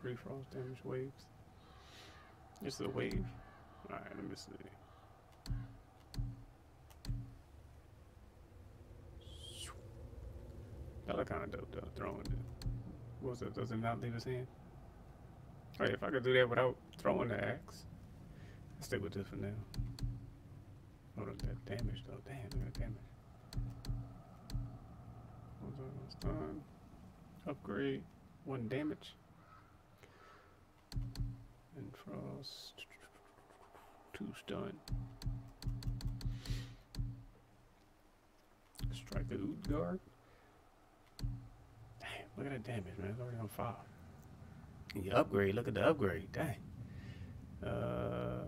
Three frost damage waves. Is a wave. Alright, let me see. That look kind of dope though, throwing it. What was it? Does it not leave his hand? Oh if I could do that without throwing the axe, I'll stick with this for now. Oh, look, that damage though. Damn, that damage. Stun. Upgrade. One damage. And frost. Two stun. Strike the. Damn, look at that damage, man. It's already on five. And you upgrade. Look at the upgrade. Dang. Uh,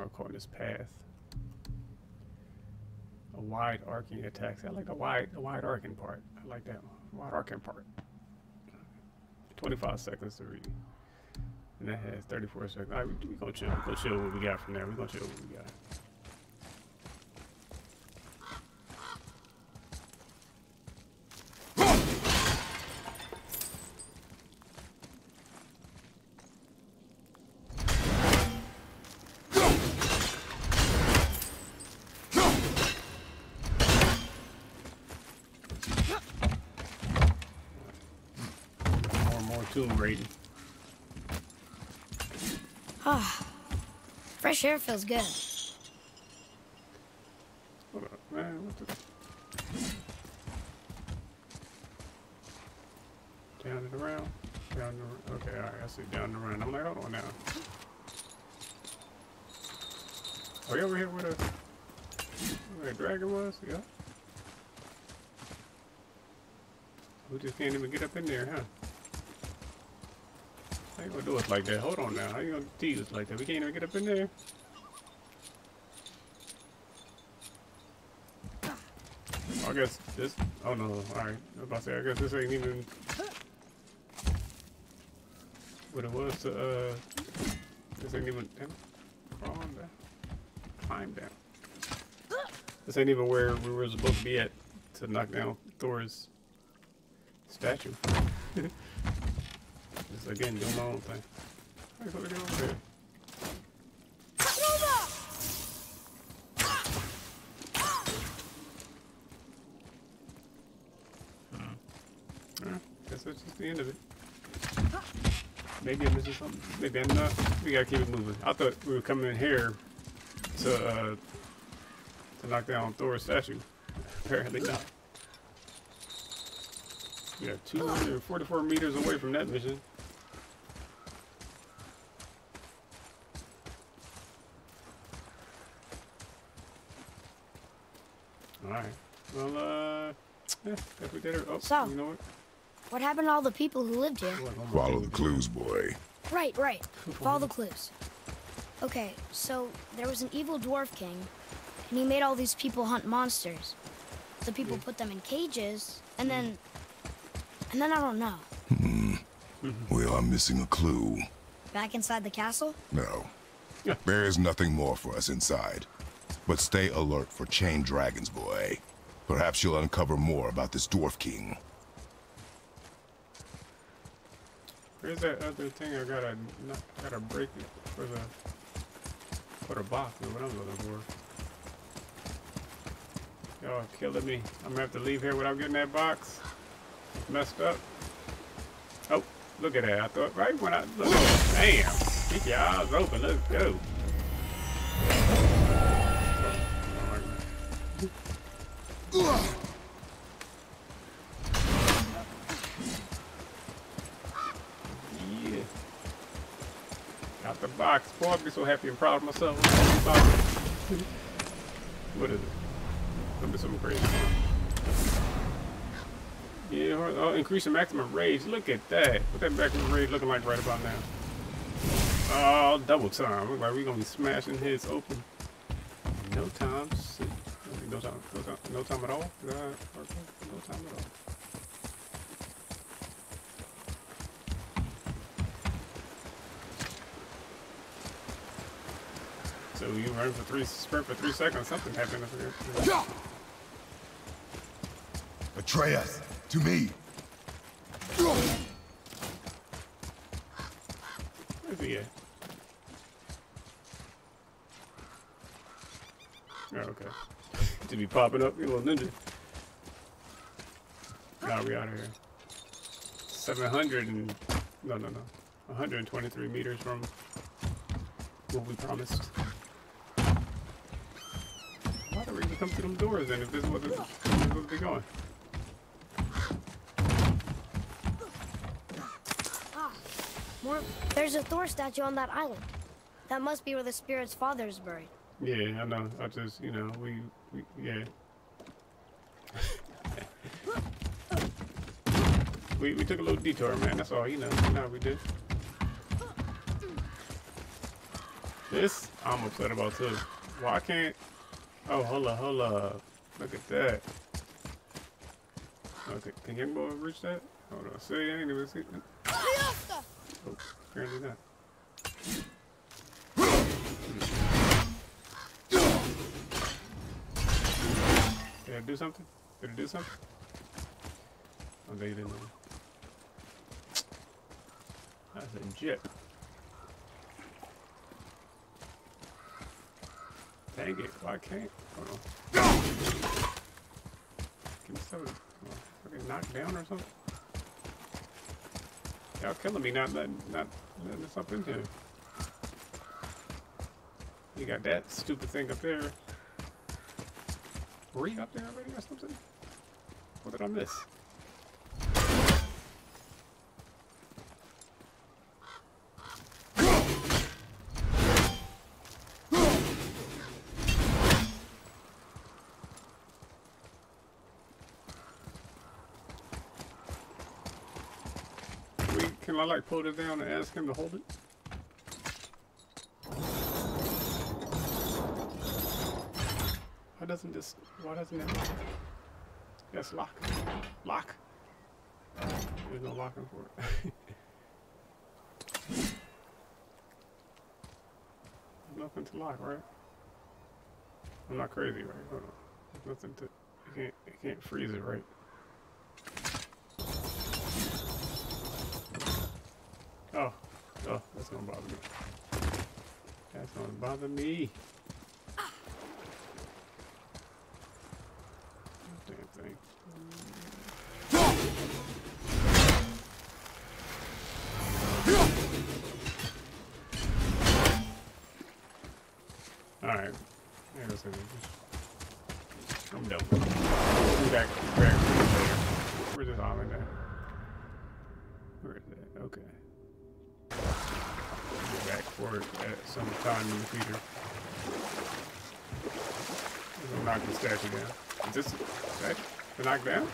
I'll call this path. A wide arcing attack. I like the wide, the wide arcing part. I like that one. Wide arcing part. 25 seconds to read. And that has 34 seconds. All right, we, we gonna chill. We gonna chill what we got from there. We gonna chill what we got. More and more tomb raiding. Ah, fresh air feels good. Hold up, man. What the? Down and around. Down and around. Okay, alright. I see down and around. I'm like, hold on now. Are you over here where the, where the dragon was? Yeah. We just can't even get up in there, huh? Gonna do us like that? Hold on now. How you gonna tease us like that? We can't even get up in there. I guess this. Oh no! All right, I was about to say. I guess this ain't even what it was to. Uh, this ain't even. Damn, crawl on down. Climb down. This ain't even where we were supposed to be at to knock down Thor's statue. [LAUGHS] Again doing my own thing. Hey, what that's just the end of it. Maybe I'm missing something. Maybe I'm not. We gotta keep it moving. I thought we were coming in here to uh, to knock down Thor's statue. Apparently not. We are 244 meters away from that mission. Alright. Well, uh, yeah, if we did it. Oh, So. you know what? What happened to all the people who lived here? Follow the clues, boy. Right, right. Follow the clues. Okay, so there was an evil dwarf king, and he made all these people hunt monsters. The people put them in cages, and then. And then I don't know. Hmm. We are missing a clue. Back inside the castle? No. Yeah. There is nothing more for us inside. But stay alert for chain dragons, boy. Perhaps you'll uncover more about this dwarf king. Where's that other thing I gotta not gotta break it for the for the box is what I'm looking for. Y'all killing me. I'm gonna have to leave here without getting that box. Messed up. Oh, look at that. I thought right when I look damn. Keep your eyes open, let's go. Yeah. Got the box. Boy, I'd be so happy and proud of myself. what is it? Gonna be something crazy. Yeah, oh, increase the maximum rage. Look at that. What that maximum rage looking like right about now? Oh, double time. Look like we're gonna be smashing heads open. No time. Shit. No time. No time. No time at all. Is that how it works? No time at all. So you run for three, sprint for three seconds. Something happened. I forget. Atreus, to me. Where's he at? Oh, okay. To be popping up, you little ninja. Now we out of here. 700 and... No, no, no. 123 meters from what we promised. Why did we even come through them doors then if this wasn't supposed to be going? Ah, more. There's a Thor statue on that island. That must be where the spirit's father is buried. Yeah, I know. I just, you know, we yeah. we, we took a little detour, man. That's all, you know. You know how we did. This, I'm upset about too. Why can't... Oh, hold up, hold up. Look at that. Oh, okay, can Game Boy reach that? Hold on. See, I ain't even see. Oh, apparently not. Did it do something? Did it do something? Oh, they didn't. That's a jet. Dang it, why can't? Hold on. Give me some. Fucking knocked down or something? Y'all killing me, not letting, not letting this up in here. You got that stupid thing up there. Were you up there already or something? What did I miss? Can I like pull it down and ask him to hold it? Why doesn't this? Why doesn't it? Yes, lock. Lock. There's no locking for it. [LAUGHS] nothing to lock, right? I'm not crazy, right? Hold on. There's nothing to. You can't. You can't freeze it, right? Oh, oh, that's gonna bother me. That's gonna bother me. I'm done. Be back. Back. Where's this island at? Where is that? Okay. Be back for it at some time in the future. Gonna knock the statue down. Is this statue to knock down?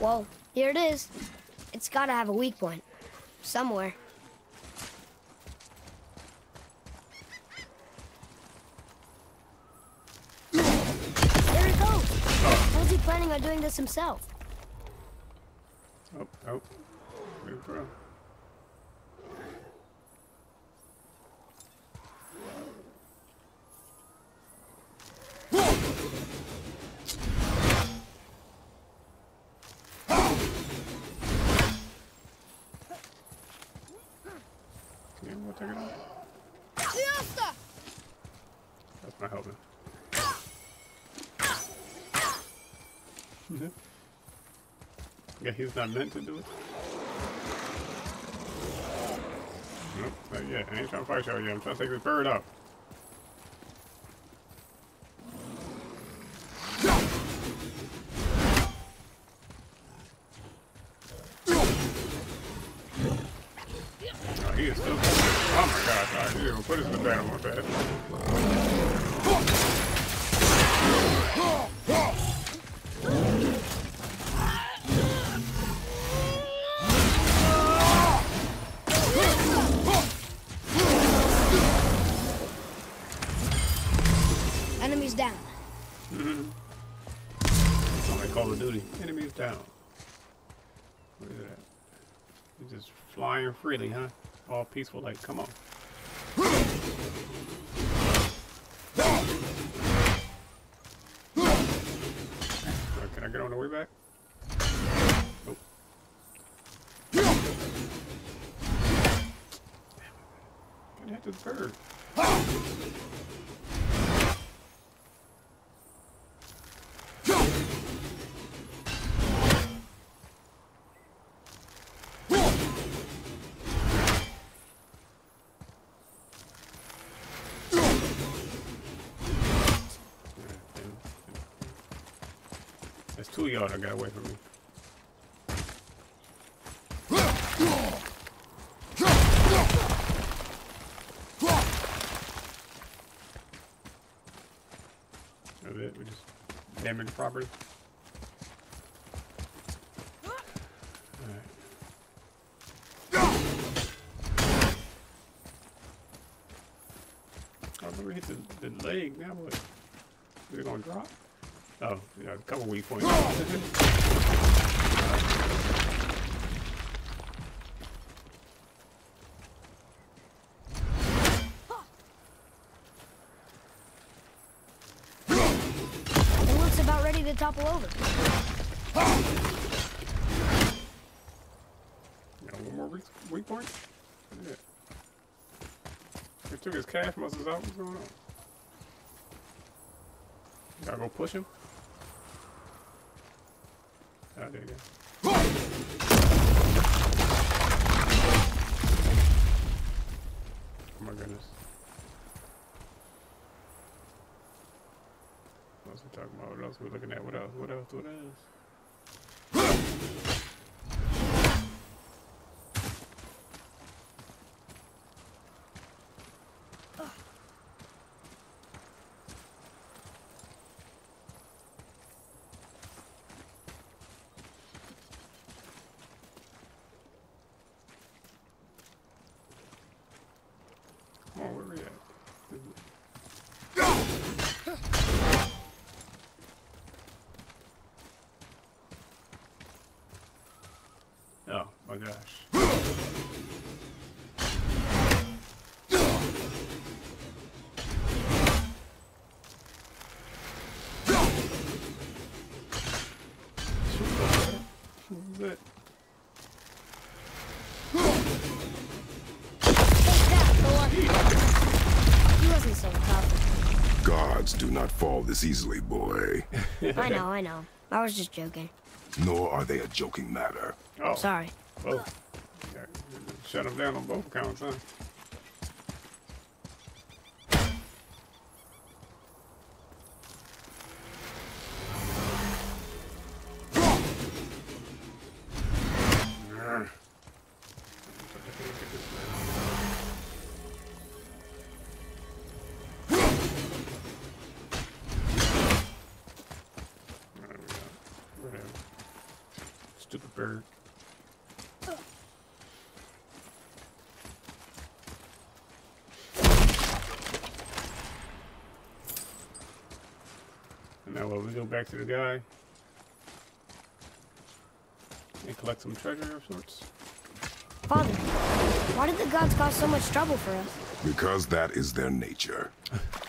Whoa, here it is. It's gotta have a weak point. Somewhere. There he goes! How's he planning on doing this himself? Oh, oh. Big pro. Yeah, we'll take it off. That's not helping. Yeah, he's not meant to do it. Nope, yet. I ain't trying to fight y'all yet. I'm trying to take this bird out. Peaceful, like, come on. There's two of got away from me. That's it. We just damage property. Alright. Oh, let me hit the, leg. Now what? It gonna drop? Oh, yeah, a couple weak points. It looks about ready to topple over. Got one more weak, weak point? Yeah. They took his calf muscles out. What's going on? Gotta go push him. Ah, there you go. Oh my goodness. What else we talking about? What else we looking at? What else? What else? What else? My gosh. What He wasn't so tough. Gods do not fall this easily, boy. I know, I know. I was just joking. Nor are they a joking matter. Oh, Sorry. Oh. Shut him down on both counts, huh? Back to the guy and collect some treasure of sorts. Father, why did the gods cause so much trouble for us? Because that is their nature.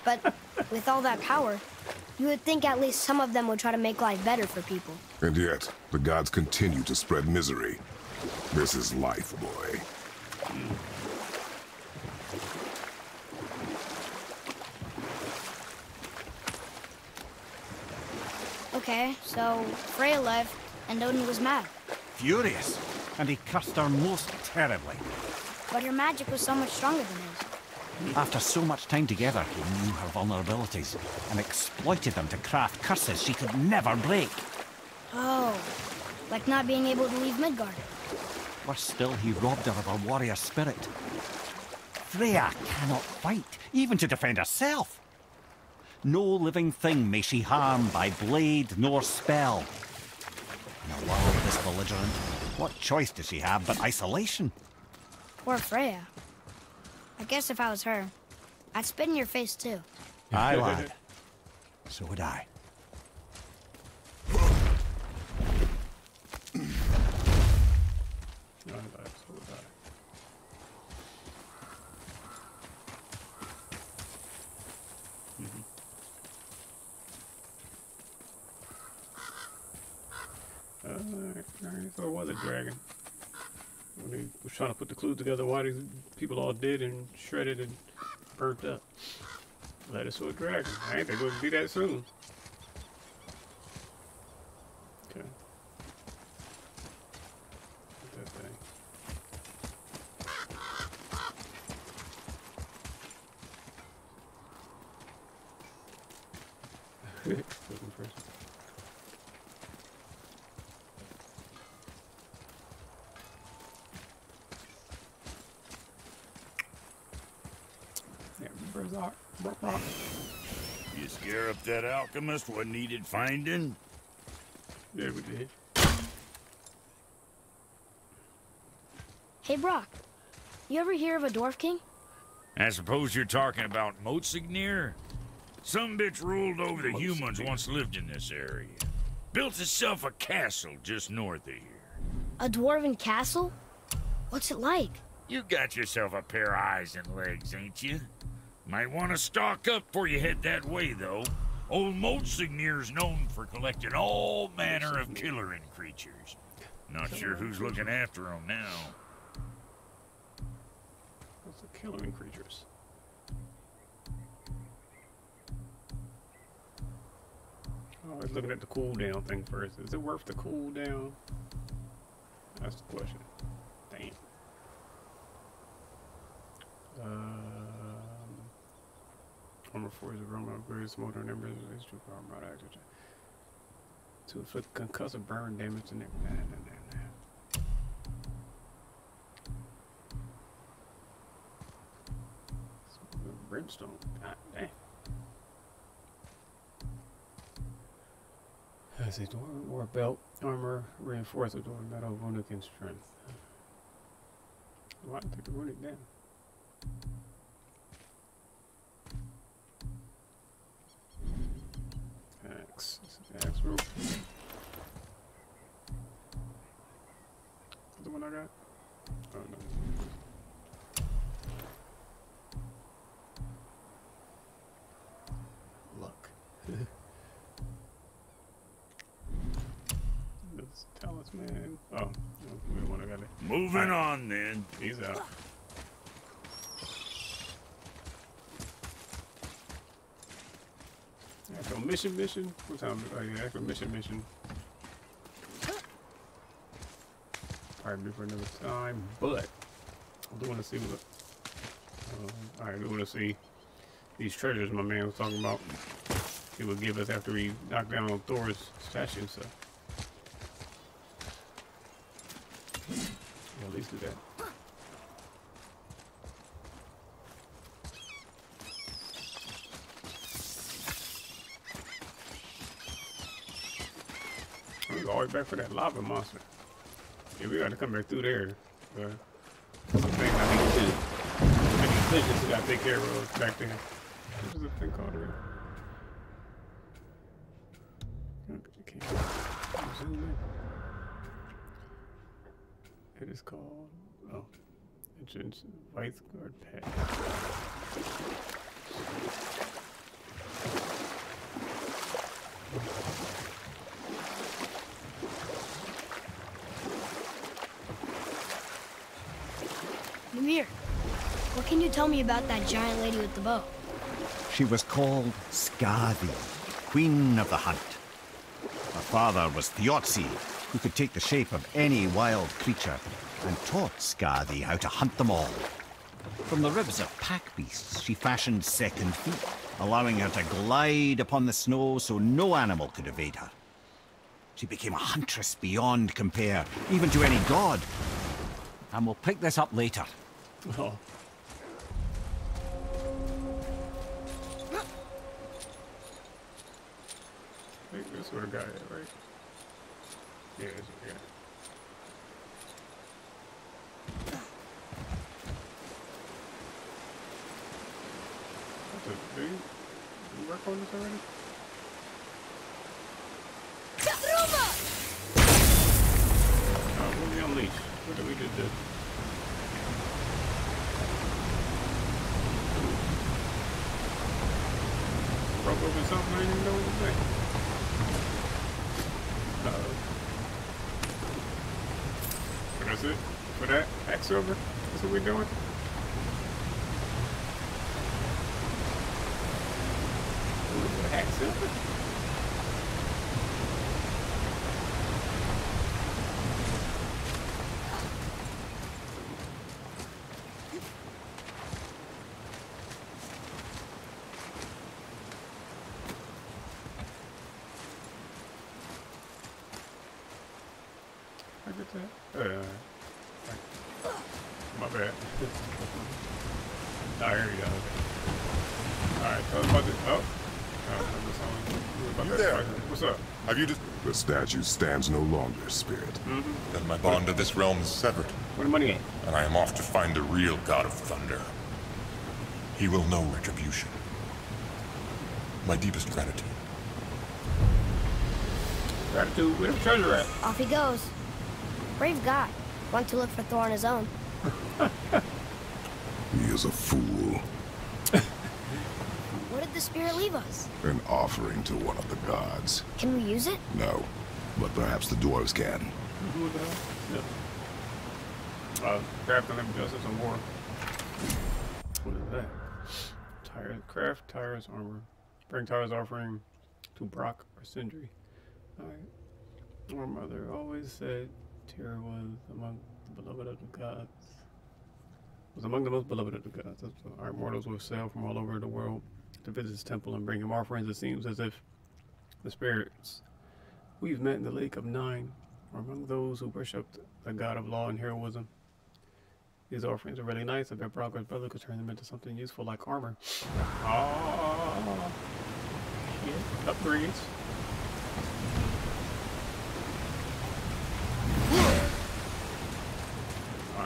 But with all that power, you would think at least some of them would try to make life better for people. And yet, the gods continue to spread misery. This is life, boy. Okay, so Freya left, and Odin was mad. Furious. And he cursed her most terribly. But her magic was so much stronger than his. After so much time together, he knew her vulnerabilities and exploited them to craft curses she could never break. Oh, like not being able to leave Midgard. Worse still, he robbed her of her warrior spirit. Freya cannot fight, even to defend herself. No living thing may she harm by blade nor spell. In a world this belligerent, what choice does she have but isolation? Poor Freya. I guess if I was her, I'd spit in your face too. I [LAUGHS] lad. So would I. No, no, so would I. Alright, so it was a dragon. When he was trying to put the clues together, why these people all dead and shredded and burnt up. Let us to a dragon. I ain't think would be that soon. Okay. That thing. Looking first. Yeah, Berzak. Berzak. You scare up that alchemist what needed finding? Yeah, we did. Hey, Brok. You ever hear of a Dwarf King? I suppose you're talking about Motsognir? Some bitch ruled over the humans once lived in this area. Built itself a castle just north of here. A dwarven castle? What's it like? You got yourself a pair of eyes and legs, ain't you? Might want to stock up before you head that way, though. Old Motsognir's known for collecting all manner of killerin creatures. Not sure who's looking after after 'em now. What's the killing creatures? Always looking at the cooldown thing first. Is it worth the cooldown? That's the question. Damn. Um, 4 is a armor upgrades, motor numbers, is true armor active. To inflict concussive burn damage to neck. Nah, nah, nah, nah. Brimstone. God damn. Let's see, Dwarven War Belt, armor, reinforced with Dwarven metal, runic strength. Why I take the runic down? Axe. The axe rope. The one one I got? Oh no. Luck. this talisman. Oh, the one I got [LAUGHS] oh, it. Moving right. on then. He's out. Actual mission, mission. What time? is it? Oh yeah, actual mission, mission. Probably for another time, but I do want to see what. Uh, I do want to see these treasures my man was talking about. He would give us after we knock down Thor's statue. So yeah, at least do that. We all the way back for that lava monster. Yeah, we gotta come back through there. But some things I need to do. Many decisions we gotta take care of back there. What is the thing called here? It is called oh entrance White Guard Pack. Mimir, what can you tell me about that giant lady with the bow? She was called Skadi, Queen of the Hunt. Her father was Thiazi, who could take the shape of any wild creature, and taught Skadi how to hunt them all. From the ribs of pack beasts, she fashioned second feet, allowing her to glide upon the snow so no animal could evade her. She became a huntress beyond compare, even to any god. And we'll pick this up later. Oh. I think this would have got it, right? Yeah, this yeah. That's a big... Did you work on this already? Oh, let me unleash. What did we do? Broke something I didn't even know was there. Uh-oh. But that's it? For that? Hack silver? That's what we're doing? Ooh, hack Uh, my bad. [LAUGHS] oh, here we go. Alright, so I was about to. Oh. Oh, you there? What's up? Have you just. The statue stands no longer, Spirit. Mm -hmm. Then my bond to this realm is severed. Where the money at? And I am off to find the real God of Thunder. He will know retribution. My deepest gratitude. Gratitude? Where the treasure at? Off he goes. Brave guy. Went to look for Thor on his own. [LAUGHS] he is a fool. [LAUGHS] what did the spirit leave us? An offering to one of the gods. Can we use it? No, but perhaps the dwarves can. Who the hell? Yeah. Uh, crafting them justice and war. What is that? Tyr's, craft, Tyr's, armor. Bring Tyr's offering to Brok or Sindri. Alright. Our mother always said Tyr was among the beloved of the gods. Was among the most beloved of the gods. Our mortals will sail from all over the world to visit his temple and bring him offerings. It seems as if the spirits we've met in the Lake of Nine are among those who worship the god of law and heroism. These offerings are really nice. I bet Brok's brother could turn them into something useful like armor. Oh, shit. Upgrades.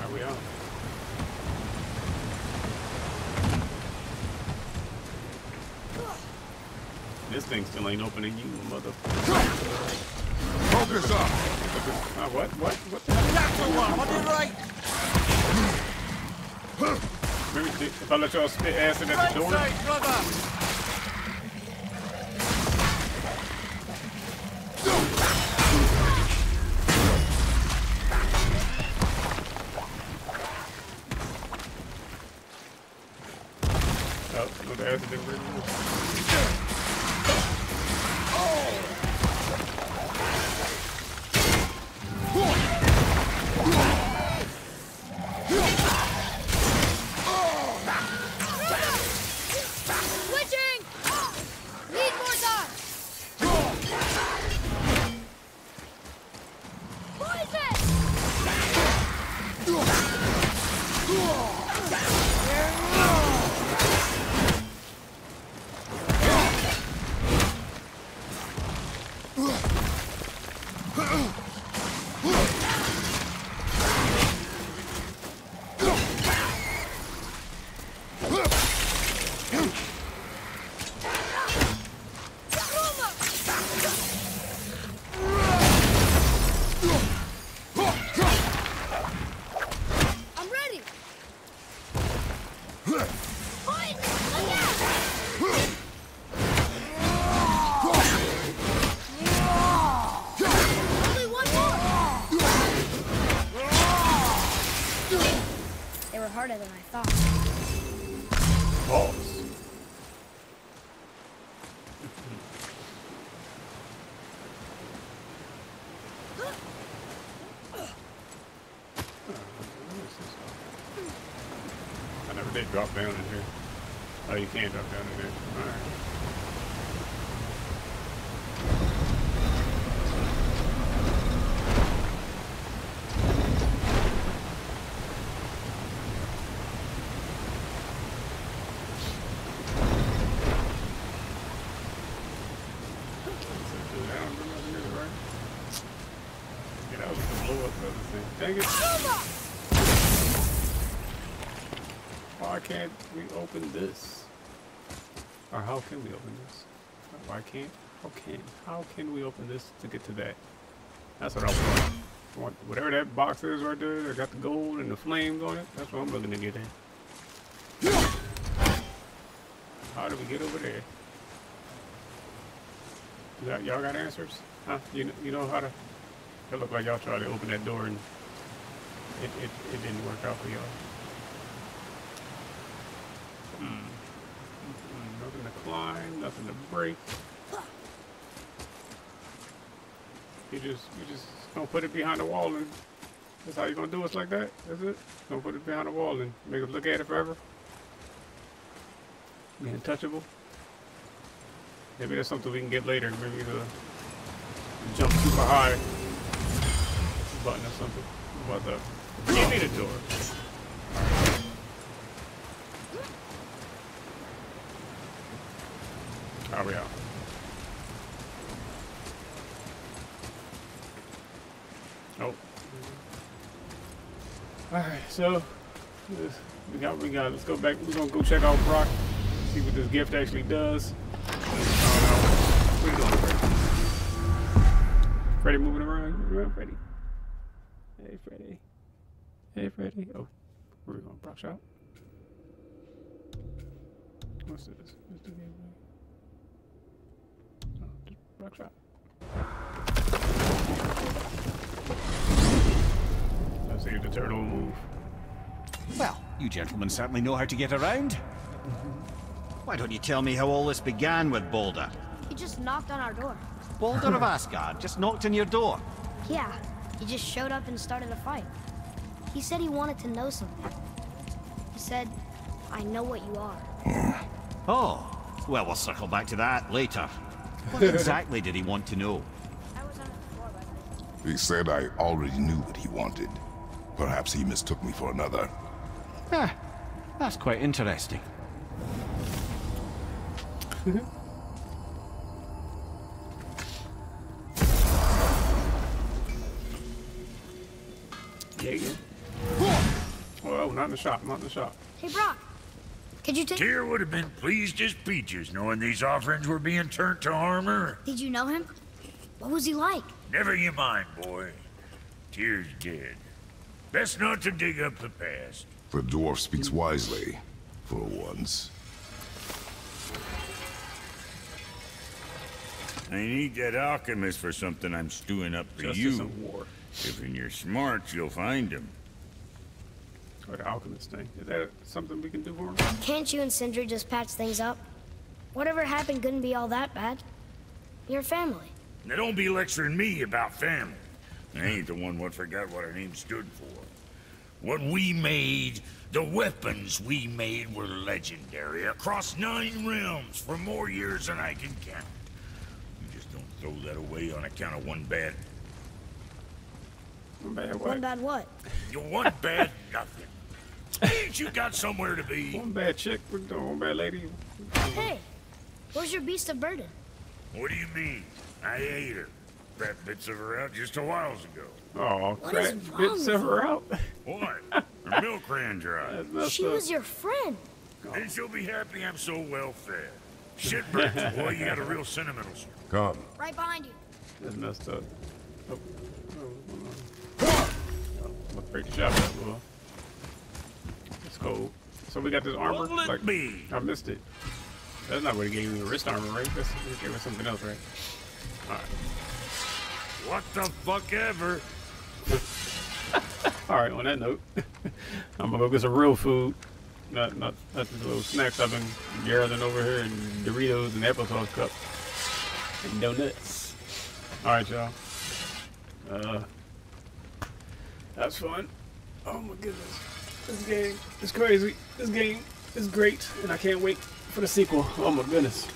Alright, we are. This thing still ain't opening you, mother. Focus up! Uh, what? What? What the hell? on the right. If I let y'all spit acid at the door. Right side, brother. Drop down in here. Oh, you can't drop down in there. Alright. Get out with the blow up of the thing. Dang it. Why can't we open this? Or how can we open this? Why can't? How can? How can we open this to get to that? That's what I want. I want whatever that box is right there. that got the gold and the flames on it. That's what I'm looking to get in. How do we get over there? Y'all- Y'all got answers? Huh? You know, you know how to? It looked like y'all tried to open that door and it, it, it didn't work out for y'all. Hmm. Mm, Nothing to nothing to break. You just you just gonna put it behind the wall and that's how you gonna do us like that? That's it? Gonna put it behind the wall and make us look at it forever? Be untouchable? Maybe that's something we can get later. Maybe the jump super high button or something. What the? Give me the door. Are we out? Oh. Alright, so we got we got let's go back we're gonna go check out Brok, see what this gift actually does. Oh you Freddy? Freddy moving around? Around, Freddy? Hey Freddy. Hey Freddy. Oh, where we going? Brok shop? What's this? What's the game? Oh, just Brok shop. If the turtle move. Well, you gentlemen certainly know how to get around. Why don't you tell me how all this began with Baldur? He just knocked on our door. Baldur of Asgard just knocked on your door. Yeah, he just showed up and started a fight. He said he wanted to know something. He said, I know what you are. Hmm. Oh, well, we'll circle back to that later. What [LAUGHS] exactly did he want to know? I was on floor He said I already knew what he wanted. Perhaps he mistook me for another. Ah, that's quite interesting. Yeah, yeah. Oh, not in the shop, not in the shop. Hey, Brok, could you take... Tyr would have been pleased as peaches knowing these offerings were being turned to armor. Did you know him? What was he like? Never you mind, boy. Tyr's dead. Best not to dig up the past. The dwarf speaks wisely, for once. I need that alchemist for something I'm stewing up for Justice you. and war. If you're smart, you'll find him. Or the alchemist thing. Is that something we can do for him? Can't you and Sindri just patch things up? Whatever happened couldn't be all that bad. You're family. Now don't be lecturing me about family. I ain't the one what forgot what our name stood for. What we made, the weapons we made were legendary across nine realms for more years than I can count. You just don't throw that away on account of one bad... One bad what? One bad what? You one bad [LAUGHS] nothing. Ain't you got somewhere to be? One bad chick with one bad lady. Hey, where's your beast of burden? What do you mean? I ate her. Crap bits of her out just a while ago. Oh, What crap. is wrong Bit with sever out. What? [LAUGHS] Her milk ran dry. She up. was your friend. And she'll be happy I'm so well fed. Shit, Bert, [LAUGHS] boy, you got a real sentimental streak. Come. Right behind you. That's messed up. Oh. Oh, oh. Break the shot, well. Let's go. So we got this armor. What'll Like, be? I missed it. That's not what he gave me. The wrist armor, right? That's, he gave us something else, right? Alright. What the fuck ever? [LAUGHS] Alright, on that note, [LAUGHS] I'm gonna go get some real food. Not not not the little snacks I've been garrling over here and Doritos and applesauce cup. And donuts. Alright, y'all. Uh that's fun. Oh my goodness. This game is crazy. This game is great, and I can't wait for the sequel. Oh my goodness.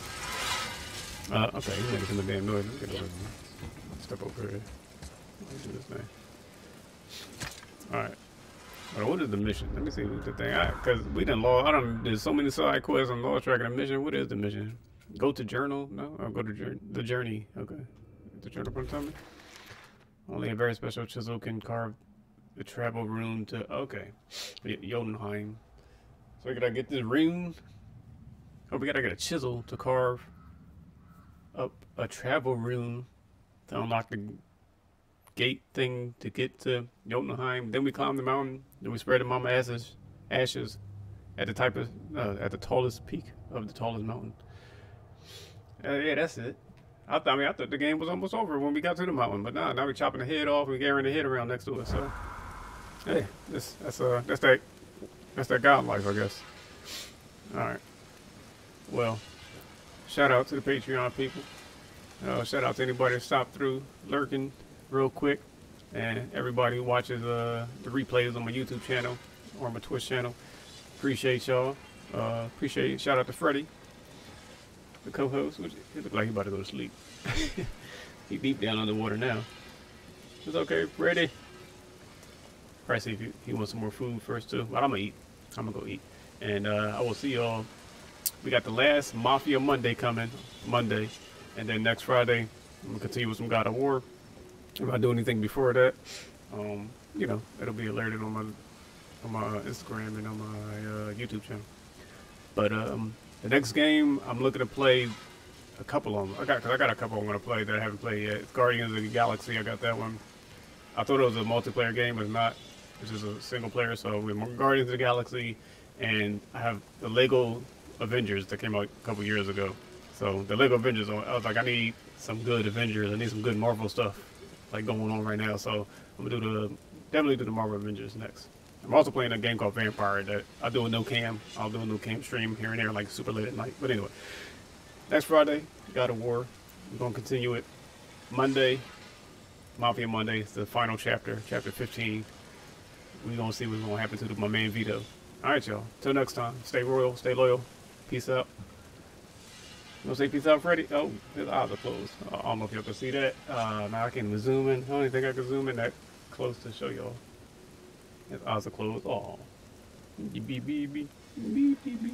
Uh, okay, he's making some damn noise. Let's get over here. Step over here. Let me do this thing. Alright. But what is the mission? Let me see what the thing. Because we didn't lost. I don't. There's so many side quests and lost track of the mission. What is the mission? Go to journal? No? Or go to journey? The journey. Okay. The journal from Tommy? Only a very special chisel can carve the travel rune to. Okay. Jotunheim. So we gotta get this rune. Oh, we gotta get a chisel to carve up a travel rune to unlock the gate thing to get to Jotunheim. Then we climb the mountain. Then we spread the mama ashes, ashes at the type of uh, at the tallest peak of the tallest mountain. Uh, yeah, that's it. I, th- I mean, I thought the game was almost over when we got to the mountain, but nah, now we're chopping the head off and carrying the head around next to us. So, hey, this that's uh that's that that's that god life, I guess. All right. Well, shout out to the Patreon people. Uh, shout out to anybody that stopped through lurking real quick. And everybody who watches uh, the replays on my YouTube channel or my Twitch channel. Appreciate y'all. Uh, appreciate Shout out to Freddie, the co-host. Which he look like he about to go to sleep. [LAUGHS] he deep down underwater now. It's okay, Freddie. Probably see if he, he wants some more food first too. But I'm gonna eat. I'm gonna go eat. And uh, I will see y'all. We got the last Mafia Monday coming Monday, and then next Friday I'm gonna continue with some God of War. If I do anything before that, um, you know, it'll be alerted on my on my Instagram and on my uh, YouTube channel. But um, the next game I'm looking to play a couple of them. I got cause I got a couple I want to play that I haven't played yet. It's Guardians of the Galaxy. I got that one. I thought it was a multiplayer game, but it's not. It's just a single player. So we're Guardians of the Galaxy, and I have the Lego Avengers that came out a couple years ago. So the Lego Avengers, I was like, I need some good Avengers. I need some good Marvel stuff like going on right now. So I'm gonna do the definitely do the Marvel Avengers next. I'm also playing a game called Vampire that I do a no cam. I'll do a no cam stream here and there, like super late at night. But anyway, next Friday, God of War. We're gonna continue it. Monday, Mafia Monday, is the final chapter, chapter 15. We're gonna see what's gonna happen to my man Vito. All right, y'all. Till next time, stay royal, stay loyal. Peace out. Say peace out, Freddy? Oh, his eyes are closed. I don't know if y'all can see that. Uh, now I even zoom in. I don't think I can zoom in that close to show y'all. His eyes are closed. Oh. Beep, beep, beep, beep, beep, beep.